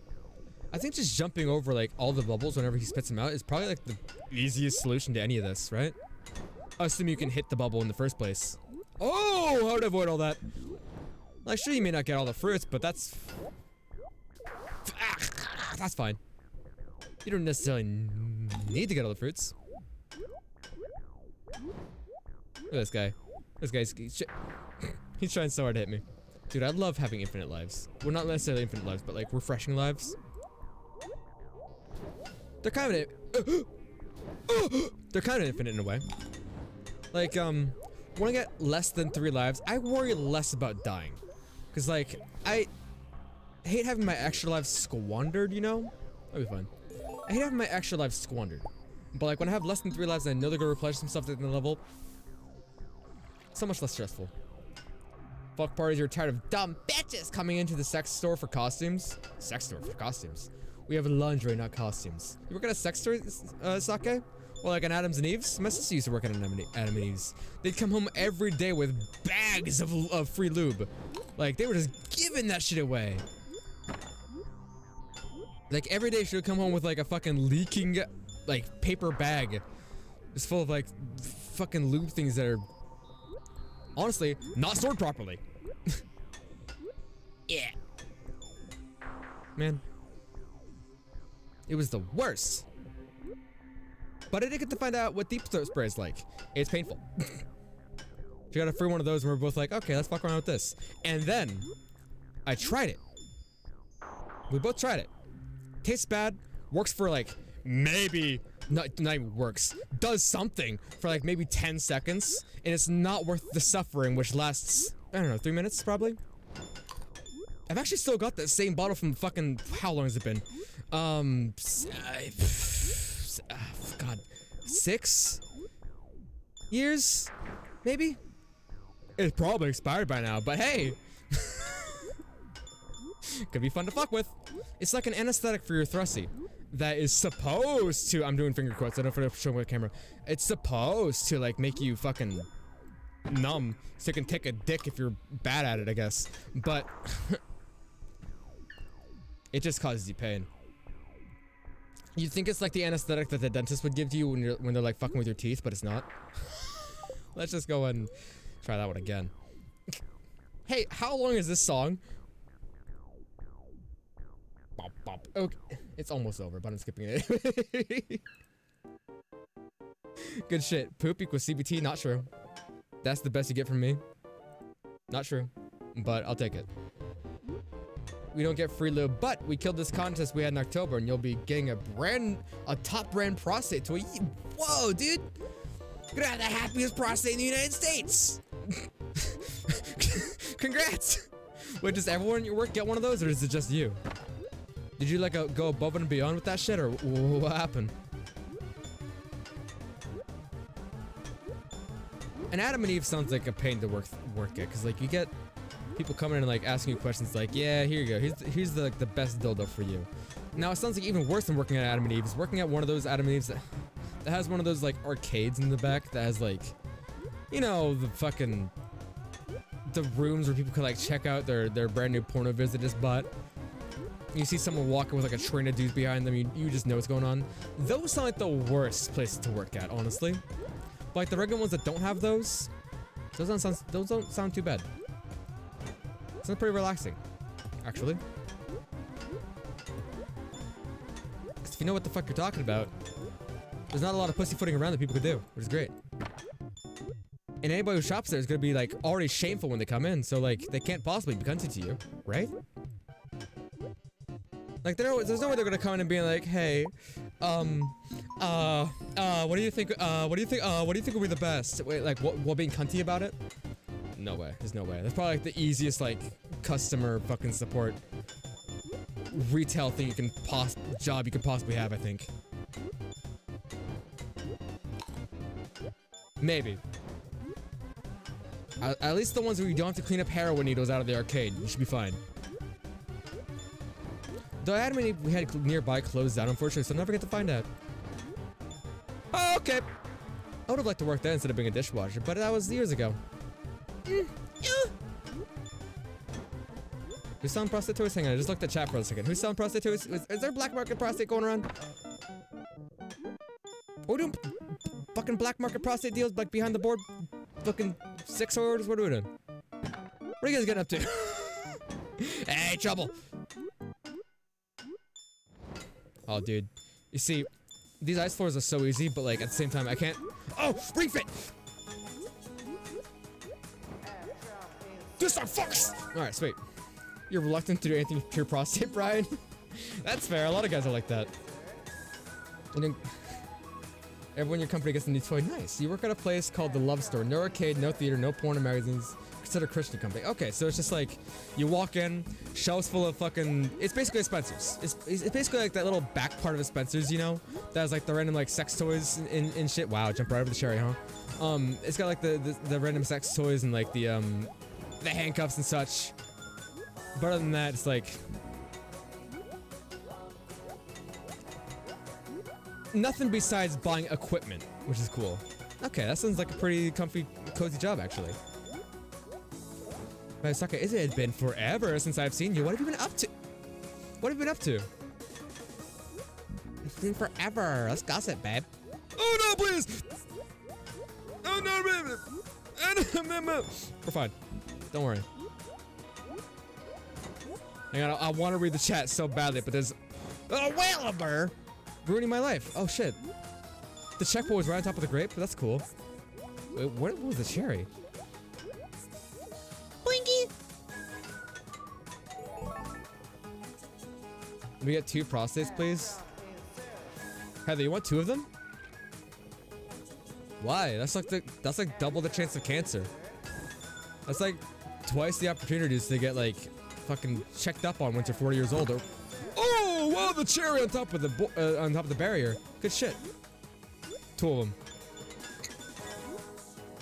I think just jumping over, like, all the bubbles whenever he spits them out is probably, like, the easiest solution to any of this, right? Assuming you can hit the bubble in the first place. Oh, how to avoid all that? Like, sure, you may not get all the fruits, but that's... Ah, that's fine. You don't necessarily need to get all the fruits. Look at this guy. This guy's... [clears throat] He's trying so hard to hit me. Dude, I love having infinite lives. Well, not necessarily infinite lives, but like refreshing lives. They're kind of... [gasps] They're kind of infinite in a way. Like, um, when I get less than three lives, I worry less about dying. Because, like, I hate having my extra lives squandered, you know? That'd be fun. I hate having my extra lives squandered. But, like, when I have less than three lives and I know they're gonna replenish some stuff in the level, so much less stressful. Fuck parties, you're tired of dumb bitches coming into the sex store for costumes. Sex store for costumes. We have lingerie, not costumes. You work at a sex store, uh, Sake? Well, like an Adams and Eve's? My sister used to work at an Adam and Eve's. They'd come home every day with bags of, of free lube. Like, they were just giving that shit away. Like, every day she would come home with, like, a fucking leaking, like, paper bag. Just full of, like, fucking lube things that are, honestly, not stored properly. [laughs] Yeah. Man. It was the worst. But I did get to find out what deep throat spray is like. It's painful. she got a free one of those and we're both like, okay, let's fuck around with this. And then I tried it. We both tried it. Tastes bad, works for like maybe not, not even works, does something for like maybe 10 seconds, and it's not worth the suffering, which lasts, I don't know, three minutes probably? I've actually still got that same bottle from fucking, how long has it been? Um, uh, God, six years, maybe? It's probably expired by now, but hey! [laughs] Could be fun to fuck with. It's like an anesthetic for your thrusty that is supposed to, I'm doing finger quotes, I don't know if I'm showing my camera. It's supposed to like make you fucking numb so you can take a dick if you're bad at it, I guess. But [laughs] it just causes you pain. You think it's like the anesthetic that the dentist would give to you when you're when they're like fucking with your teeth, but it's not. [laughs] Let's just go and try that one again. hey, how long is this song? Bop, bop. Okay, it's almost over, but I'm skipping it. [laughs] Good shit. Poop equals CBT. Not true. That's the best you get from me. Not true, but I'll take it we don't get free lube, but we killed this contest we had in October, and you'll be getting a brand, a top brand prostate toy. Whoa, dude! You're gonna have the happiest prostate in the United States! [laughs] Congrats! Wait, does everyone in your work get one of those, or is it just you? Did you like uh, go above and beyond with that shit, or what happened? And Adam and Eve sounds like a pain to work work at, cause like you get people coming in and like asking you questions like, yeah, here you go. Here's, here's the, like, the best dildo for you. Now, it sounds like even worse than working at Adam and Eve's. Working at one of those Adam and Eve's that, that has one of those like arcades in the back that has like, you know, the fucking, the rooms where people could like check out their, their brand new porno vids they just. You see someone walking with like a train of dudes behind them, you, you just know what's going on. Those sound like the worst places to work at, honestly. But like the regular ones that don't have those, those don't sound, those don't sound too bad. Sounds pretty relaxing, actually. Because if you know what the fuck you're talking about, there's not a lot of pussyfooting around that people could do, which is great. And anybody who shops there is gonna be like already shameful when they come in, so like they can't possibly be cunty to you, right? Like there, there's no way they're gonna come in and be like, hey, um, uh, uh, what do you think? Uh, what do you think? Uh, what do you think will be the best? Wait, like what? What being cunty about it? No way. There's no way. That's probably like the easiest like customer fucking support retail thing you can poss job you could possibly have, I think. Maybe. At, least the ones where you don't have to clean up heroin needles out of the arcade. You should be fine. The anime we had nearby closed down, unfortunately, so I'll never get to find out. Oh, okay. I would have liked to work there instead of being a dishwasher, but that was years ago. Who's selling prostate toys? Hang on, I just looked at chat for a second. Who's selling prostate toys? Is, is there black market prostate going around? We doing fucking black market prostate deals like behind the board? Fucking six orders? What are we doing? What are you guys getting up to? [laughs] hey, trouble! Oh, dude. You see, these ice floors are so easy, but like at the same time, I can't. Oh, Ring Alright, sweet. You're reluctant to do anything your prostate, [laughs] Brian? That's fair. A lot of guys are like that. And then everyone in your company gets a new toy. Nice. You work at a place called the Love Store. No arcade, no theater, no porn or magazines. Consider Christian company. Okay, so it's just like you walk in, shelves full of fucking. It's basically a Spencer's. It's, it's basically like that little back part of a Spencer's, you know, that has like the random like sex toys and, and shit. Wow, jump right over the cherry, huh? Um, it's got like the, the the random sex toys and like the um the handcuffs and such. But other than that, it's like nothing besides buying equipment, which is cool. Okay, that sounds like a pretty comfy, cozy job, actually. Saka, it has been forever since I've seen you. What have you been up to? What have you been up to? It's been forever. Let's gossip, babe. Oh no, please! Oh no, baby! [laughs] We're fine. Don't worry. Hang on, I, I want to read the chat so badly, but there's a whale of her ruining my life. Oh shit. The checkpoint was right on top of the grape. But that's cool. Wait, what was the cherry? Boinky. Can we get two prostates, please? Heather, you want two of them? Why? That's like the that's like double the chance of cancer. That's like twice the opportunities to get like fucking checked up on once you're 40 years old. Or, oh, wow, the cherry on top of the uh, on top of the barrier. Good shit. Two of them.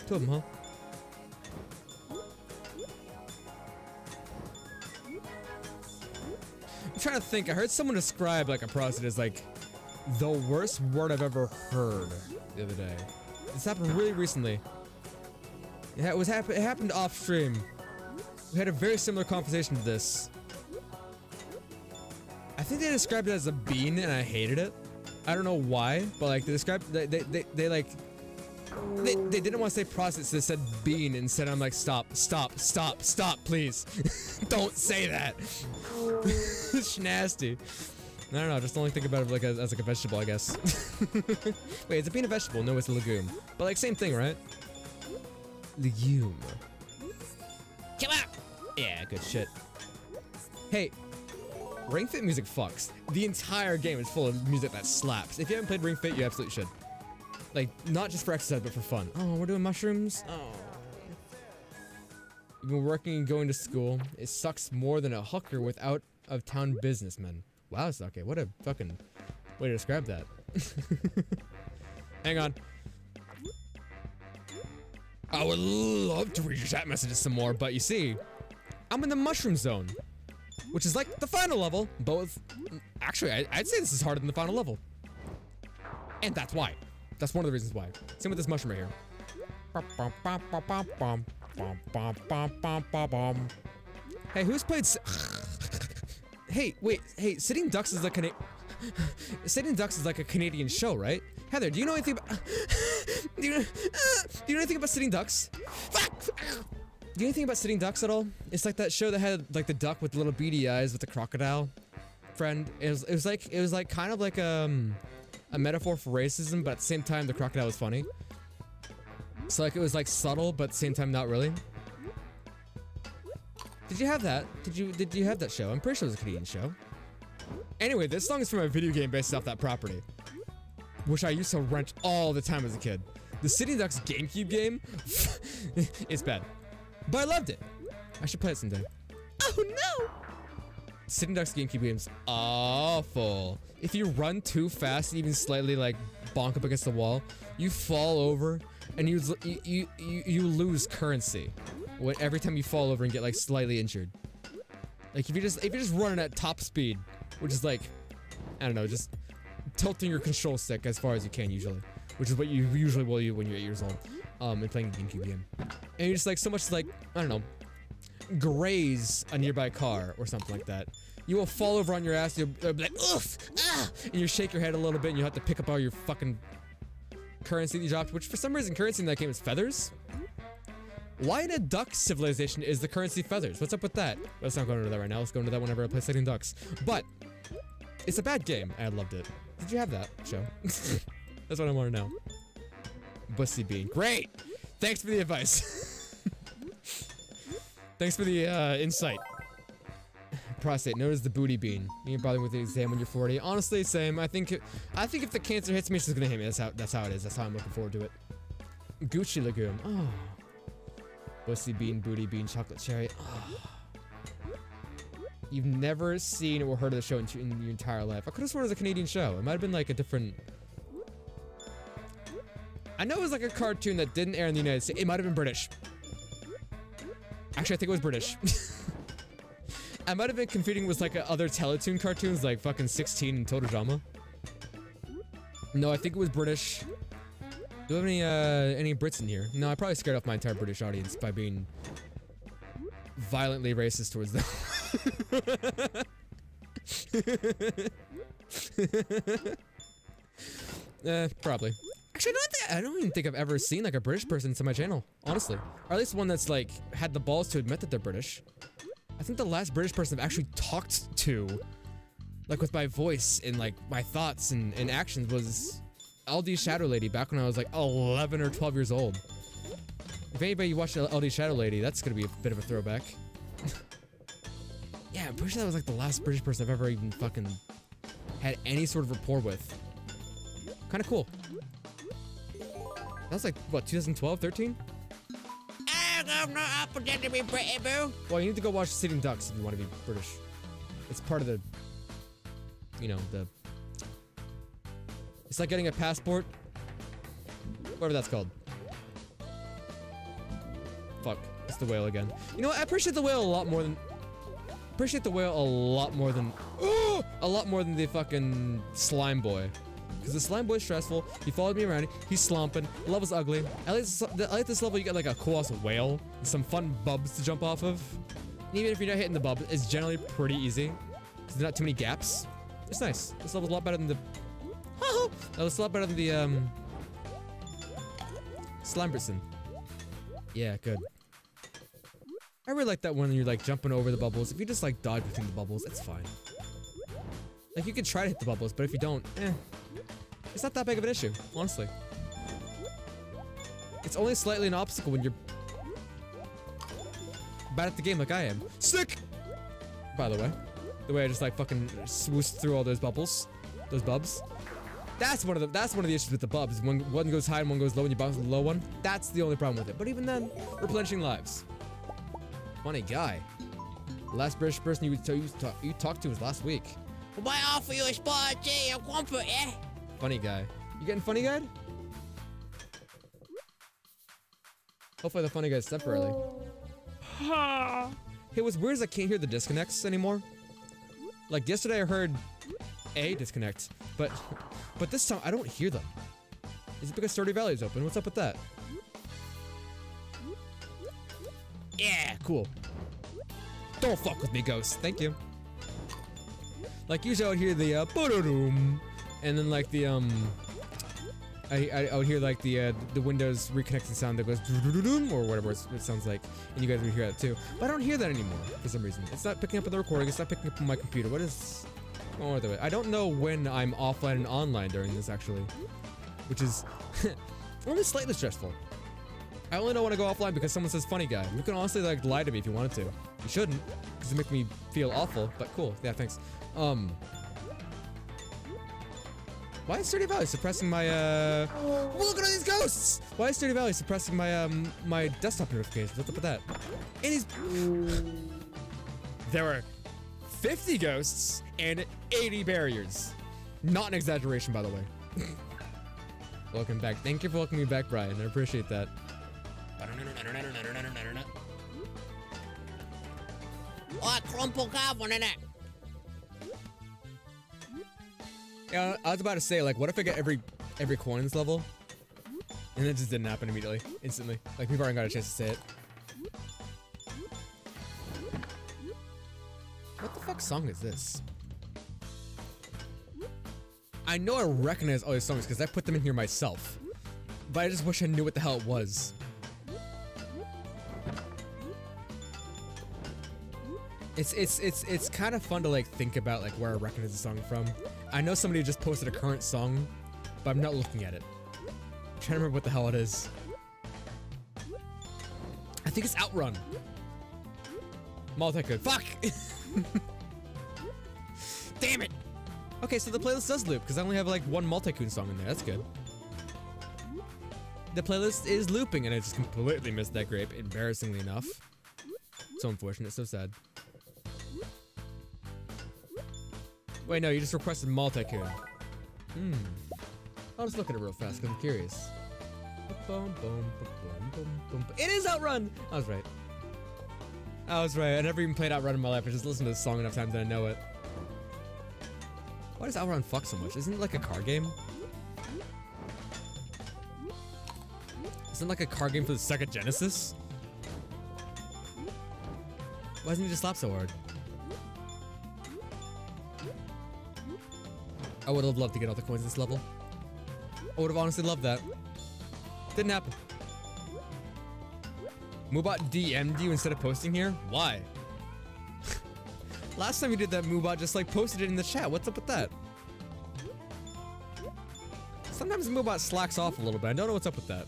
Two of them, huh? I'm trying to think. I heard someone describe like a prostate as like the worst word I've ever heard the other day. This happened really recently. It was happen. It happened off stream. We had a very similar conversation to this. I think they described it as a bean, and I hated it. I don't know why, but like they described they they they, they like they, they didn't want to say process. They said bean instead. I'm like, stop, stop, stop, stop, please. [laughs] don't say that. [laughs] it's nasty. I don't know. Just only think about it like as, as like a vegetable, I guess. [laughs] Wait, is a bean a vegetable? No, it's a legume. But like same thing, right? Legume. Come on! Yeah, good shit. Hey, Ring Fit music fucks. The entire game is full of music that slaps. If you haven't played Ring Fit, you absolutely should. Like, not just for exercise, but for fun. Oh, we're doing mushrooms? Oh. You've been working and going to school. It sucks more than a hooker without of town businessmen. Wow, okay. What a fucking way to describe that. [laughs] Hang on. I would love to read your chat messages some more, but you see, I'm in the mushroom zone, which is like the final level, but with, actually, I, would say this is harder than the final level. And that's why. That's one of the reasons why. Same with this mushroom right here. Hey, who's played... [laughs] hey, wait, hey, Sitting Ducks is like a... [laughs] Sitting Ducks is like a Canadian show, right? Heather, do you know anything about... [laughs] do, you, uh, do you know anything about Sitting Ducks? Do you anything about Sitting Ducks at all? It's like that show that had like the duck with the little beady eyes with the crocodile friend. It was, it was like, it was like kind of like um, a metaphor for racism, but at the same time the crocodile was funny. So like it was like subtle, but at the same time not really. Did you have that? Did you did you have that show? I'm pretty sure it was a Canadian show. Anyway, this song is from a video game based off that property which I used to rent all the time as a kid. The Sitting Ducks GameCube game, [laughs] it's bad. But I loved it. I should play it someday. Oh no! Sitting Ducks GameCube game's awful. If you run too fast and even slightly like bonk up against the wall, you fall over and you you you, you lose currency. When, every time you fall over and get like slightly injured. Like if you just if you're just running at top speed, which is like I don't know, just tilting your control stick as far as you can usually. which is what you usually will you when you're eight years old, um, and playing GameCube game. And you just like so much like I don't know, graze a nearby car or something like that. You will fall over on your ass. You'll, be like, oof, ah, and you shake your head a little bit, and you have to pick up all your fucking currency that you dropped. Which for some reason, currency in that game is feathers. Why in a duck civilization is the currency feathers? What's up with that? Let's not go into that right now. Let's go into that whenever I play Sledding Ducks. But it's a bad game. I loved it. Did you have that show? [laughs] That's what I want to know. Bussy Bean. Great. Thanks for the advice. [laughs] Thanks for the uh, insight. Prostate, known as the booty bean. You ain't bothering with the exam when you're 40. Honestly, same. I think I think if the cancer hits me, just gonna hit me. That's how that's how it is. That's how I'm looking forward to it. Gucci legume. Oh. Bussy bean, booty bean, chocolate cherry. Oh. You've never seen or heard of the show in, in your entire life. I could have sworn it was a Canadian show. It might have been like a different. I know it was like a cartoon that didn't air in the United States. It might have been British. Actually, I think it was British. [laughs] I might have been confusing with like other Teletoon cartoons like fucking 6teen and Total Drama. No, I think it was British. Do we have any uh, any Brits in here? No, I probably scared off my entire British audience by being violently racist towards them. uh, [laughs] probably. Actually, I don't, think, I don't even think I've ever seen like a British person to my channel, honestly. Or at least one that's like had the balls to admit that they're British. I think the last British person I've actually talked to, like with my voice and like my thoughts and, and actions was LD Shadow Lady back when I was like 11 or 12 years old. If anybody watched LD Shadow Lady, that's gonna be a bit of a throwback. [laughs] yeah, I'm pretty sure that was like the last British person I've ever even fucking had any sort of rapport with. Kind of cool. That was like, what, 2012, 13? Ah, I'm not up pretend to be pretty, boo. Well, you need to go watch Sitting Ducks if you want to be British. It's part of the, you know, the. It's like getting a passport. Whatever that's called. Fuck. It's the whale again. You know what? I appreciate the whale a lot more than. Appreciate the whale a lot more than. [gasps] a lot more than the fucking slime boy. Because the slime boy is stressful. He followed me around. He's slumping. The level's ugly. At least, at like this level. You get like a cool-ass whale. Some fun bubs to jump off of. And even if you're not hitting the bub, it's generally pretty easy. There's not too many gaps. It's nice. This level's a lot better than the... [laughs] that it's a lot better than the, um... Slamberson. Yeah, good. I really like that when you're like jumping over the bubbles. If you just like dodge between the bubbles, it's fine. Like you can try to hit the bubbles, but if you don't, eh. It's not that big of an issue, honestly. It's only slightly an obstacle when you're bad at the game like I am. Sick! By the way. The way I just like fucking swoosed through all those bubbles. Those bubs. That's one of the that's one of the issues with the bubs. One one goes high and one goes low and you bounce the low one. That's the only problem with it. But even then, replenishing lives. Funny guy. Last British person you, you, talk, you talked to was last week. Why offer you a spot, Jay, a comfort, eh? Funny guy. You getting funny guy? Hopefully the funny guy's separately. early. [sighs] hey, what's weird is I can't hear the disconnects anymore. Like yesterday I heard a disconnect, but but this time I don't hear them. Is it because Stardew Valley is open? What's up with that? Yeah, cool. Don't fuck with me, ghost. Thank you. Like usually I would hear the uh, and then like the um, I, I, I would hear like the uh, the Windows reconnecting sound that goes or whatever it sounds like, and you guys would hear that too. But I don't hear that anymore for some reason. It's not picking up on the recording. It's not picking up on my computer. What is? Oh, wait, I don't know when I'm offline and online during this actually, which is only slightly stressful. I only know when to go offline because someone says funny guy. You can honestly like lie to me if you wanted to. You shouldn't, because it makes me feel awful. But cool. Yeah, thanks. Um. Why is Stardew Valley suppressing my, uh... Look at all these ghosts! Why is Stardew Valley suppressing my, um, my desktop notifications? What's up with that? It is... There are 50 ghosts and 80 barriers. Not an exaggeration, by the way. [laughs] Welcome back. Thank you for welcoming me back, Brian. I appreciate that. Oh, crumple carbon in it. Yeah, I was about to say, like, what if I get every every coins level? And it just didn't happen immediately, instantly. Like people aren't got a chance to say it. What the fuck song is this? I know I recognize all these songs because I put them in here myself. But I just wish I knew what the hell it was. It's it's it's it's kind of fun to like think about like where I recognize the song from. I know somebody just posted a current song, but I'm not looking at it. I'm trying to remember what the hell it is. I think it's Outrun. Multi-code. Fuck! [laughs] Damn it! Okay, so the playlist does loop, because I only have like one Multicoon song in there. That's good. The playlist is looping, and I just completely missed that grape, embarrassingly enough. So unfortunate, so sad. Wait, no, you just requested Multicoon. Hmm. I'll just look at it real fast, because I'm curious. It is Outrun! I was right. I was right. I never even played Outrun in my life. I just listened to the song enough times that I know it. Why does Outrun fuck so much? Isn't it like a car game? Isn't it like a car game for the Sega Genesis? Why doesn't he just slap so hard? I would have loved to get all the coins this level. I would have honestly loved that. Didn't happen. Moobot DM'd you instead of posting here? Why? [laughs] Last time you did that, Moobot just like posted it in the chat. What's up with that? Sometimes Moobot slacks off a little bit. I don't know what's up with that.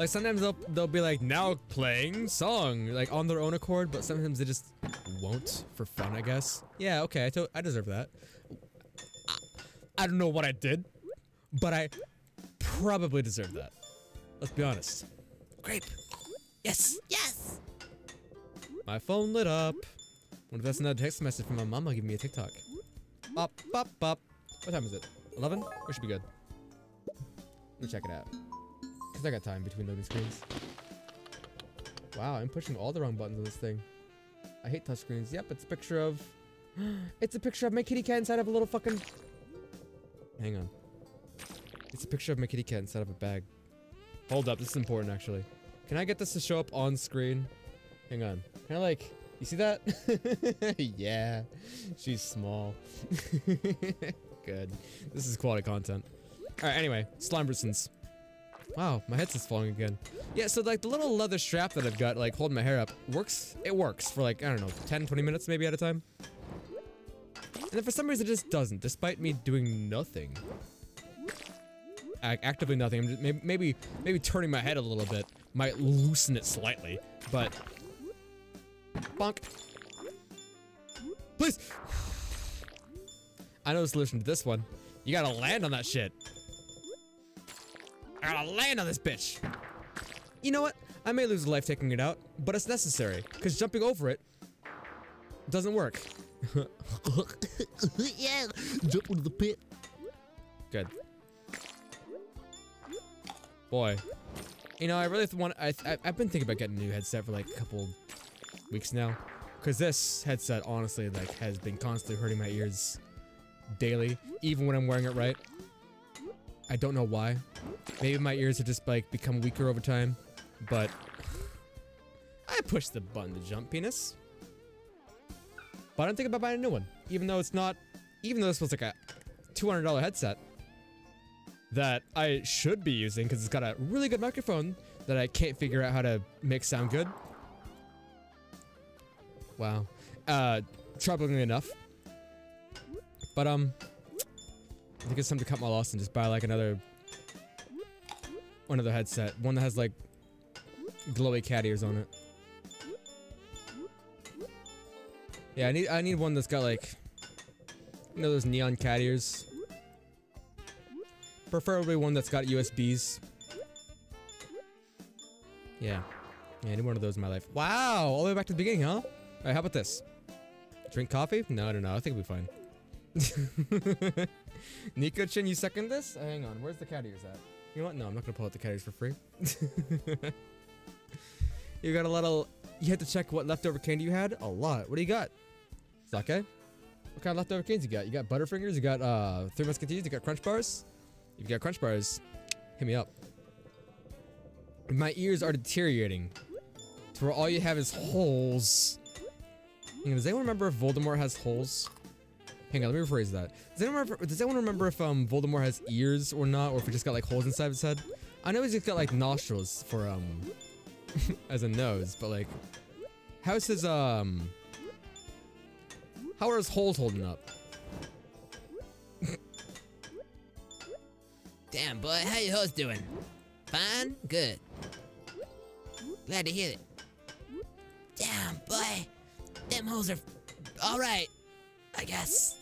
Like sometimes they'll they'll be like now playing song like on their own accord, but sometimes they just won't for fun. I guess. Yeah. Okay. I I deserve that. I, I don't know what I did, but I probably deserve that. Let's be honest. Grape. Yes. Yes. My phone lit up. What if that's another text message from my mama giving me a TikTok? Up, up, up. What time is it? 11? We should be good. Let me check it out. Because I got time between loading screens. Wow, I'm pushing all the wrong buttons on this thing. I hate touchscreens. Yep, it's a picture of... [gasps] it's a picture of my kitty cat inside of a little fucking... Hang on. It's a picture of my kitty cat inside of a bag. Hold up, this is important actually. Can I get this to show up on screen? Hang on. Can I like... You see that? [laughs] yeah. She's small. [laughs] Good. This is quality content. Alright, anyway. Slimersons. Wow, my headset's falling again. Yeah, so like the little leather strap that I've got, like holding my hair up, works. It works for like, I don't know, 10, 20 minutes maybe at a time. And then for some reason it just doesn't, despite me doing nothing. Ac actively nothing. I'm just, maybe, maybe, maybe turning my head a little bit might loosen it slightly, but Bonk. Please. [sighs] I know the solution to this one. You gotta land on that shit. I gotta land on this bitch. You know what? I may lose a life taking it out, but it's necessary, because jumping over it doesn't work. Yeah. [laughs] Jump into the pit. Good. Boy. You know, I really want. I, I I've been thinking about getting a new headset for like a couple weeks now, because this headset honestly like has been constantly hurting my ears daily, even when I'm wearing it right. I don't know why. Maybe my ears have just like become weaker over time, but [sighs] I pushed the button to jump, penis. But I'm thinking about buying a new one, even though it's not, even though this was like a $200 headset that I should be using because it's got a really good microphone that I can't figure out how to make sound good. Wow. Uh, troublingly enough. But, um, I think it's time to cut my loss and just buy, like, another, another headset. One that has, like, glowy cat ears on it. Yeah, I need, I need one that's got, like, you know those neon cat ears? Preferably one that's got USBs. Yeah. Yeah, I need one of those in my life. Wow! All the way back to the beginning, huh? Alright, how about this? Drink coffee? No, no, no. I think we'll be fine. [laughs] Nico Chin, you second this? Uh, hang on. Where's the cat ears at? You know what? No, I'm not to pull out the cat ears for free. [laughs] you got a little... You had to check what leftover candy you had? A lot. What do you got? Sake? What kind of leftover candies you got? You got Butterfingers? You got uh, Three Musketeers? You got Crunch Bars? If you got Crunch Bars, Hit me up. My ears are deteriorating to where all you have is holes. Hang on, does anyone remember if Voldemort has holes? Hang on, let me rephrase that. Does anyone remember, does anyone remember if um Voldemort has ears or not, or if he just got like holes inside his head? I know he's just got like nostrils for um [laughs] as a nose, but like how's his um how are his holes holding up? Damn, boy, how your hoes doing? Fine? Good. Glad to hear it. Damn, boy. Them hoes are alright, I guess.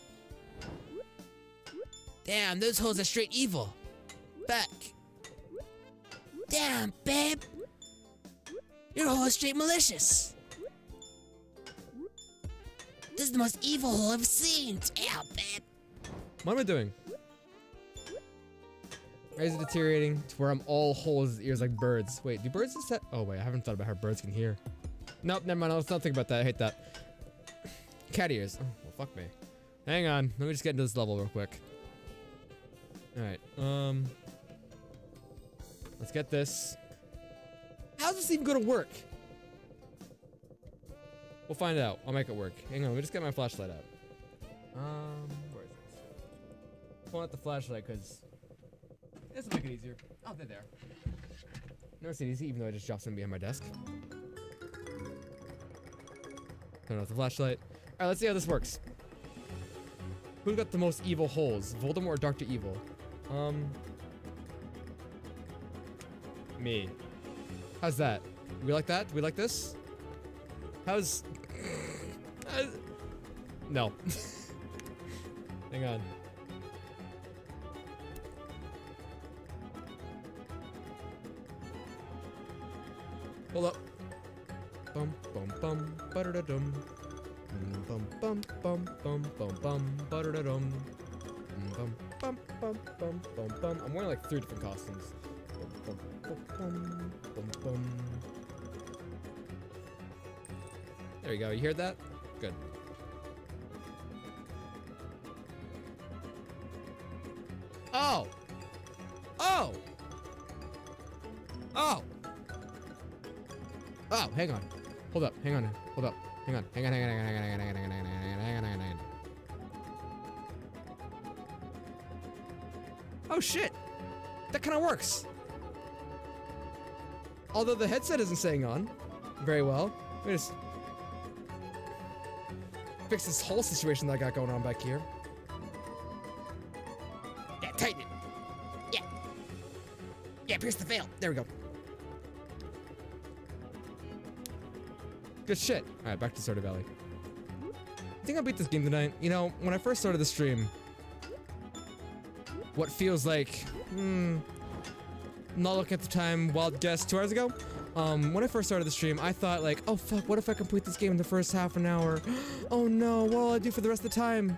Damn, those hoes are straight evil. Fuck. Damn, babe. Your hole is straight malicious. This is the most evil hole I've seen. Damn, babe. What am I doing? Is it deteriorating to where I'm all holes ears like birds? Wait, do birds just have- Oh wait, I haven't thought about how birds can hear. Nope, never mind. Let's not think about that. I hate that. Cat ears. Oh, well, fuck me. Hang on. Let me just get into this level real quick. Alright, um... Let's get this. How's this even gonna work? We'll find out. I'll make it work. Hang on, let me just get my flashlight out. Um, where is it? Pull out the flashlight, because this will make it easier. Oh, they're there. Never seen easy, even though I just dropped them behind my desk. Turn off the flashlight. Alright, let's see how this works. Who got the most evil holes? Voldemort or Dr. Evil? Um... Me. How's that? We like that? We like this? How's... How's- No. Hang on. Hold up. Bum bum bum da dum. Bum bum bum bum bum bum da dum. Bum bum bum bum bum bum. I'm wearing like three different costumes. Bum bum bum bum bum. There you go. You hear that? Good. Oh. Oh. Oh. Oh, hang on. Hold up. Hang on. Hold up. Hang on. Hang on. Hang on. Hang on. Hang on. Hang on. Hang on. Hang on. Hang on. Hang on. Oh shit. That kind of works. Although the headset isn't saying on very well. Me just fix this whole situation that I got going on back here. Yeah, tighten it. Yeah. Yeah, pierce the veil. There we go. Good shit. All right, back to Stardew Valley. I think I'll beat this game tonight. You know, when I first started the stream, what feels like, hmm, not looking at the time, wild guess, two hours ago. Um, when I first started the stream, I thought like, oh fuck, what if I complete this game in the first half an hour? [gasps] oh no, what will I do for the rest of the time?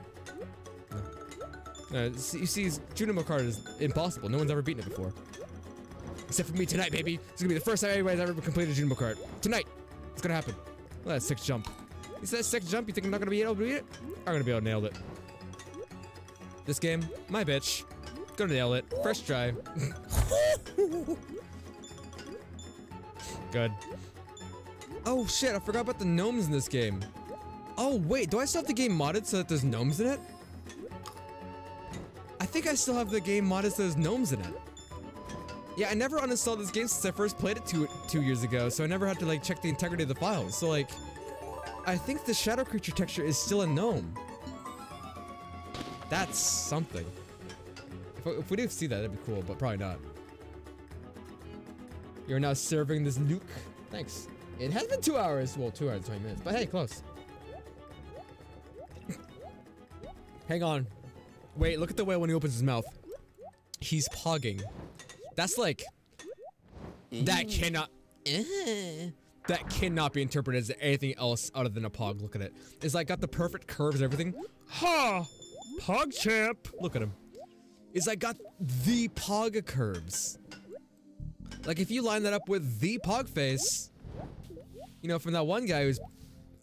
Uh, you see, Junimo Kart is impossible. No one's ever beaten it before. Except for me tonight, baby. It's gonna be the first time anybody's ever completed Junimo Kart. Tonight! It's gonna happen. At that six jump. You said six jump? You think I'm not gonna be able to beat it? I'm gonna be able to nail it. This game, my bitch. Gonna nail it. First try. [laughs] Good. Oh shit, I forgot about the gnomes in this game. Oh wait, do I still have the game modded so that there's gnomes in it? I think I still have the game modded so there's gnomes in it. Yeah, I never uninstalled this game since I first played it two two years ago, so I never had to like check the integrity of the files. So like, I think the shadow creature texture is still a gnome. That's something. If, if we did see that, that'd be cool, but probably not. You're now serving this Luke. Thanks. It has been two hours. Well, two hours 20 minutes, but hey, close. Hang on. Wait, look at the way when he opens his mouth. He's pogging. That's like. That cannot. Uh, That cannot be interpreted as anything else other than a pog. Look at it. It's like got the perfect curves and everything. Ha! Pog champ! Look at him. It's like got the pog curves. Like if you line that up with the pog face, you know, from that one guy who's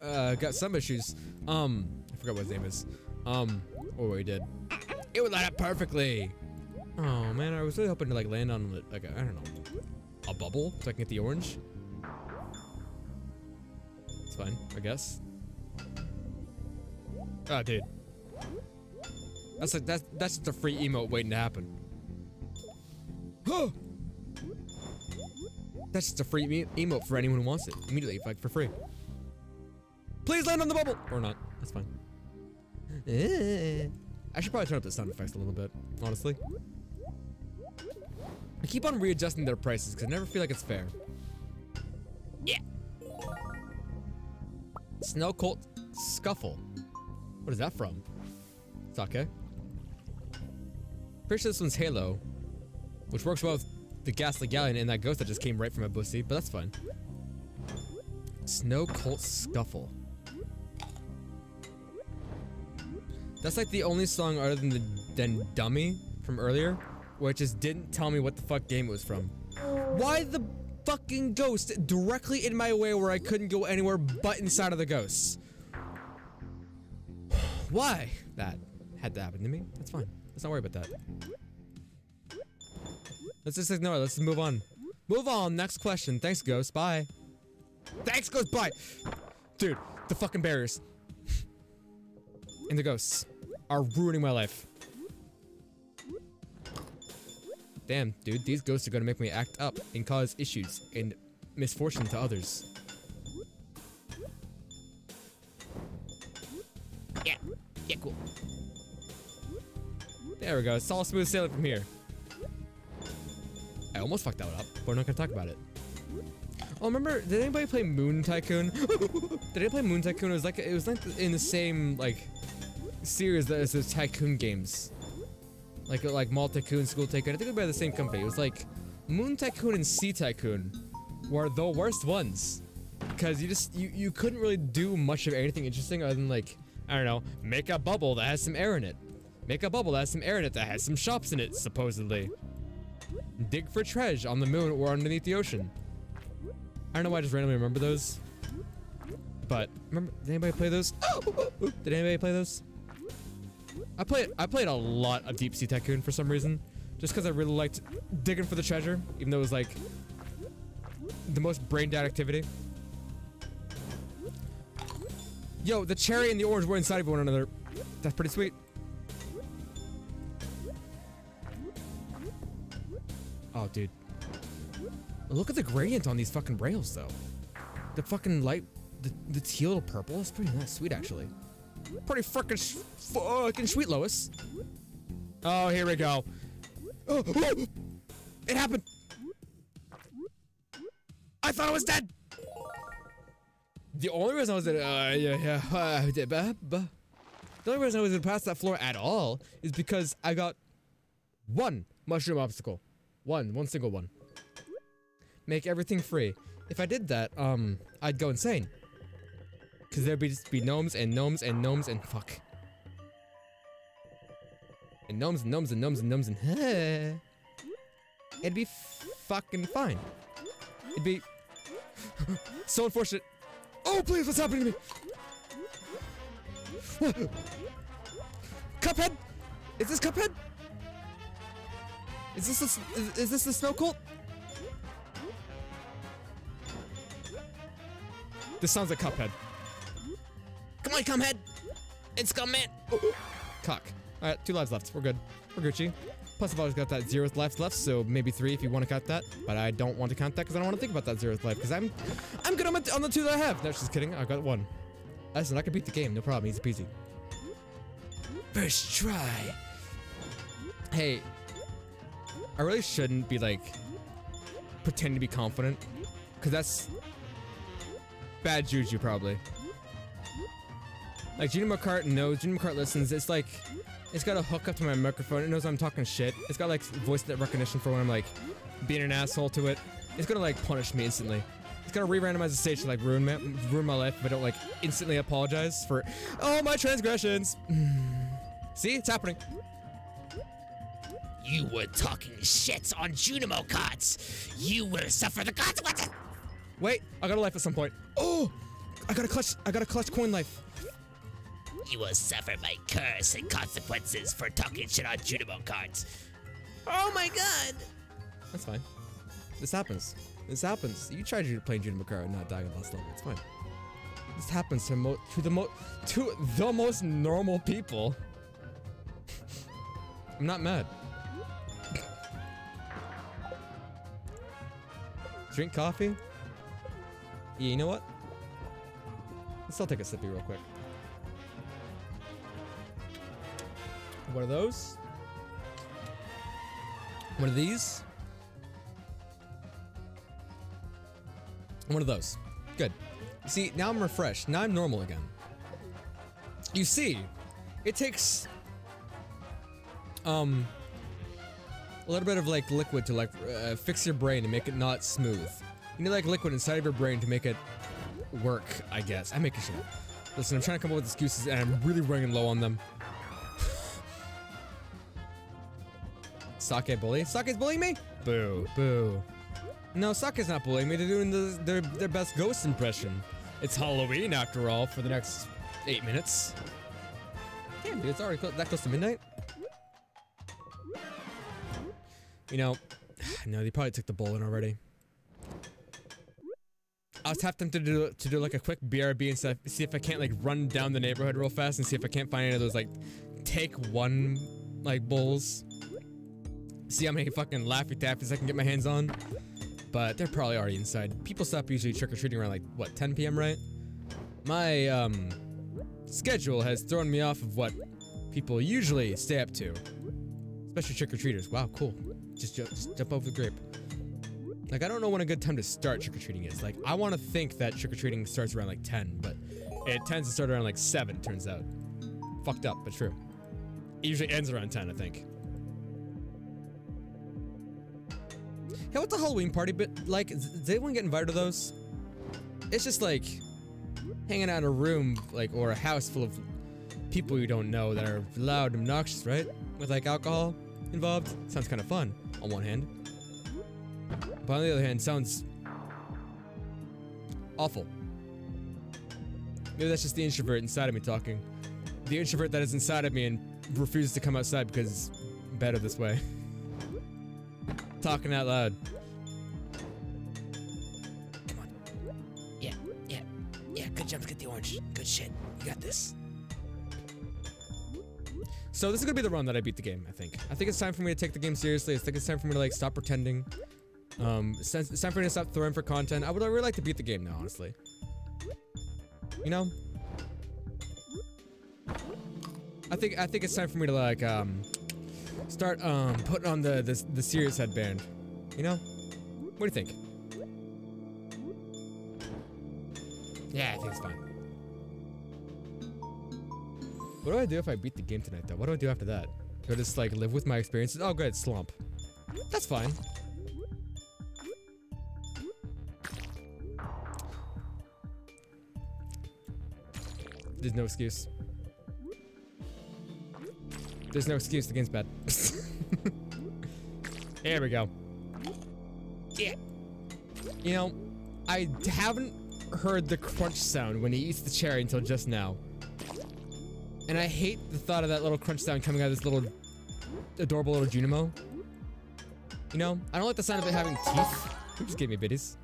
uh, got some issues. Um, I forgot what his name is. Um, or what he did. It would line up perfectly. Oh man, I was really hoping to like land on like I don't know, a bubble so I can get the orange. It's fine, I guess. Oh, dude. That's like that's that's just a free emote waiting to happen. [gasps] that's just a free emote for anyone who wants it immediately, like for free. Please land on the bubble or not. That's fine. Eh. I should probably turn up the sound effects a little bit, honestly. I keep on readjusting their prices because I never feel like it's fair. Yeah. Snow Colt Scuffle. What is that from? It's okay. Pretty sure this one's Halo, which works well with the Ghastly Galleon and that ghost that just came right from a bussy, but that's fine. Snow Colt Scuffle. That's like the only song other than the than Dummy from earlier, where it just didn't tell me what the fuck game it was from. Why the fucking ghost directly in my way where I couldn't go anywhere but inside of the ghosts? [sighs] Why? That had to happen to me. That's fine. Let's not worry about that. Let's just ignore it. Let's move on. Move on. Next question. Thanks, Ghost. Bye. Thanks, Ghost. Bye. Dude, the fucking barriers. and the ghosts are ruining my life. Damn, dude, these ghosts are gonna make me act up and cause issues and misfortune to others. Yeah. Yeah, cool. There we go. It's all smooth sailing from here. I almost fucked that up, but we're not gonna talk about it. Oh, remember? Did anybody play Moon Tycoon? [laughs] did anybody play Moon Tycoon? It was like it was like in the same like series as the Tycoon games, like like Mall Tycoon, School Tycoon. I think it was by the same company. It was like Moon Tycoon and Sea Tycoon were the worst ones because you just you you couldn't really do much of anything interesting other than like I don't know, make a bubble that has some air in it. Make a bubble that has some air in it that has some shops in it, supposedly. Dig for treasure on the moon or underneath the ocean. I don't know why I just randomly remember those. But remember, did anybody play those? [gasps] did anybody play those? I played I played a lot of Deep Sea Tycoon for some reason. Just because I really liked digging for the treasure, even though it was like the most brain dead activity. Yo, the cherry and the orange were inside of one another. That's pretty sweet. Oh, dude. Look at the gradient on these fucking rails, though. The fucking light, the, the teal to purple is pretty nice, sweet, actually. Pretty fucking fucking sweet, Lois. Oh, here we go. Oh, oh, it happened. I thought I was dead. The only reason I was at, uh, yeah, yeah, [laughs] uh, the only reason I was in past that floor at all is because I got one mushroom obstacle. One, one single one. Make everything free. If I did that, um, I'd go insane. Cause there'd be just be gnomes and gnomes and gnomes and fuck. And gnomes and gnomes and gnomes and gnomes and [laughs] It'd be fucking fine. It'd be [laughs] so unfortunate. Oh please, what's happening to me? Cuphead? Is this Cuphead? Is this a, is, is this the snow cult? This sounds like Cuphead. Come on, Cumhead. It's Cumhead. Cock. Alright, two lives left. We're good. We're Gucci. Plus, I've always got that zeroth life left, so maybe three if you want to count that. But I don't want to count that because I don't want to think about that zeroth life because I'm I'm good on, on the two that I have. No, just kidding. I've got one. Listen, I can beat the game. No problem. Easy peasy. First try. Hey, I really shouldn't be like pretending to be confident because that's bad juju probably. Like Junimo Kart knows, Junimo Kart listens. It's like it's got a hook up to my microphone. It knows I'm talking shit. It's got like voice recognition for when I'm like being an asshole to it. It's gonna like punish me instantly. It's gonna re-randomize the stage to like ruin my, ruin my life if I don't like instantly apologize for all my transgressions. [sighs] See, it's happening. You were talking shit on Junimo cards. You will suffer the consequences. Wait, I got a life at some point. Oh, I got a clutch. I got a clutch coin life. You will suffer my curse and consequences for talking shit on Junimo cards. Oh my god! That's fine. This happens. This happens. You tried to play Judy Macaro and not dying on last level. It's fine. This happens to mo to the mo to the most normal people. [laughs] I'm not mad. Drink coffee? Yeah, you know what? Let's all take a sippy real quick. What are those? What are these? One of those. Good. See, now I'm refreshed. Now I'm normal again. You see, it takes um a little bit of like liquid to like uh, fix your brain and make it not smooth. You need like liquid inside of your brain to make it work, I guess. I'm making sure. Listen, I'm trying to come up with excuses and I'm really running low on them. [laughs] Sake bully? Sake's bullying me? Boo, boo. No, Sake's not bullying me. They're doing the, their, their best ghost impression. It's Halloween, after all, for the next eight minutes. Damn, dude, it's already close, that close to midnight? You know, [sighs] no, they probably took the in already. I was half tempted to do, to do like a quick BRB and stuff, see if I can't like run down the neighborhood real fast and see if I can't find any of those like take one like bowls. See how many fucking Laffy Taffies I can get my hands on. But they're probably already inside. People stop usually trick-or-treating around like, what, 10 p.m., right? My, um, schedule has thrown me off of what people usually stay up to. Especially trick-or-treaters. Wow, cool. Just, ju just jump over the grape. Like, I don't know when a good time to start trick-or-treating is. Like, I want to think that trick-or-treating starts around like 10, but it tends to start around like 7, turns out. Fucked up, but true. It usually ends around 10, I think. Hey, what's the Halloween party bit like? Does anyone get invited to those? It's just like hanging out in a room, like, or a house full of people you don't know that are loud and obnoxious, right? With like alcohol involved. Sounds kind of fun on one hand. But on the other hand, sounds awful. Maybe that's just the introvert inside of me talking. The introvert that is inside of me and refuses to come outside because it's better this way. [laughs] Talking out loud. Come on. Yeah, yeah, yeah. Good jump to get the orange. Good shit. You got this. So this is gonna be the run that I beat the game, I think. I think it's time for me to take the game seriously. I think it's time for me to like stop pretending. Um, it's time for me to stop throwing for content. I would really like to beat the game now, honestly. You know? I think I think it's time for me to like um start um putting on the the, the serious headband. You know? What do you think? Yeah, I think it's fine. What do I do if I beat the game tonight, though? What do I do after that? Do I just, like, live with my experiences? Oh, good, Slomp. That's fine. There's no excuse. There's no excuse. The game's bad. [laughs] Here we go. Yeah. You know, I haven't heard the crunch sound when he eats the cherry until just now. And I hate the thought of that little crunch sound coming out of this little adorable little Junimo. You know, I don't like the sound of it having teeth. Just gave me biddies.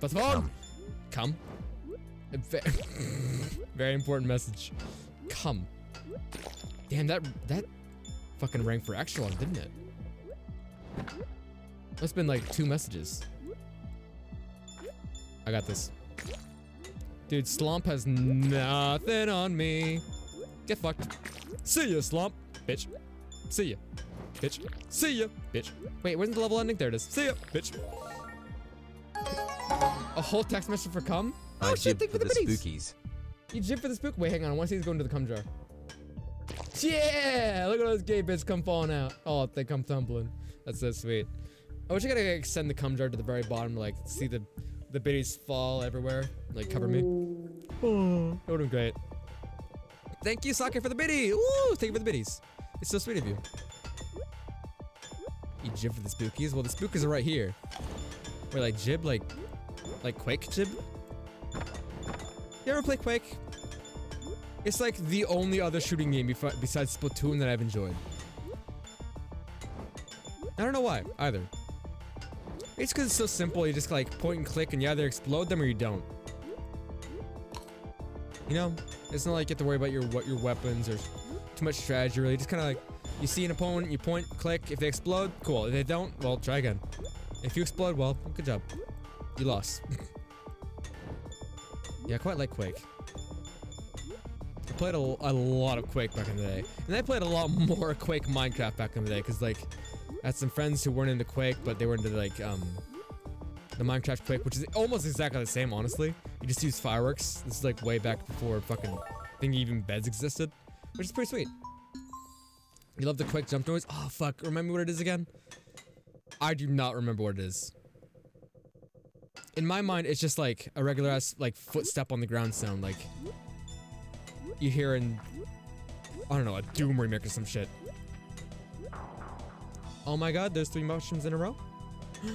What's wrong? Come. [laughs] Very important message. Come. Damn, that that fucking rang for extra long, didn't it? Have been like two messages. I got this. Dude, Slomp has nothing on me. Get fucked. See ya, Slomp. Bitch. See ya. Bitch. See ya. Bitch. Wait, where's the level ending? There it is. See ya. Bitch. A whole text message for cum? Oh I shit, thank for the the biddies. spookies. You jib for the spook? Wait, hang on. I want to see he's going to the cum jar. Yeah! Look at those gay bits come falling out. Oh, they come tumbling. That's so sweet. I wish I could extend the cum jar to the very bottom, like see the the biddies fall everywhere, like cover me. Oh, that would have been great. Thank you, Sake, for the biddy. Woo! Thank you for the biddies. It's so sweet of you. You jib for the spookies? Well, the spookies are right here. Wait, like jib, like, like Quake jib? You ever play Quake? It's like the only other shooting game besides Splatoon that I've enjoyed. I don't know why, either. It's because it's so simple, you just like point and click and you either explode them or you don't. You know? It's not like you have to worry about your what your weapons or too much strategy really. Just kinda like you see an opponent, you point, click, if they explode, cool. If they don't, well try again. If you explode, well, good job. You lost. [laughs] yeah, I quite like Quake. I played a, a lot of Quake back in the day. And I played a lot [laughs] more Quake Minecraft back in the day, because like, Had some friends who weren't into Quake, but they were into like, um, the Minecraft Quake, which is almost exactly the same, honestly. You just use fireworks. This is like way back before fucking, I think even beds existed, which is pretty sweet. You love the Quake jump noise? Oh fuck, remember what it is again? I do not remember what it is. In my mind, it's just like a regular ass like footstep on the ground sound, like you hear in I don't know, a Doom remake or some shit. Oh my god, there's three mushrooms in a row? [gasps]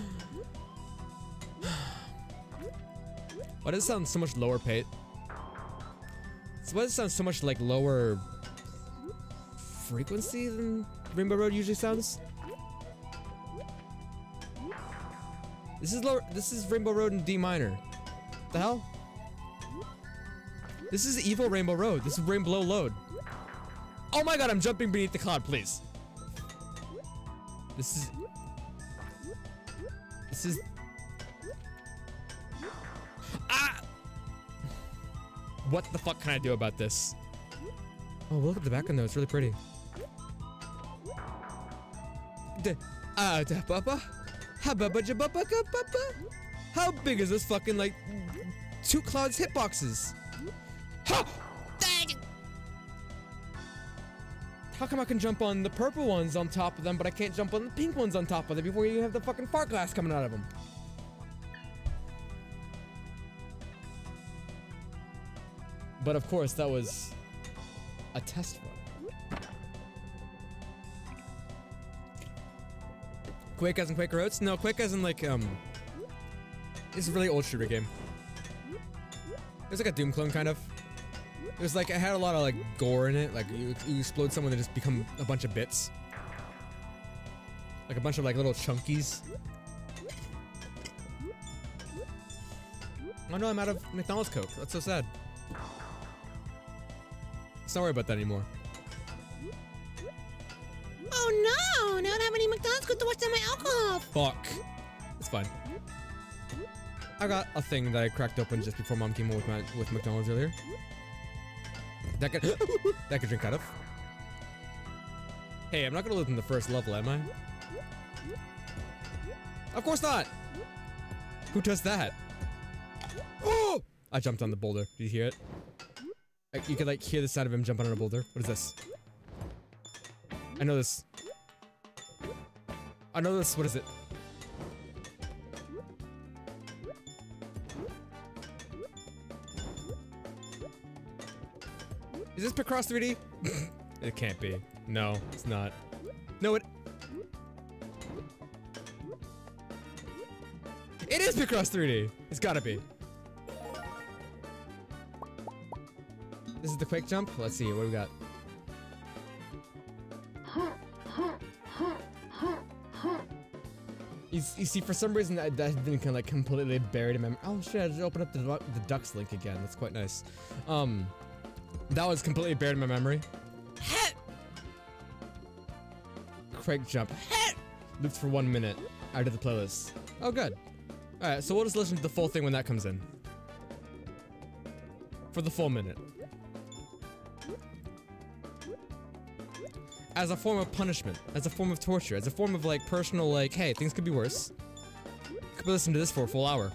Why does it sound so much lower pate? Why does it sound so much like lower frequency than Rainbow Road usually sounds? This is lower this is Rainbow Road in D minor. The hell? This is evil Rainbow Road. This is Rainbow Load. Oh my god, I'm jumping beneath the cloud, please. This is This is Ah! What the fuck can I do about this? Oh, look at the background though. It's really pretty. How big is this fucking like two clouds hitboxes? Ha! How come I can jump on the purple ones on top of them, but I can't jump on the pink ones on top of them before you have the fucking fart glass coming out of them? But of course, that was a test run. Quake as in Quaker Oats? No, Quake as in like, um... It's a really old shooter game. It's like a Doom clone, kind of. It was like, it had a lot of like gore in it. Like, you, you explode someone, they just become a bunch of bits. Like a bunch of like little chunkies. Oh no, I'm out of McDonald's Coke. That's so sad. Let's not worry about that anymore. Oh no! Now I don't have any McDonald's good to wash down my alcohol. Fuck. It's fine. I got a thing that I cracked open just before mom came home with my with McDonald's earlier. That could [gasps] that could drink out of. Hey, I'm not gonna live in the first level, am I? Of course not. Who does that? [gasps] Oh! I jumped on the boulder. Did you hear it? You could like hear the sound of him jumping on a boulder. What is this? I know this. I know this. What is it? Is this Picross 3D? it can't be. No, it's not. No, it. It is Picross 3D. It's gotta be. This is the quick jump. Let's see. What do we got? You, you see, for some reason that that been kind of like completely buried in memory. Oh shit! I just opened up the the ducks link again. That's quite nice. Um, that was completely buried in my memory. Quake jump. Looped for one minute. Out of the playlist. Oh, good. All right, so we'll just listen to the full thing when that comes in. For the full minute. As a form of punishment, as a form of torture, as a form of like personal like, hey, things could be worse. You could listen to this for a full hour.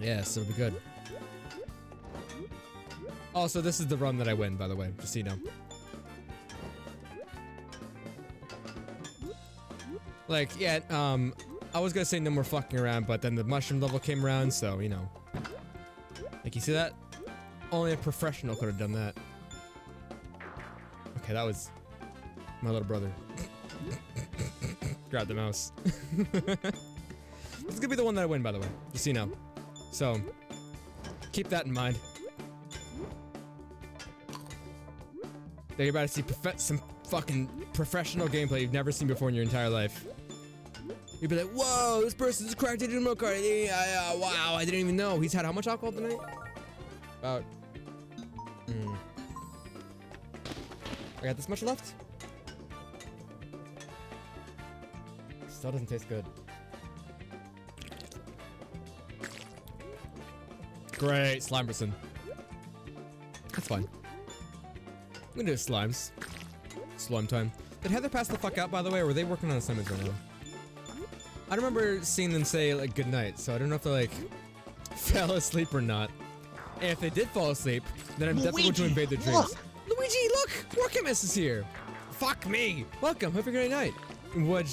Yes, it'll be good. Also, this is the run that I win, by the way, just so you know. Like, yeah, um, I was gonna say no more fucking around, but then the mushroom level came around, so, you know. Like, you see that? Only a professional could have done that. Okay, that was my little brother. [coughs] Grab the mouse. [laughs] this is gonna be the one that I win, by the way, just so you know. So, Keep that in mind. Then you're about to see some fucking professional gameplay you've never seen before in your entire life. You'd be like, whoa, this person's cracked into Mario Kart. Yeah, yeah, wow, I didn't even know. He's had how much alcohol tonight? About. Mm. I got this much left? Still doesn't taste good. Great, Slimerson. That's fine. I'm gonna do slimes. Slime time. Did Heather pass the fuck out, by the way, or were they working on assignments right now? I remember seeing them say, like, good night, so I don't know if they, like, [laughs] fell asleep or not. And if they did fall asleep, then I'm definitely going to invade their dreams. Luigi, look! Workamus is here! Fuck me! Welcome, have a great night. What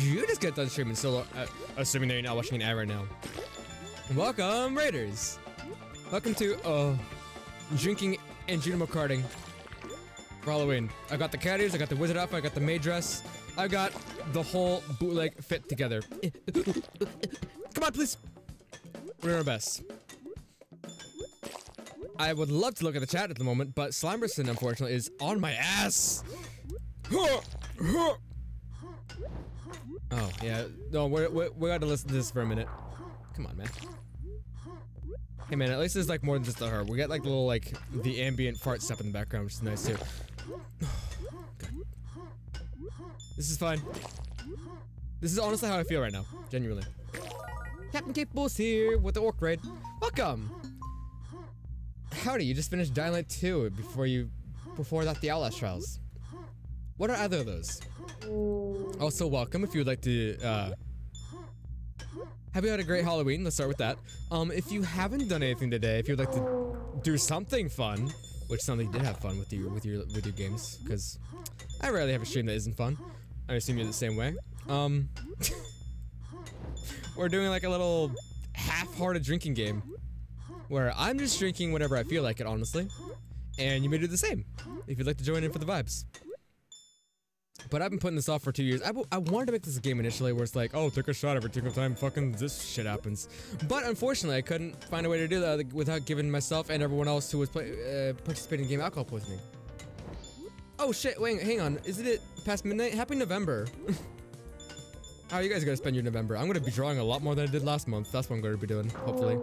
you just get done streaming solo, uh, assuming that you're not watching an ad right now. Welcome, Raiders! Welcome to, uh, drinking and Junimo karting for Halloween. I got the caddies, I got the wizard outfit, I got the maid dress, I got the whole bootleg fit together. Come on, please. We're our best. I would love to look at the chat at the moment, but Slimerson, unfortunately, is on my ass. Oh, yeah. No, we're, we're, we got to listen to this for a minute. Come on, man. Hey, man, at least there's, like, more than just the her. We got, like, the little, like, the ambient fart stuff in the background, which is nice, too. [sighs] This is fine. This is honestly how I feel right now. Genuinely. Captain Capable's here with the Orc Raid. Welcome! Howdy, you just finished Dying Light 2 before you... Before that, the Outlast Trials. What are either of those? Also, welcome if you would like to, uh... Have you had a great Halloween? Let's start with that. Um, if you haven't done anything today, if you'd like to do something fun, which you did have fun with your with your with your games, because I rarely have a stream that isn't fun. I assume you're the same way. Um, [laughs] we're doing like a little half-hearted drinking game, where I'm just drinking whenever I feel like it, honestly, and you may do the same if you'd like to join in for the vibes. But I've been putting this off for two years. I, I wanted to make this a game initially where it's like, oh, take a shot every single time fucking this shit happens. But unfortunately, I couldn't find a way to do that without giving myself and everyone else who was play, uh, participating in the game alcohol poisoning. Oh shit, wait, hang on. Isn't it past midnight? Happy November. [laughs] How are you guys gonna spend your November? I'm gonna be drawing a lot more than I did last month. That's what I'm gonna be doing, hopefully.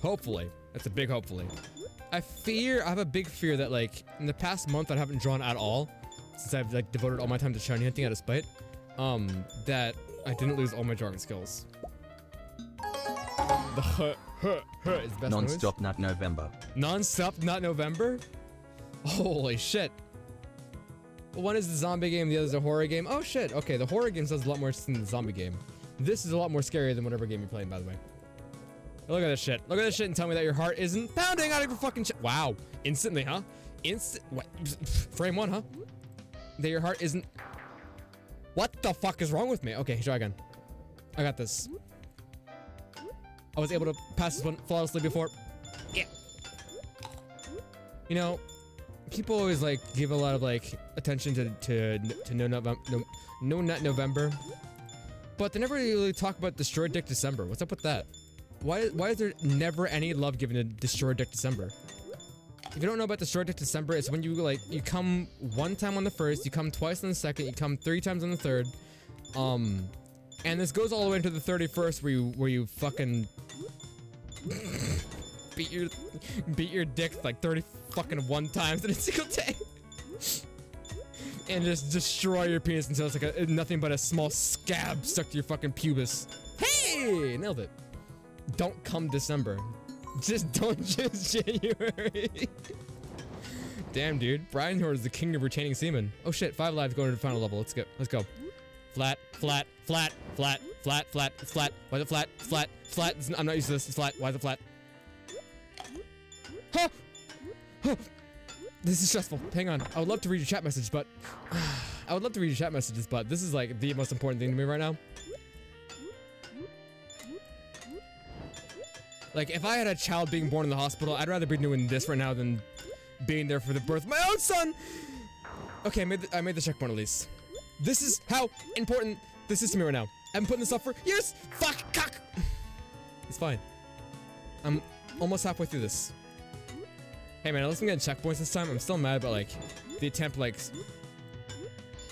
hopefully. That's a big hopefully. I fear, I have a big fear that like, in the past month I haven't drawn at all, since I've like devoted all my time to shiny hunting out of spite, um, that I didn't lose all my drawing skills. The [laughs] huh, huh, huh is best Non-stop not November. Non-stop not November? Holy shit. One is the zombie game, the other is a horror game. Oh shit, okay, the horror game sounds a lot more than the zombie game. This is a lot more scary than whatever game you're playing, by the way. Look at this shit. Look at this shit and tell me that your heart isn't pounding out of your fucking chest. Wow. Instantly, huh? Instant. What? [laughs] Frame one, huh? That your heart isn't. What the fuck is wrong with me? Okay, try again. I got this. I was able to pass this one flawlessly before. Yeah. You know, people always like give a lot of like attention to to to no November, no, no nut November, but they never really talk about Destroy Dick December. What's up with that? Why, why is there never any love given to Destroy Dick December? If you don't know about Destroy Dick December, it's when you like you come one time on the first, you come twice on the second, you come three times on the third, um, and this goes all the way into the 31st where you where you fucking beat your beat your dick like 30 fucking one times in a single day. and just destroy your penis until it's like a, nothing but a small scab stuck to your fucking pubis. Hey, nailed it. Don't come December. Just don't [laughs] just January. Damn, dude. Brian Horde is the king of retaining semen. Oh shit, five lives going to the final level. Let's go. Let's go. Flat, flat, flat, flat, flat, flat, flat. Why it flat? Flat, flat. I'm not used to this. It's flat. Why it flat? Huh! Huh! This is stressful. Hang on. I would love to read your chat message, but [sighs] I would love to read your chat messages, but this is like the most important thing to me right now. Like, if I had a child being born in the hospital, I'd rather be doing this right now than being there for the birth of my own son! Okay, I made the, I made the checkpoint at least. This is how important this is to me right now. I've been putting this up for years! Fuck! Cock! It's fine. I'm almost halfway through this. Hey man, at least I'm getting checkpoints this time. I'm still mad about like the attempt like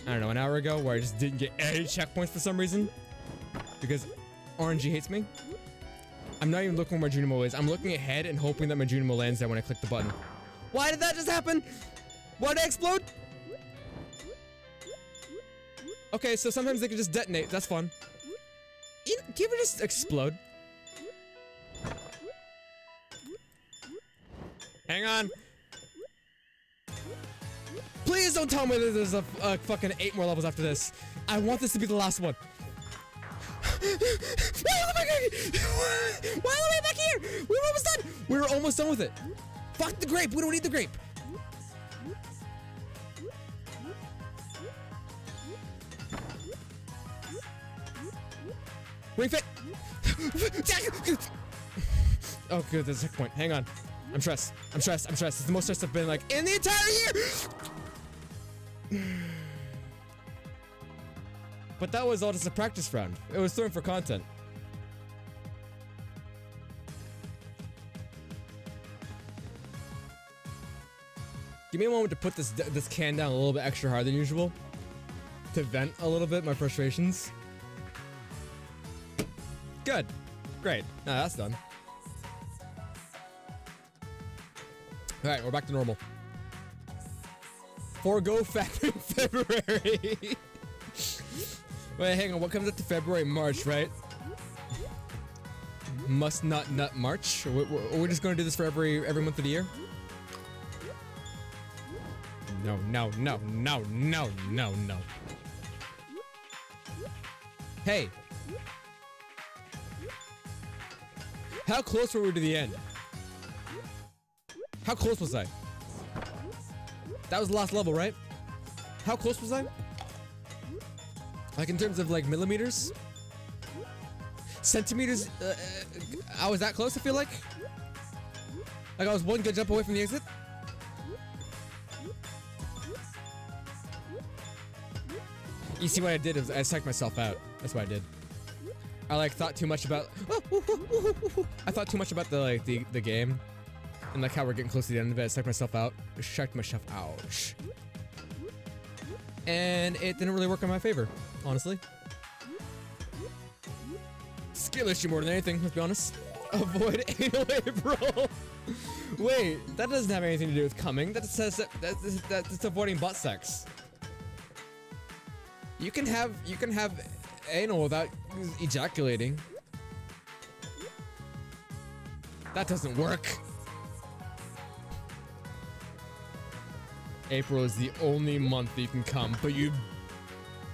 I don't know an hour ago where I just didn't get any checkpoints for some reason because RNG hates me. I'm not even looking where my Junimo is. I'm looking ahead and hoping that my Junimo lands there when I click the button. Why did that just happen? Why did I explode? Okay, so sometimes they can just detonate. That's fun. You, do you ever just explode? Hang on. Please don't tell me that there's a, a fucking eight more levels after this. I want this to be the last one. Why am I back here? We're almost done. We're almost done with it. Fuck the grape. We don't need the grape. Ring fit. oh, good. There's a checkpoint. Hang on. I'm stressed. I'm stressed. I'm stressed. It's the most stressed I've been like in the entire year. But that was all just a practice round. It was thrown for content. Give me a moment to put this this can down a little bit extra hard than usual. To vent a little bit my frustrations. Good. Great. Now that's done. Alright, we're back to normal. Forgo factory February. [laughs] Wait, hang on. What comes after February? March, right? Must not nut March? Are we, are just going to do this for every every month of the year? No, no, no, no, no, no, no. Hey. How close were we to the end? How close was I? That was the last level, right? How close was I? Like in terms of like millimeters? Centimeters? Uh, uh, I was that close, I feel like? Like I was one good jump away from the exit? You see what I did I psyched myself out. That's what I did. I like thought too much about I thought too much about the like the, the game and like how we're getting close to the end of it. I psyched myself out. Checked myself out. And it didn't really work in my favor, honestly. Skill issue more than anything, let's be honest. [laughs] Avoid anal April. [laughs] Wait, that doesn't have anything to do with coming. That says that, that's, that's avoiding butt sex. You can have you can have anal without ejaculating. That doesn't work. April is the only month you can come, but you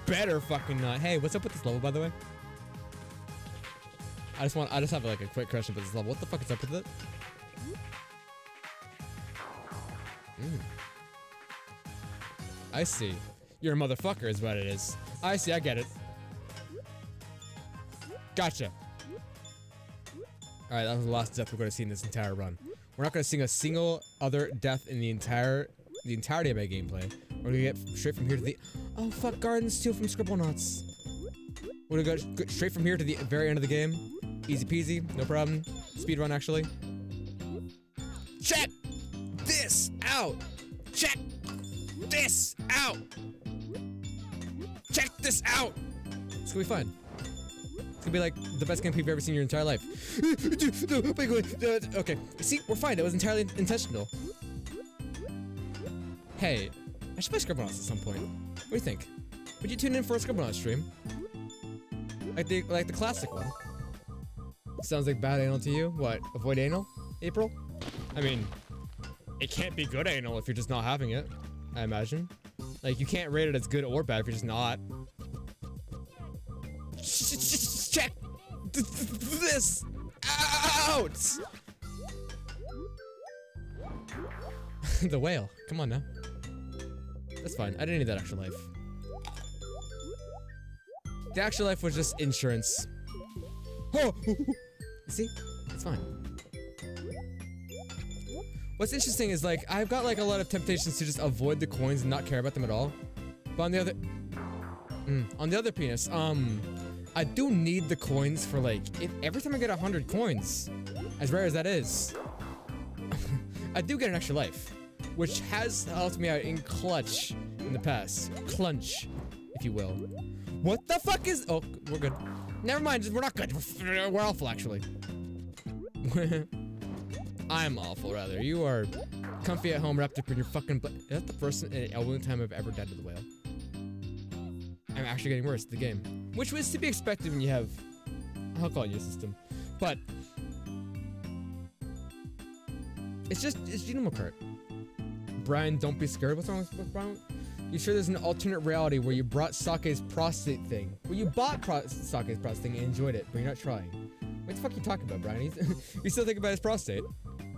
better fucking not. Hey, what's up with this level, by the way? I just want, I just have like a quick question about this level. What the fuck is up with it? Mm. I see. You're a motherfucker is what it is. I see, I get it. Gotcha. Alright, that was the last death we're to see in this entire run. We're not to see a single other death in the entire the entirety of my gameplay. We're gonna get straight from here to the Oh fuck Garden Steel from Scribblenauts. We're gonna go straight from here to the very end of the game. Easy peasy, no problem. Speed run actually. Check this out! Check this out! Check this out! It's gonna be fun. It's gonna be like the best gameplay you've ever seen in your entire life. [laughs] okay, see, we're fine. It was entirely intentional. Hey, I should play Scribblenauts at some point. What do you think? Would you tune in for a Scribblenauts stream? Like the like the classic one. Sounds like bad anal to you? What? Avoid anal? April? I mean, it can't be good anal if you're just not having it. I imagine. Like you can't rate it as good or bad if you're just not. Check this out. [laughs] the whale. Come on now. That's fine. I didn't need that extra life. The extra life was just insurance. Oh! [laughs] See? It's fine. What's interesting is like, I've got like a lot of temptations to just avoid the coins and not care about them at all. But on the other... Mm, on the other penis, um... I do need the coins for like, if, every time I get 100 coins, As rare as that is, [laughs] I do get an extra life, which has helped me out in clutch in the past. Clunch, if you will. What the fuck is- oh, we're good. Never mind, we're not good. We're, awful, actually. [laughs] I'm awful, rather. You are comfy at home, wrapped up in your fucking. Bl- Is that the first uh, and only time I've ever died to the whale? I'm actually getting worse at the game, which was to be expected when you have alcohol in your system. But it's just it's Junimo Kart. Brian, don't be scared. What's wrong with, Brian? You sure there's an alternate reality where you brought Sake's prostate thing? Where you bought pro- Sake's prostate thing and enjoyed it, but you're not trying. What the fuck are you talking about, Brian? You [laughs] still think about his prostate.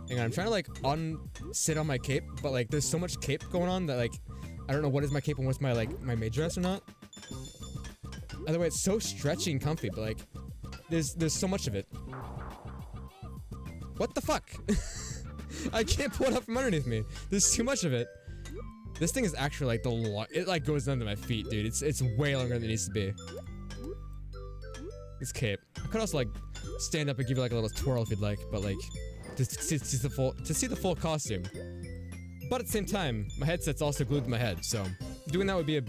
Hang on, I'm trying to like un sit on my cape, but like there's so much cape going on that like I don't know what is my cape and what's my like my maid dress or not. Either way, it's so stretchy and comfy, but like there's there's so much of it. What the fuck? [laughs] [laughs] I can't pull it up from underneath me. There's too much of it. This thing is actually like the lo- it like goes to my feet, dude. It's it's way longer than it needs to be. This cape. I could also like stand up and give you like a little twirl if you'd like, but like to see the full to see the full costume. But at the same time, my headset's also glued to my head, so doing that would be a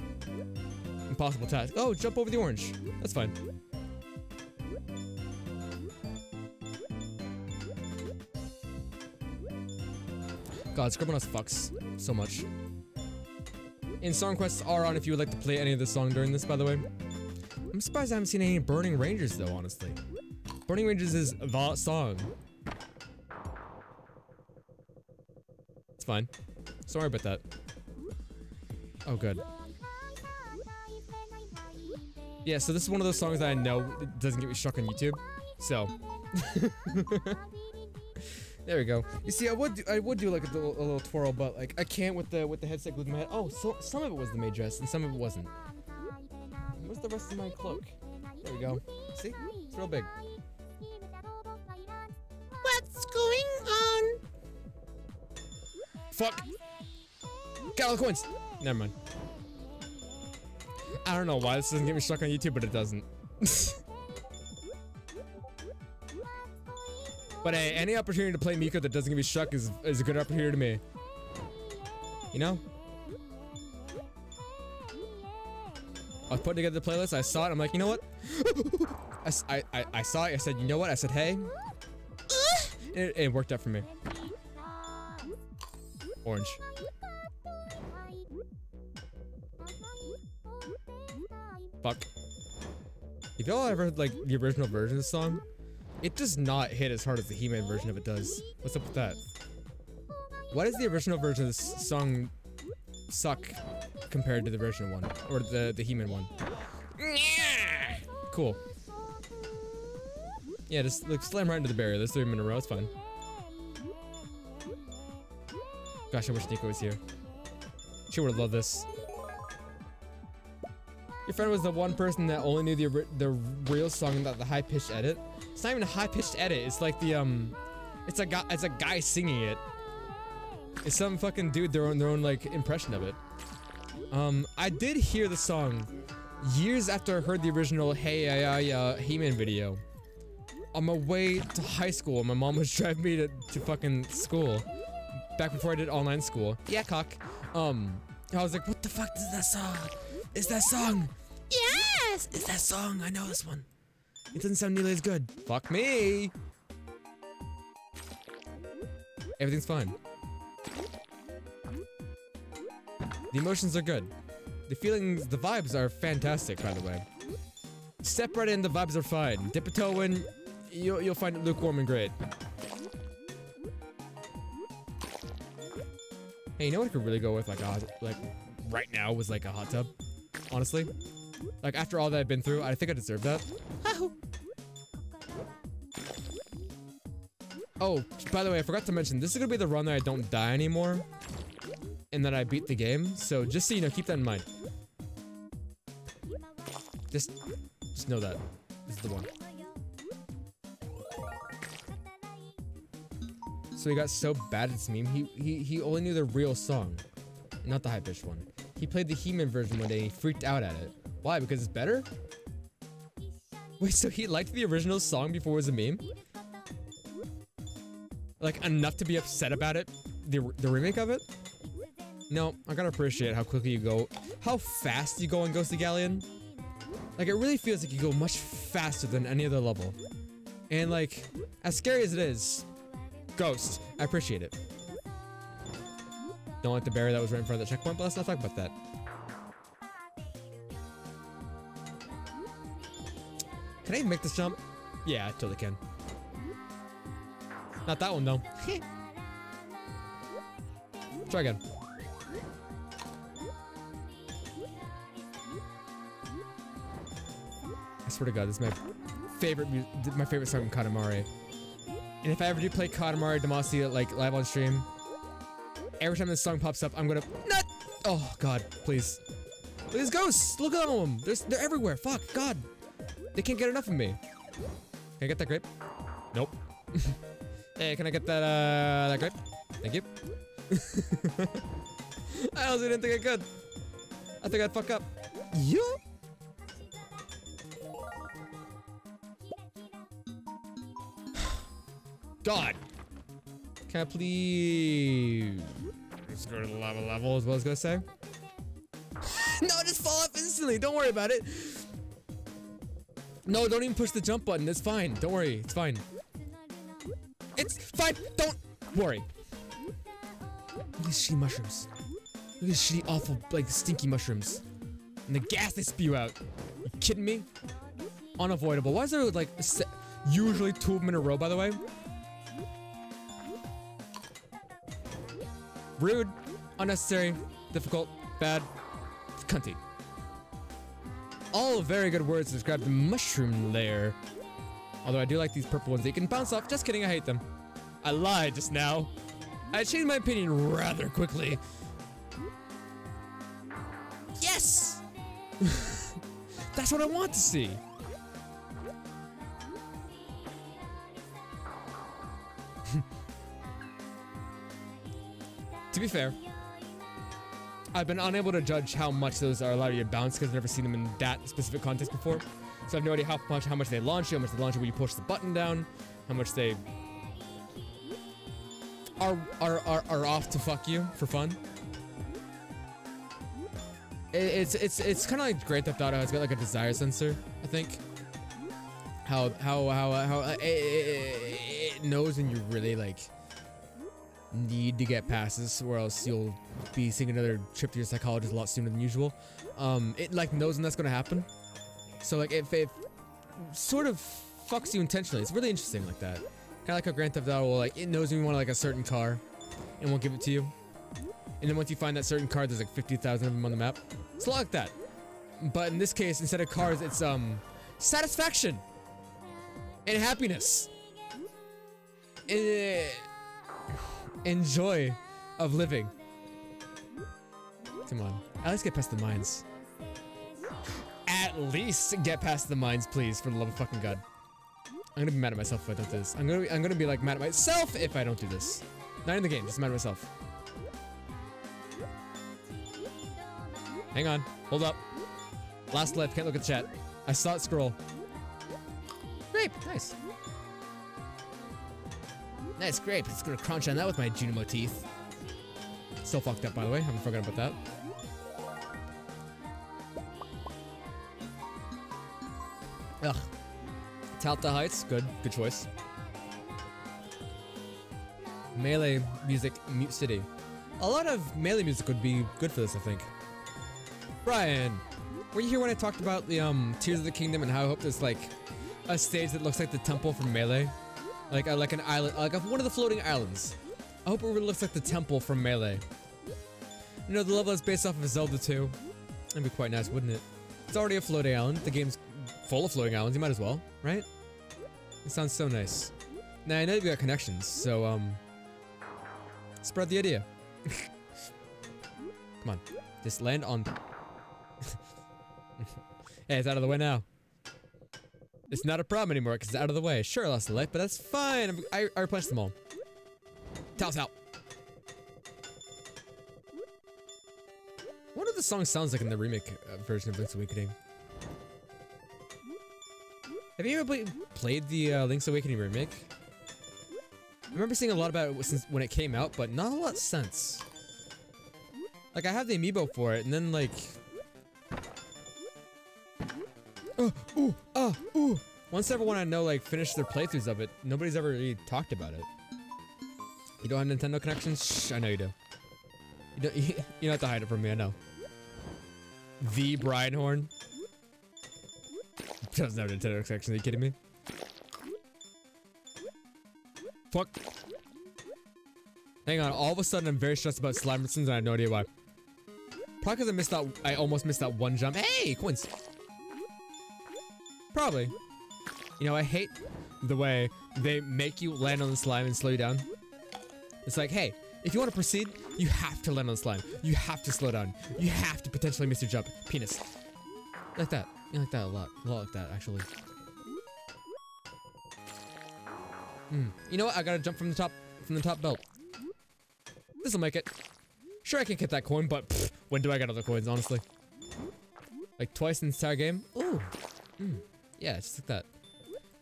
impossible task. Oh, jump over the orange. That's fine. God, Scribblenauts fucks so much. And song quests are on if you would like to play any of the song during this, by the way. I'm surprised I haven't seen any Burning Rangers, though, honestly. Burning Rangers is the song. It's fine. Sorry about that. Oh, good. Yeah, so this is one of those songs that I know doesn't get me struck on YouTube. So. [laughs] there we go. You see, I would do, I would do like a little, a little twirl, but like I can't with the with the headset glued to my head. Oh, so some of it was the maid dress and some of it wasn't. Where's the rest of my cloak? There we go. See? It's real big. What's going on? Fuck. Got all the coins. Never mind. I don't know why this doesn't get me stuck on YouTube, but it doesn't. [laughs] but hey, any opportunity to play Miko that doesn't give me stuck is, is a good opportunity to me. You know? I was putting together the playlist, I saw it, I'm like, you know what? [laughs] I, I, I saw it, I said, you know what? I said, hey. It, it worked out for me. Orange. Fuck. If y'all ever heard like the original version of the song, it does not hit as hard as the He-Man version of it does. What's up with that? Why does the original version of this song suck compared to the original one? Or the, the He-Man one? Cool. Yeah, just like slam right into the barrier. There's three in a row, it's fine. Gosh, I wish Nico was here. She would have loved this. Your friend was the one person that only knew the the real song and not the high pitched edit. It's not even a high pitched edit. It's like the um, it's a guy. It's a guy singing it. It's some fucking dude their own their own like impression of it. Um, I did hear the song years after I heard the original Hey Ya Ya He-Man video. On my way to high school, my mom was [laughs] driving me to, to fucking school. Back before I did online school. Yeah, cock. Um, I was like, what the fuck is that song? Is that song? Yes! Is that song? I know this one. It doesn't sound nearly as good. Fuck me! Everything's fine. The emotions are good. The feelings, the vibes are fantastic, by the way. Step right in, the vibes are fine. Dip a toe in, you'll, you'll find it lukewarm and great. Hey, you know what I could really go with, like, a like, right now was like a hot tub? Honestly? Like, after all that I've been through, I think I deserve that. Oh, by the way, I forgot to mention, this is gonna be the run that I don't die anymore. And that I beat the game, so just so you know, keep that in mind. Just, just know that. This is the one. So he got so bad at this meme, he, he, he only knew the real song, not the high-pitched one. He played the He-Man version one day and he freaked out at it. Why? Because it's better? Wait, so he liked the original song before it was a meme? like enough to be upset about it, the the remake of it. No, I gotta appreciate how quickly you go, how fast you go on Ghastly Galleon. Like it really feels like you go much faster than any other level. And like, as scary as it is, Ghost, I appreciate it. Don't like the barrier that was right in front of the checkpoint, but let's not talk about that. Can I make this jump? Yeah, I totally can. Not that one though. [laughs] Try again. I swear to God, this is my favorite my favorite song from Katamari. And if I ever do play Katamari Damacy like live on stream, every time this song pops up, I'm gonna. Oh God, please, these ghosts! Look at them. They're everywhere. Fuck God, they can't get enough of me. Can I get that grape? Nope. [laughs] hey, can I get that uh that grape? Thank you. [laughs] I honestly didn't think I could. I think I'd fuck up. Yeah. [sighs] God. Can I please let's go to the lava level as well as gonna say? no, just fall off instantly. Don't worry about it. No, don't even push the jump button. It's fine. Don't worry. It's fine. It's fine. Don't worry. Look at these shitty mushrooms. Look at these shitty, awful, like stinky mushrooms. And the gas they spew out. You kidding me? Unavoidable. Why is there like usually two of them in a row? By the way. Rude, unnecessary, difficult, bad, cunty. All very good words describe the mushroom layer. Although I do like these purple ones They can bounce off. Just kidding, I hate them. I lied just now. I changed my opinion rather quickly. Yes! [laughs] That's what I want to see. [laughs] to be fair, I've been unable to judge how much those are allowed to bounce because I've never seen them in that specific context before. So I have no idea how much how much they launch you, how much they launch you when you push the button down, how much they are are are, are off to fuck you for fun. It, it's it's it's kind of like Grand Theft Auto. It's got like a desire sensor, I think. How how how how it, it, it knows when you really like need to get passes, or else you'll be seeing another trip to your psychologist a lot sooner than usual. Um, it like knows when that's gonna happen. So like if it sort of fucks you intentionally, it's really interesting like that. Kind of like a Grand Theft Auto, will, like it knows you want like a certain car, and won't give it to you. And then once you find that certain car, there's like 50,000 of them on the map. It's a lot like that. But in this case, instead of cars, it's um satisfaction and happiness. And, and joy of living. Come on. At least get past the mines. At least get past the mines, please, for the love of fucking God. I'm gonna be mad at myself if I don't do this. I'm gonna I'm gonna be like mad at myself if I don't do this. Not in the game, just mad at myself. Hang on. Hold up. Last left. Can't look at the chat. I saw it scroll. Grape. Nice. Nice grape. It's gonna crunch on that with my Junimo teeth. Still fucked up, by the way. Haven't forgotten about that. Ugh. Tal Tal Heights. Good. Good choice. Melee music, Mute City. A lot of melee music would be good for this, I think. Brian, were you here when I talked about the um Tears of the Kingdom and how I hope there's like a stage that looks like the temple from Melee, like uh, like an island, like one of the floating islands. I hope it really looks like the temple from Melee. You know, the level is based off of Zelda 2. That'd be quite nice, wouldn't it? It's already a floating island. The game's full of floating islands. You might as well, right? It sounds so nice. Now I know you've got connections, so um, spread the idea. [laughs] Come on, just land on. [laughs] hey, it's out of the way now. It's not a problem anymore because it's out of the way. Sure, I lost a life, but that's fine. I, I replenished them all. Tails out. What do the song sounds like in the remake uh, version of Link's Awakening? Have you ever play, played the uh, Link's Awakening remake? I remember seeing a lot about it since when it came out, but not a lot since. Like I have the amiibo for it, and then like, oh, ooh, ah, ooh. Once everyone I know like finished their playthroughs of it, nobody's ever really talked about it. You don't have Nintendo connections? Shh, I know you do. You don't. [laughs] You, don't have to hide it from me. I know. The Brian Horn. Doesn't have Nintendo connections. Are you kidding me? Fuck. Hang on. All of a sudden, I'm very stressed about Slimersons, and I have no idea why. Probably because I missed that. I almost missed that one jump. Hey, coins. Probably. You know, I hate the way they make you land on the slime and slow you down. It's like, hey, if you want to proceed, you have to land on the slime. You have to slow down. You have to potentially miss your jump. Penis. Like that. You like that a lot. A lot like that, actually. Hmm. You know what? I gotta jump from the top from the top belt. This'll make it. Sure, I can get that coin, but pfft, when do I get other coins, honestly? Like twice in the entire game? Ooh. Mm. Yeah, just like that.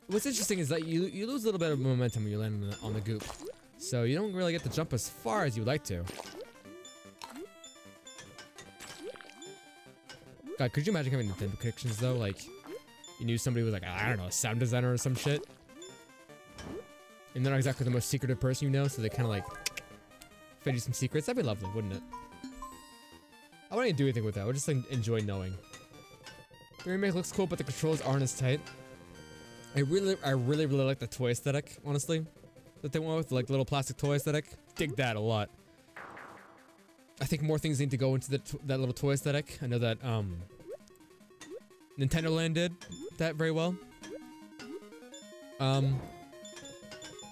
What's interesting is that you you lose a little bit of momentum when you land on the, on the goop. So you don't really get to jump as far as you'd like to. God, could you imagine having Nintendo connections though? Like, you knew somebody was like, I don't know, a sound designer or some shit. And they're not exactly the most secretive person you know, so they kind of like fed you some secrets. That'd be lovely, wouldn't it? I wouldn't even do anything with that. I would just like, enjoy knowing. The remake looks cool, but the controls aren't as tight. I really, I really, really like the toy aesthetic, honestly. That they went with, like little plastic toy aesthetic. Dig that a lot. I think more things need to go into that little toy aesthetic. I know that um, Nintendo Land did that very well. Um,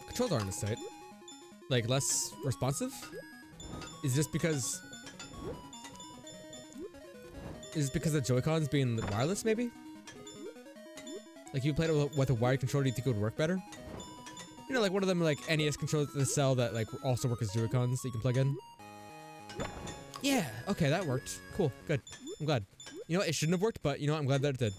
controls aren't as tight. Like less responsive. Is this because? Is it because the Joy-Cons being wireless, maybe? Like you played it with a wired controller, do you think it would work better? You know, like one of them like NES controllers that sell that like also work as Joy-Cons that you can plug in. Yeah, okay, that worked. Cool, good. I'm glad. You know what, it shouldn't have worked, but you know what, I'm glad that it did.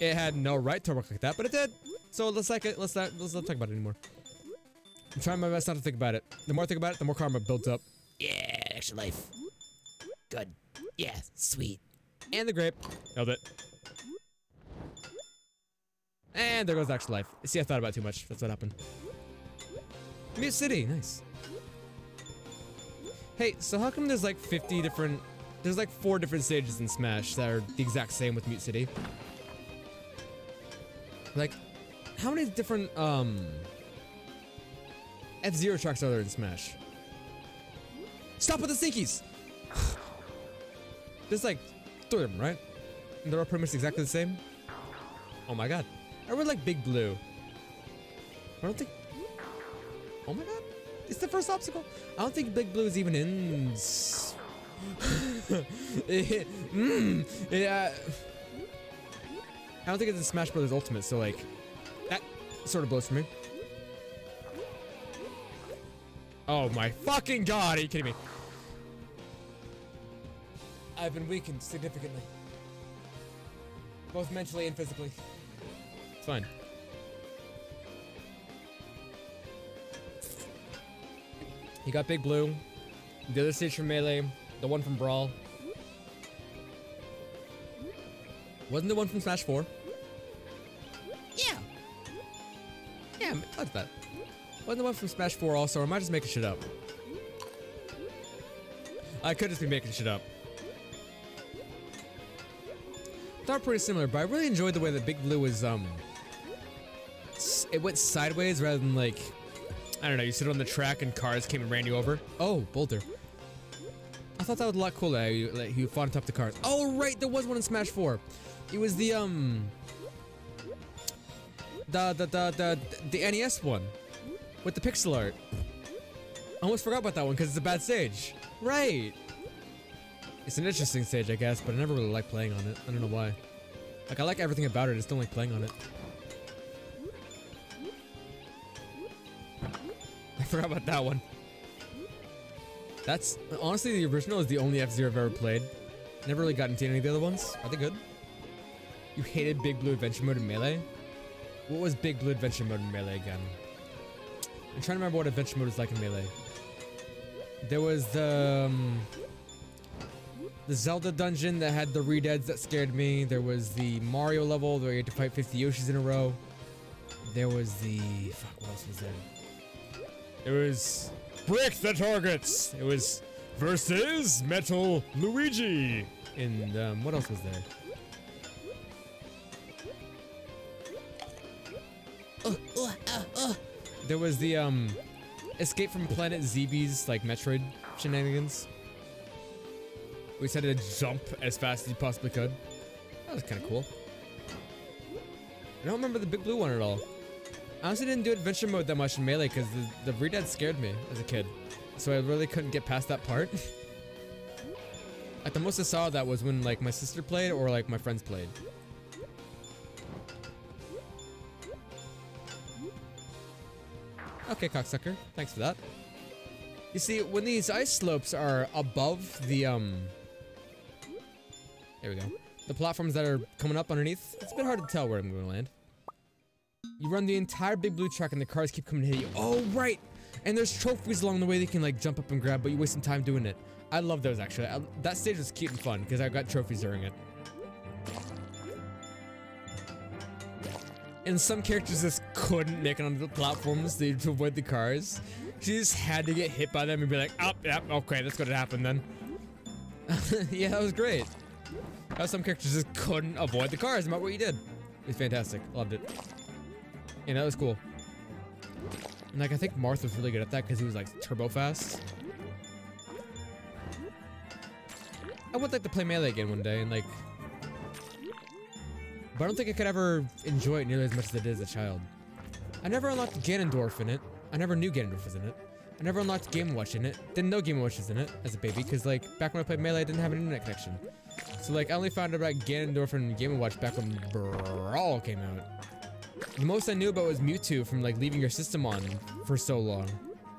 It had no right to work like that, but it did. So let's like. Let's not let's not talk about it anymore. I'm trying my best not to think about it. The more I think about it, the more karma builds up. Yeah, extra life. Good. Yeah, sweet. And the grape. Nailed it. And there goes extra life. See, I thought about too much. That's what happened. Mute City, nice. Hey, so how come there's like 50 different... There's like four different stages in Smash that are the exact same with Mute City. Like, how many different, um... F-Zero tracks are there in Smash? Stop with the stinkies! [sighs] There's like three of them, right? And they're all pretty much exactly the same? Oh my god. I really like Big Blue. I don't think... Oh my god. It's the first obstacle. I don't think Big Blue is even in... [laughs] mm, yeah. I don't think it's in Smash Brothers Ultimate, so like... That sort of blows for me. Oh my fucking god, are you kidding me? I've been weakened significantly. Both mentally and physically. It's fine. You got Big Blue. The other stage from Melee. The one from Brawl. Wasn't the one from Smash 4? Yeah. Yeah, I like that. Wasn't the one from Smash 4 also, or am I just making shit up? I could just be making shit up. They're pretty similar, but I really enjoyed the way that Big Blue was, um... It went sideways rather than, like... I don't know, you sit on the track and cars came and ran you over. Oh, Boulder. I thought that was a lot cooler, you, you fought on top of the cars. Oh, right, there was one in Smash 4. It was the, um... The, the, the, the, the NES one. With the pixel art. I almost forgot about that one because it's a bad stage. Right. It's an interesting stage, I guess, but I never really liked playing on it. I don't know why. Like, I like everything about it, I just don't like playing on it. [laughs] I forgot about that one. That's, honestly, the original is the only F-Zero I've ever played. Never really got into any of the other ones. Are they good? You hated Big Blue Adventure Mode in Melee? What was Big Blue Adventure Mode in Melee again? I'm trying to remember what Adventure Mode is like in Melee. There was the... Um, the Zelda dungeon that had the redeads that scared me. There was the Mario level where you had to fight 50 Yoshis in a row. There was the... Fuck, what else was there? It was... Break the targets! It was versus Metal Luigi! And um, what else was there? There was the um, Escape from Planet Zebes like Metroid shenanigans. We said to jump as fast as you possibly could. That was kind of cool. I don't remember the big blue one at all. I honestly didn't do adventure mode that much in Melee because the, the ReDead scared me as a kid. So I really couldn't get past that part. [laughs] like the most I saw that was when like my sister played or like my friends played. Okay, cocksucker. Thanks for that. You see, when these ice slopes are above the, um... There we go. The platforms that are coming up underneath, it's a bit hard to tell where I'm going to land. You run the entire big blue track and the cars keep coming to hit you. Oh, right! And there's trophies along the way that you can, like, jump up and grab, but you waste some time doing it. I love those, actually. I, that stage was cute and fun, because I got trophies during it. And some characters just couldn't make it onto the platforms to avoid the cars. She just had to get hit by them and be like, oh, yeah, okay, that's gonna happen then. [laughs] yeah, that was great. How some characters just couldn't avoid the cars, no matter what you did. It's fantastic. Loved it. Yeah, that was cool. And like, I think Marth was really good at that because he was like turbo fast. I would like to play Melee again one day and like but I don't think I could ever enjoy it nearly as much as I did as a child. I never unlocked Ganondorf in it. I never knew Ganondorf was in it. I never unlocked Game Watch in it. Didn't know Game Watch was in it as a baby, because like back when I played Melee, I didn't have an internet connection. So like I only found out about Ganondorf and Game Watch back when Brawl came out. The most I knew about was Mewtwo from like leaving your system on for so long.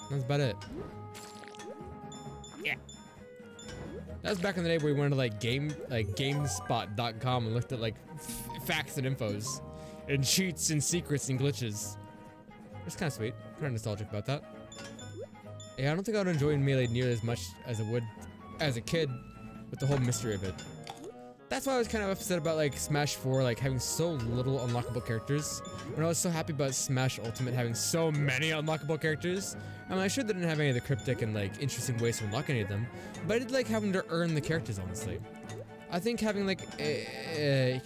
That's about it. Yeah. That was back in the day where we went to like game like GameSpot.com and looked at like facts and infos, and cheats and secrets and glitches. It's kind of sweet. Kind of nostalgic about that. Yeah, I don't think I would enjoy Melee nearly as much as I would as a kid with the whole mystery of it. That's why I was kind of upset about like Smash 4 like having so little unlockable characters. When I was so happy about Smash Ultimate having so many unlockable characters. I mean, I sure didn't have any of the cryptic and like interesting ways to unlock any of them, but I did like having to earn the characters honestly. I think having like a, a,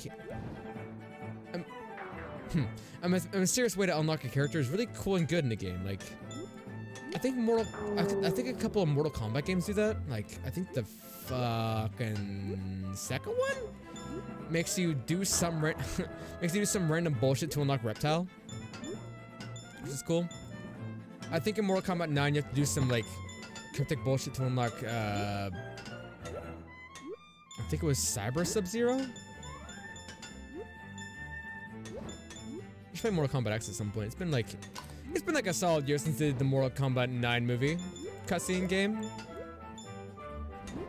hmm, a, a mysterious way to unlock a character is really cool and good in the game. Like, I think Mortal, I, I think a couple of Mortal Kombat games do that. Like, I think the fucking second one makes you do some [laughs] makes you do some random bullshit to unlock Reptile, which is cool. I think in Mortal Kombat 9 you have to do some like cryptic bullshit to unlock. Uh, I think it was Cyber Sub Zero. Should play Mortal Kombat X at some point. It's been like it's been like a solid year since they did the Mortal Kombat 9 movie cutscene game.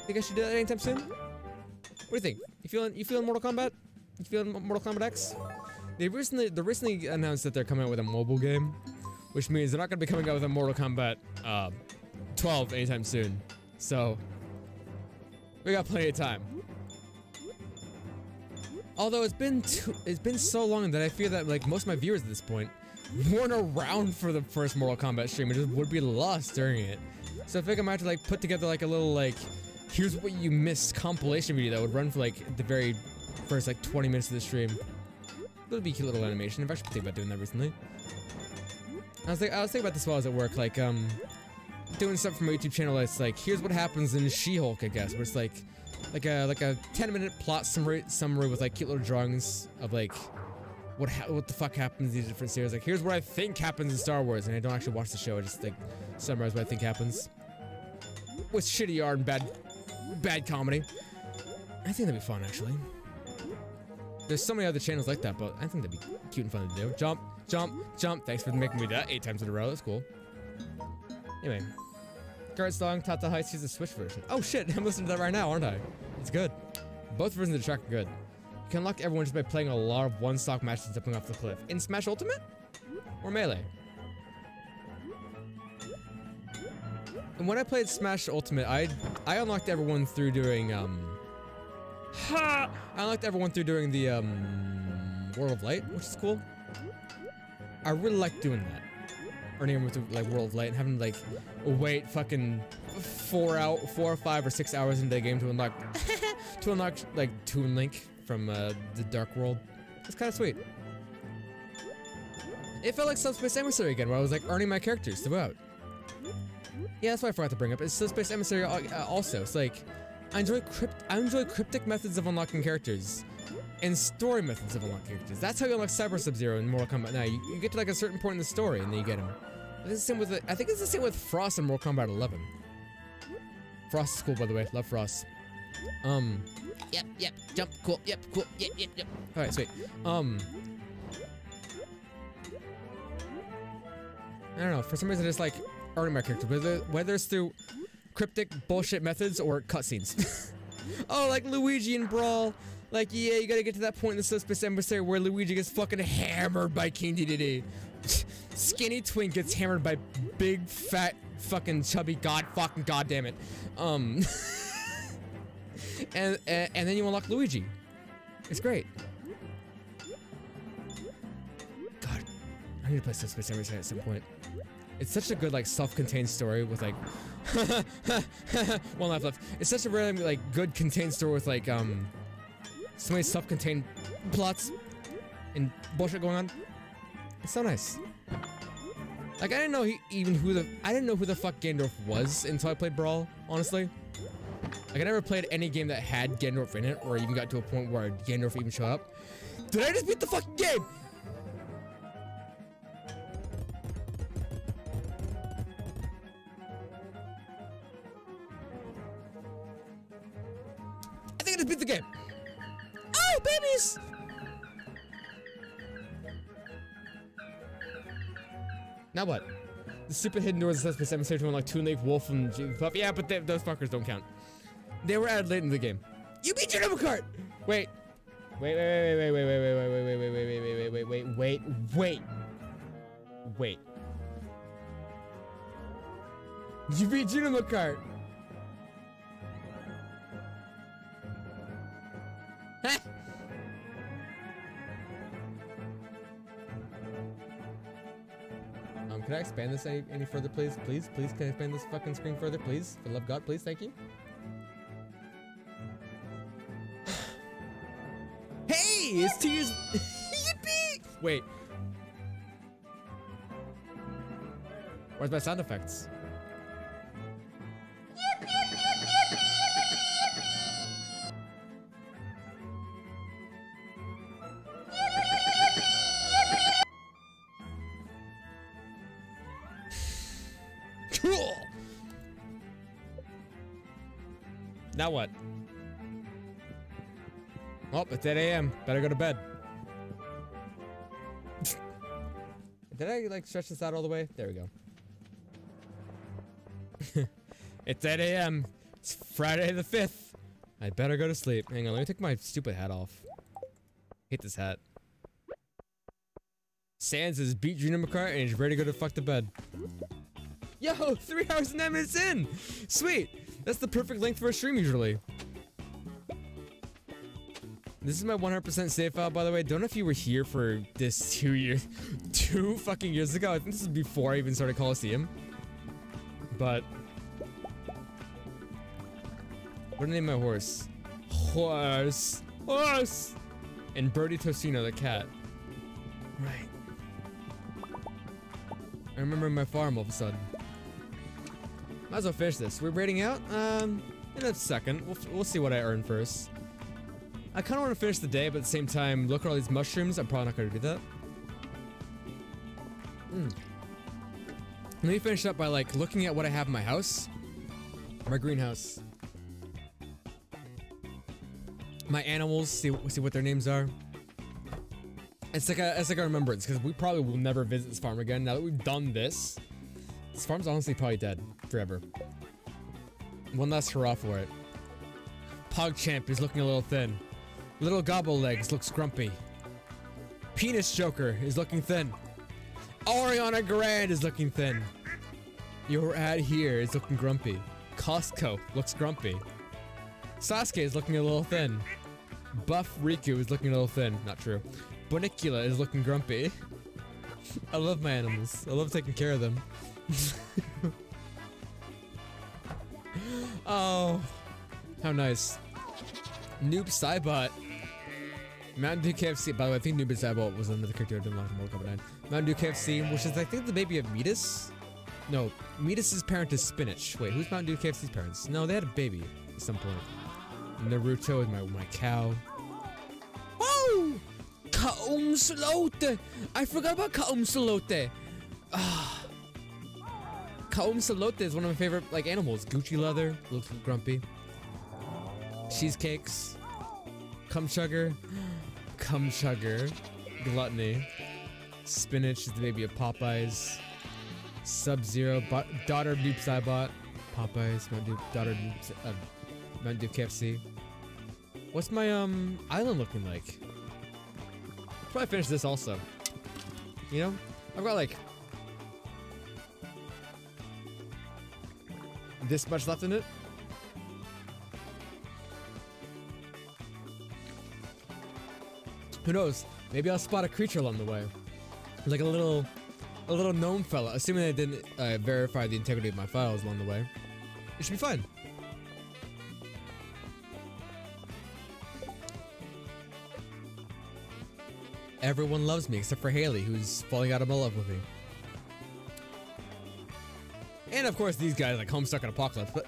Think I should do that anytime soon? What do you think? You feeling you feeling Mortal Kombat? You feeling Mortal Kombat X? They recently they recently announced that they're coming out with a mobile game, which means they're not going to be coming out with a Mortal Kombat uh, 12 anytime soon. So we got plenty of time. Although it's been too, it's been so long that I feel that like most of my viewers at this point weren't around for the first Mortal Kombat stream and just would be lost during it. So I think I might have to like put together like a little like here's what you missed compilation video that would run for like the very first like 20 minutes of the stream. It would be a cute little animation. I've actually been thinking about doing that recently. I was like I was thinking about this while I was at work, like um doing stuff from my YouTube channel that's like here's what happens in She-Hulk, I guess, where it's like like a like a 10 minute plot summary summary with like cute little drawings of like what what the fuck happens in these different series. Like here's what I think happens in Star Wars, and I don't actually watch the show. I just like summarize what I think happens with shitty art and bad bad comedy. I think that'd be fun actually. There's so many other channels like that, but I think that'd be cute and fun to do. Jump, jump, jump. Thanks for making me that eight times in a row. That's cool. Anyway. Guard Song, Tal Tal Heights a Switch version. Oh shit, [laughs] I'm listening to that right now, aren't I? It's good. Both versions of the track are good. You can unlock everyone just by playing a lot of one-stock matches and jumping off the cliff. In Smash Ultimate? Or Melee? And when I played Smash Ultimate, I I unlocked everyone through doing um ha! I unlocked everyone through doing the um World of Light, which is cool. I really like doing that. Earning with like World of Light and having like wait fucking four out four or five or six hours into the game to unlock [laughs] to unlock like Toon Link from uh, the Dark World. It's kind of sweet. It felt like Subspace Emissary again, where I was like earning my characters throughout. Yeah, that's what I forgot to bring up. It's Subspace Emissary uh, also. It's like I enjoy crypt I enjoy cryptic methods of unlocking characters and story methods of unlocking characters. That's how you unlock Cyber Sub-Zero in Mortal Kombat. Now you, you, get to like a certain point in the story and then you get him. This is the same with I think it's the same with Frost in Mortal Kombat 11. Frost is cool, by the way. Love Frost. Um. Yep, yep, jump, cool, yep, cool, yep, yep, yep. All right, sweet. Um. I don't know. For some reason, I just like earning my character, whether whether it's through cryptic bullshit methods or cutscenes. [laughs] oh, like Luigi and Brawl. Like, yeah, you gotta get to that point in the Subspace Emissary where Luigi gets fucking hammered by King Dedede. Skinny Twink gets hammered by big, fat, fucking chubby god fucking goddamn it. Um, [laughs] and, and and then you unlock Luigi. It's great. God, I need to play Subspace Emissary at some point. It's such a good like self-contained story with like [laughs] one life left. It's such a really like good contained story with like um so many self-contained plots and bullshit going on. It's so nice. Like I didn't know he, even who the I didn't know who the fuck Ganondorf was until I played Brawl. Honestly, like I never played any game that had Ganondorf in it, or even got to a point where Ganondorf even showed up. Did I just beat the fucking game? I think I just beat the game. Oh, babies! Now what? The stupid hidden doors Subspace Emissary to unlock Toon Link, Wolf, and Jigglypuff. Yeah, but they, those fuckers don't count. They were added late in the game. You beat your number card! Wait. Wait, wait, wait, wait, wait, wait, wait, wait, wait, wait, wait, wait, wait, wait, wait, wait, wait. Wait. You beat Junimo Kart! Huh? Um, can I expand this any, any further, please? Please, please, can I expand this fucking screen further, please? For love God, please, thank you. [sighs] hey, it's tears. [laughs] Yippee! Wait. Where's my sound effects? Now what? Oh, it's 8 a.m. Better go to bed. [laughs] Did I like stretch this out all the way? There we go. [laughs] it's 8 a.m. It's Friday the 5th. I better go to sleep. Hang on, let me take my stupid hat off. Hate this hat. Sans has beat Junimo Kart and he's ready to go to fuck the bed. Yo, three hours and nine minutes in! Sweet! That's the perfect length for a stream usually. This is my 100% save file, by the way. Don't know if you were here for this two years, [laughs] two fucking years ago. I think this is before I even started Coliseum. But, what name my horse? Horse, horse, and Birdie Tostino, the cat. Right. I remember my farm all of a sudden. Might as well finish this. We're rating out? Um, in a second. We'll, we'll see what I earn first. I kind of want to finish the day, but at the same time, look at all these mushrooms. I'm probably not going to do that. Hmm. Let me finish up by like looking at what I have in my house. My greenhouse. My animals, see, see what their names are. It's like a, it's like a remembrance, because we probably will never visit this farm again. Now that we've done this, this farm's honestly probably dead forever. One last hurrah for it. PogChamp is looking a little thin. Little Gobble Legs looks grumpy. Penis Joker is looking thin. Ariana Grande is looking thin. Your ad here is looking grumpy. Costco looks grumpy. Sasuke is looking a little thin. Buff Riku is looking a little thin. Not true. Bunnicula is looking grumpy. [laughs] I love my animals. I love taking care of them. [laughs] oh, how nice. Noob Saibot. Mountain Dew KFC. By the way, I think Noob Saibot was another character I didn't like in Mortal Kombat 9. Mountain Dew KFC, which is I think the baby of Metis. No, Metis' parent is Spinach. Wait, who's Mountain Dew KFC's parents? No, they had a baby at some point. Naruto is my my cow. Kaum Salote! I forgot about Kaum Salote. Ah. Kaum Salote is one of my favorite like animals. Gucci leather, looks grumpy. Cheesecakes. Cum sugar. Cum sugar. Gluttony. Spinach is the baby of Popeyes. Sub Zero. daughter of Noob Saibot. Popeyes. Mountain Dew, daughter Noob, uh, Mountain Dew KFC. What's my um island looking like? Probably finish this also. You know, I've got like this much left in it. Who knows? Maybe I'll spot a creature along the way, like a little, a little gnome fella. Assuming I didn't uh, verify the integrity of my files along the way, it should be fun. Everyone loves me except for Haley, who's falling out of my love with me. And of course, these guys like Homestuck and Apocalypse. But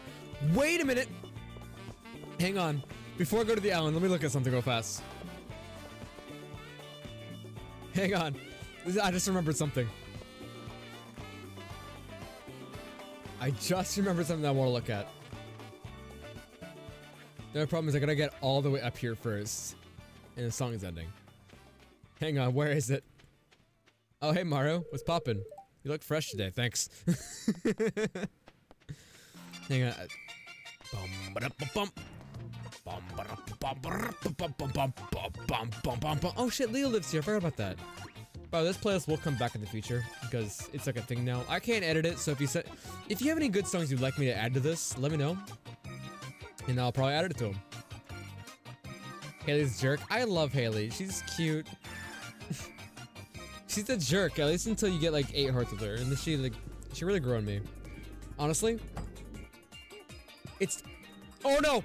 wait a minute! Hang on. Before I go to the island, let me look at something real fast. Hang on. I just remembered something. I just remembered something I want to look at. The problem is I gotta get all the way up here first. And the song is ending. Hang on, where is it? Oh, hey Mario, what's poppin'? You look fresh today, thanks. [laughs] Hang on. Oh shit, Leo lives here. I forgot about that. Bro, this playlist will come back in the future because it's like a thing now. I can't edit it, so if you said, if you have any good songs you'd like me to add to this, let me know, and I'll probably add it to them. Haley's jerk. I love Haley. She's cute. [laughs] She's a jerk, at least until you get like eight hearts with her. And then she like she really grew on me. Honestly. It's Oh no!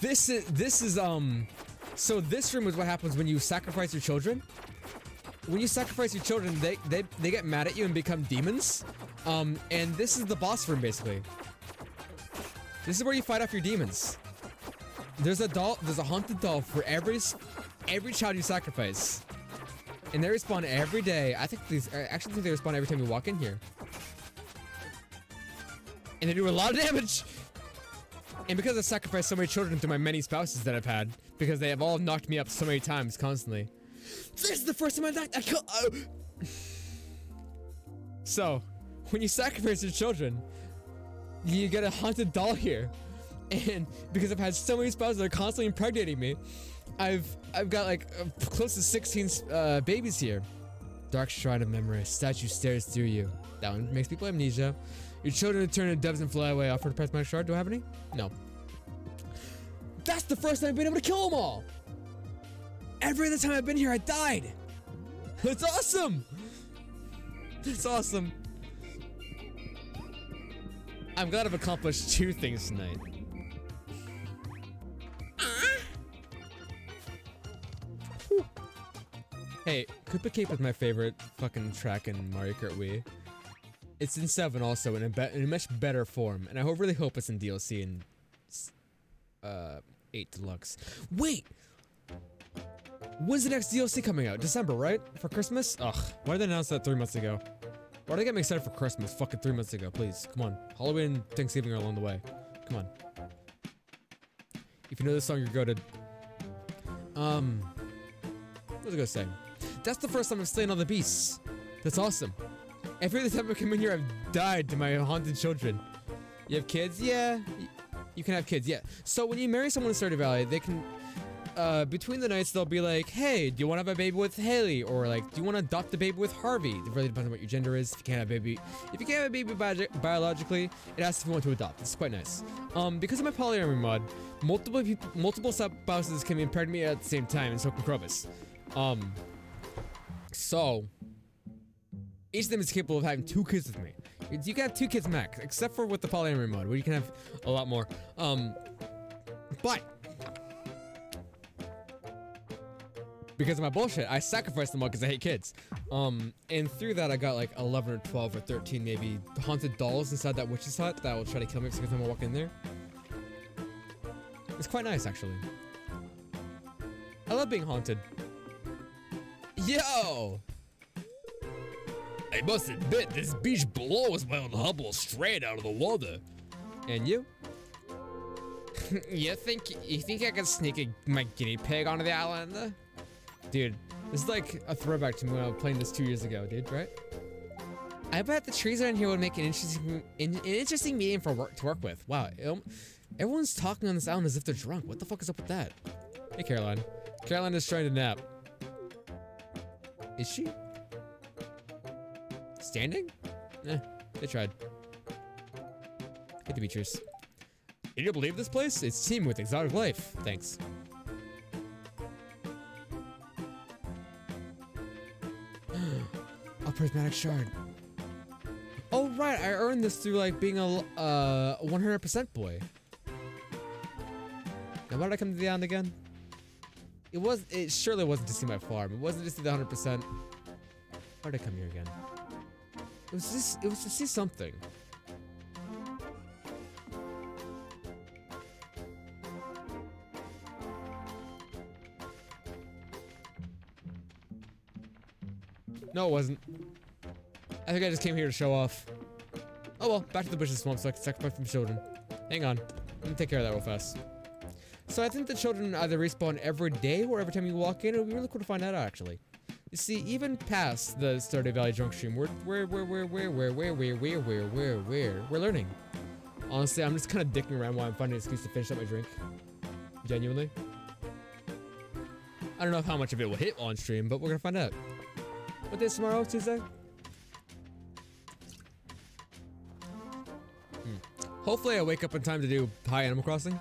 This is this is um so this room is what happens when you sacrifice your children. When you sacrifice your children, they they, they get mad at you and become demons. Um and this is the boss room basically. This is where you fight off your demons. There's a doll, there's a haunted doll for every every child you sacrifice. And they respawn every day. I think these, I actually think they respawn every time you walk in here. And they do a lot of damage. And because I sacrificed so many children to my many spouses that I've had, because they have all knocked me up so many times constantly. This is the first time I died. I kill. Oh. So, when you sacrifice your children, you get a haunted doll here. And because I've had so many spouses that are constantly impregnating me, I've I've got like uh, close to 16 uh, babies here. Dark Shrine of Memory. Statue stares through you. That one makes people amnesia. Your children turn into doves and fly away. Offer to press my shard. Do I have any? No. That's the first time I've been able to kill them all. Every other time I've been here, I died. That's awesome. That's awesome. I'm glad I've accomplished two things tonight. [laughs] Hey, Koopa Cape is my favorite fucking track in Mario Kart Wii. It's in 7 also, in a, in a much better form, and I hope, really hope it's in DLC in uh, 8 Deluxe. Wait! When's the next DLC coming out? December, right? For Christmas? Ugh, why did they announce that three months ago? Why did they get me excited for Christmas fucking three months ago? Please, come on. Halloween and Thanksgiving are along the way. Come on. If you know this song, you're goaded. Um, what was gonna say? That's the first time I've slain all the beasts. That's awesome. Every other time I come in here, I've died to my haunted children. You have kids? Yeah. You can have kids, yeah. So when you marry someone in Stardew Valley, they can... uh, between the nights they'll be like, "Hey, do you want to have a baby with Haley?" Or like, "Do you want to adopt a baby with Harvey?" It really depends on what your gender is. If you can't have a baby, if you can't have a baby bio biologically, it asks if you want to adopt. It's quite nice. Um, because of my polyamory mod, multiple people, multiple spouses can impregnate me at the same time, and so can Krobus. Um, so each of them is capable of having two kids with me. You can have two kids max, except for with the polyamory mode, where you can have a lot more. Um, but because of my bullshit, I sacrificed them all because I hate kids. Um, and through that, I got like 11 or 12 or 13 maybe haunted dolls inside that witch's hut that will try to kill me every time I walk in there. It's quite nice, actually. I love being haunted. Yo! I must admit, this beach below is my own humble straight out of the water. And you? [laughs] you think you think I can sneak a, my guinea pig onto the island? Dude, this is like a throwback to me when I was playing this two years ago, dude, right? I bet the trees around here would make an interesting an, an interesting medium for work to work with. Wow, it, everyone's talking on this island as if they're drunk. What the fuck is up with that? Hey, Caroline. Caroline is trying to nap. Is she? Standing? Eh, they tried. The Beatrice. Can you believe this place? It's teamed with exotic life. Thanks. [gasps] a prismatic shard. Oh right, I earned this through like being a uh 100% boy. Now why did I come to the island again? It was it surely wasn't to see my farm. It wasn't to see the 100%. Why did I come here again? It was just it was to see something. No, it wasn't. I think I just came here to show off. Oh well, back to the bushes swamp so I can sacrifice from children. Hang on. Let me take care of that real fast. So I think the children either respawn every day or every time you walk in. It would be really cool to find that out, actually. You see, even past the Stardew Valley drunk stream, we're, we're, we're, we're, we're, we're, we're, we're, we're, we're, we're, we're, we're learning. Honestly, I'm just kind of dicking around while I'm finding an excuse to finish up my drink. Genuinely. I don't know how much of it will hit on stream, but we're gonna find out. What day is tomorrow? Tuesday? Hmm. Hopefully I wake up in time to do High Animal Crossing.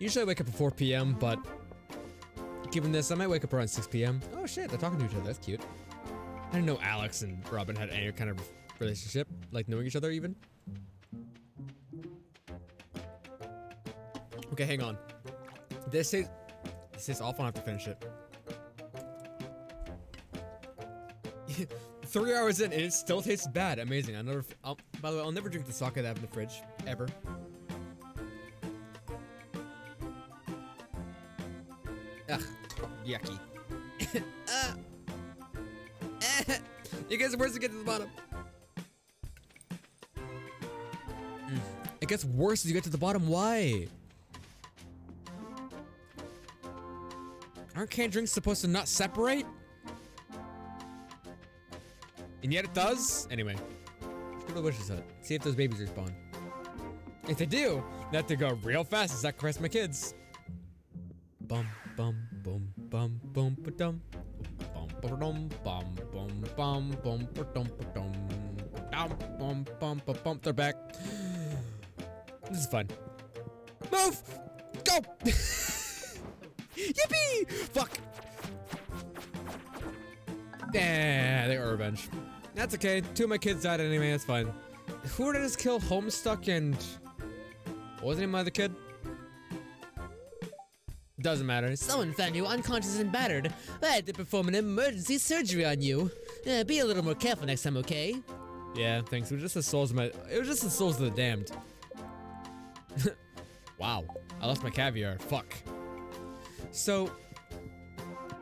Usually I wake up at 4 p.m., but given this, I might wake up around 6 p.m. Oh shit, they're talking to each other. That's cute. I didn't know Alex and Robin had any kind of relationship, like knowing each other even. Okay, hang on. This is this is off. I have to finish it. [laughs] Three hours in, and it still tastes bad. Amazing. I never. I'll, by the way, I'll never drink the sake that I have in the fridge ever. Ugh, yucky. uh, [laughs] it gets worse to get to the bottom. Mm. It gets worse as you get to the bottom. Why? Aren't canned drinks supposed to not separate? And yet it does? Anyway, let's go to the Hut. See if those babies respawn. If they do, they have to go real fast as that sacrifice my kids. Bum, bum, boom, bum, boom, ba dum. Bum, ba dum, bum, bum, bum, bum, ba dum, ba dum. Bum, bum, bum, ba bum. They're back. This is fun. Move! Go! [laughs] Yippee! Fuck! Yeah, they got revenge. That's okay. Two of my kids died anyway. That's fine. Who did I just kill? Homestuck and what was the name of the kid? Doesn't matter. Someone found you unconscious and battered. I had to perform an emergency surgery on you. Uh, be a little more careful next time, okay? Yeah, thanks. It was just the souls of my. It was just the souls of the damned. [laughs] wow, I lost my caviar. Fuck. So,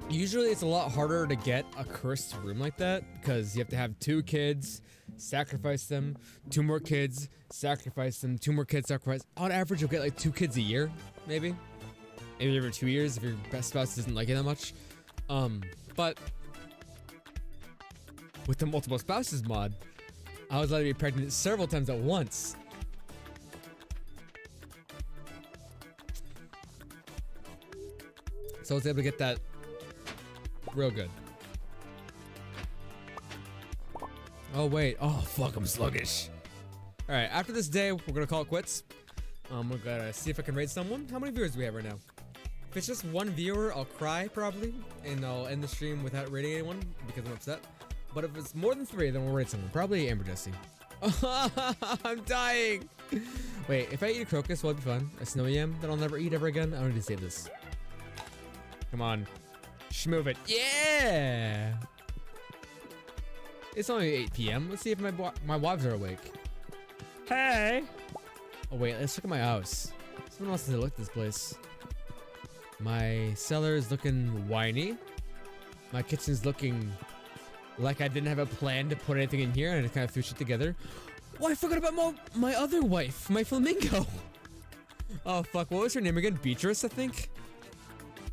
usually it's a lot harder to get a cursed room like that because you have to have two kids, sacrifice them, two more kids, sacrifice them, two more kids, sacrifice. On average, you'll get like two kids a year, maybe. Maybe every two years if your best spouse doesn't like it that much. Um, but with the multiple spouses mod, I was allowed to be pregnant several times at once. So I was able to get that real good. Oh wait, oh fuck, I'm sluggish. All right, after this day, we're gonna call it quits. Um, we're gonna see if I can raid someone. How many viewers do we have right now? If it's just one viewer, I'll cry probably, and I'll end the stream without rating anyone because I'm upset. But if it's more than three, then we'll rate someone. Probably Amber Jesse. [laughs] I'm dying. Wait, if I eat a crocus, will it be fun? A snow yam that I'll never eat ever again? I don't need to save this. Come on. Schmove it. Yeah! It's only 8 p.m. Let's see if my my wives are awake. Hey! Oh wait, let's look at my house. Someone else has to look at this place. My cellar is looking whiny. My kitchen's looking like I didn't have a plan to put anything in here and I just kind of threw shit together. Oh, I forgot about my, my other wife, my flamingo. [laughs] oh, fuck. What was her name again? Beatrice, I think?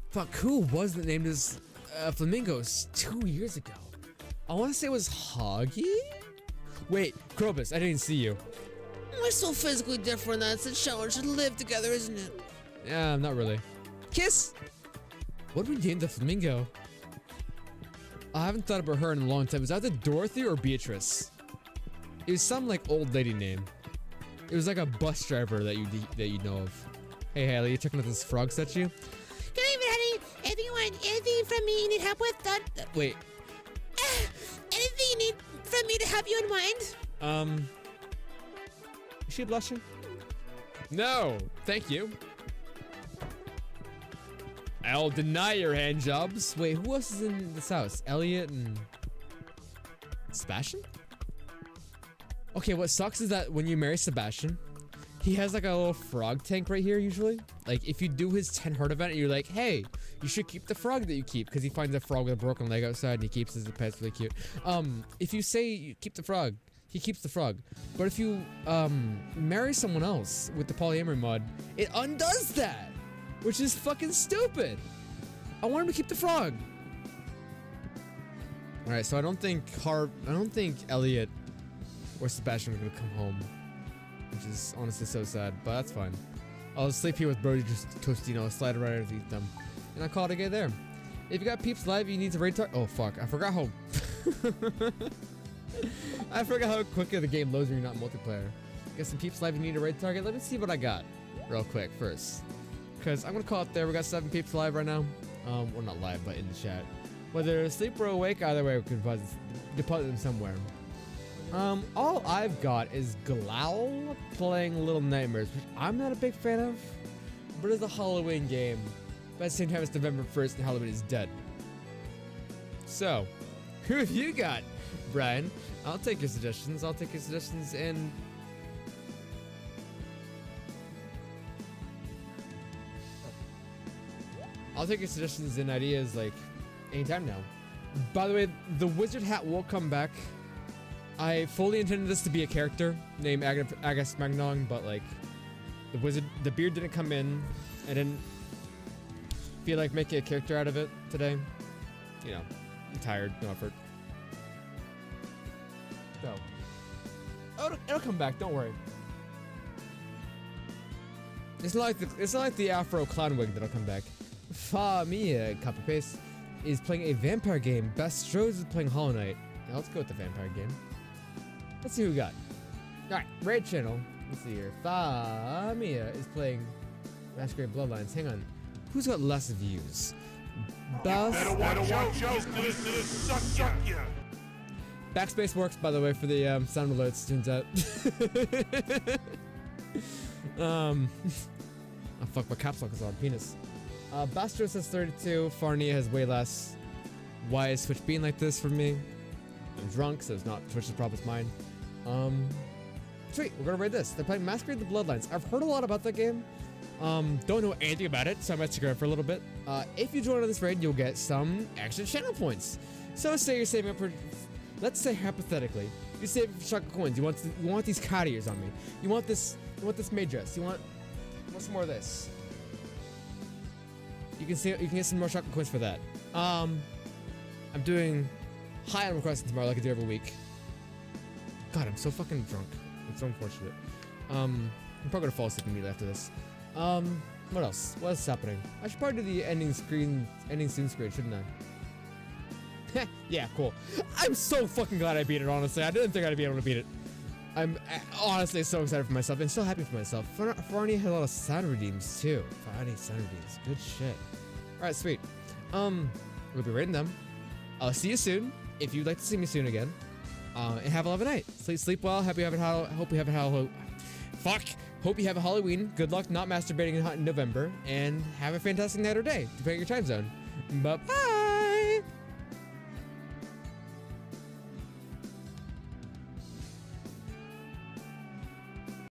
Fuck, who was the named as uh, flamingos two years ago? I want to say it was Hoggy? Wait, Krobus, I didn't see you. We're so physically different that it's a challenge to live together, isn't it? Yeah, not really. Kiss! What would we name the flamingo? I haven't thought about her in a long time. Was that the Dorothy or Beatrice? It was some like old lady name. It was like a bus driver that you that you know of. Hey Haley, you checking out this frog statue? Can I even any anything you want anything from me you need help with? That, Wait, [sighs] anything you need from me to help you unwind? um, is she blushing? No, thank you. I'll deny your hand jobs. Wait, who else is in this house? Elliot and Sebastian? Okay, what sucks is that when you marry Sebastian, he has like a little frog tank right here usually. Like if you do his 10 heart event, you're like, hey, you should keep the frog that you keep because he finds a frog with a broken leg outside and he keeps it as a pet. Really cute. Um, if you say you keep the frog, he keeps the frog. But if you um marry someone else with the polyamory mod, it undoes that, which is fucking stupid. I want him to keep the frog. All right, so I don't think Har I don't think Elliot or Sebastian are gonna come home, which is honestly so sad. But that's fine. I'll sleep here with Brody just Tostino, slide right underneath them, and I'll call it a day there. If you got peeps live, you need to raid talk. Oh fuck, I forgot how. [laughs] I forgot how quickly the game loads when you're not multiplayer. Get some peeps live, you need a raid target. Let me see what I got real quick first. Because I'm to call it there. We got seven peeps live right now. Um, well, not live, but in the chat. Whether they're asleep or awake, either way, we can deposit, deposit them somewhere. Um, all I've got is Glowl playing Little Nightmares, which I'm not a big fan of, but it's a Halloween game. But at the same time, it's November 1st and Halloween is dead. So, who have you got, Brian? I'll take your suggestions. I'll take your suggestions and. I'll take your suggestions and ideas like anytime now. By the way, the wizard hat will come back. I fully intended this to be a character named Ag- Agus Magnon, but like the wizard, the beard didn't come in. I didn't feel like making a character out of it today. You know, I'm tired, no effort. So, oh, it'll, it'll come back. Don't worry. It's not like the it's not like the Afro clown wig that'll come back. Fa Mia, copy paste, is playing a vampire game. Best is playing Hollow Knight. Now let's go with the vampire game. Let's see who we got. Alright, raid channel. Let's see here. Fa Mia is playing Masquerade Bloodlines. Hang on. Who's got less views? Best. Backspace works, by the way, for the um, sound alerts, turns out. [laughs] um, [laughs] oh, fuck, my caps lock is on. Penis. Uh, Bastros has 32. Farnia has way less. Why is Twitch being like this for me? I'm drunk, so it's not Twitch's problem, it's mine. Um, sweet, we're gonna raid this. They're playing Masquerade the Bloodlines. I've heard a lot about that game. Um, don't know anything about it, so I might stick around for a little bit. Uh, if you join on this raid, you'll get some extra channel points. So say you're saving up for, let's say hypothetically, you save for chocolate coins. You want you want these cat ears on me. You want this you want this maid dress. You want you want some more of this. You can see you can get some more chocolate coins for that. Um, I'm doing high on requesting tomorrow like I do every week. God, I'm so fucking drunk. It's so unfortunate. Um, I'm probably gonna fall asleep immediately after this. Um, what else? What is happening? I should probably do the ending screen, ending scene screen, shouldn't I? [laughs] yeah, cool. I'm so fucking glad I beat it, honestly. I didn't think I'd be able to beat it. I'm uh, honestly so excited for myself and so happy for myself. Farney had a lot of sound redeems too. Farney sound redeems. Good shit. Alright, sweet. Um, we'll be rating them. I'll see you soon. If you'd like to see me soon again. Uh, and have a lovely night. Sleep, sleep well. Happy having hope you have a Halloween. Fuck. Hope you have a Halloween. Good luck not masturbating in in November. And have a fantastic night or day, depending on your time zone. Bye bye.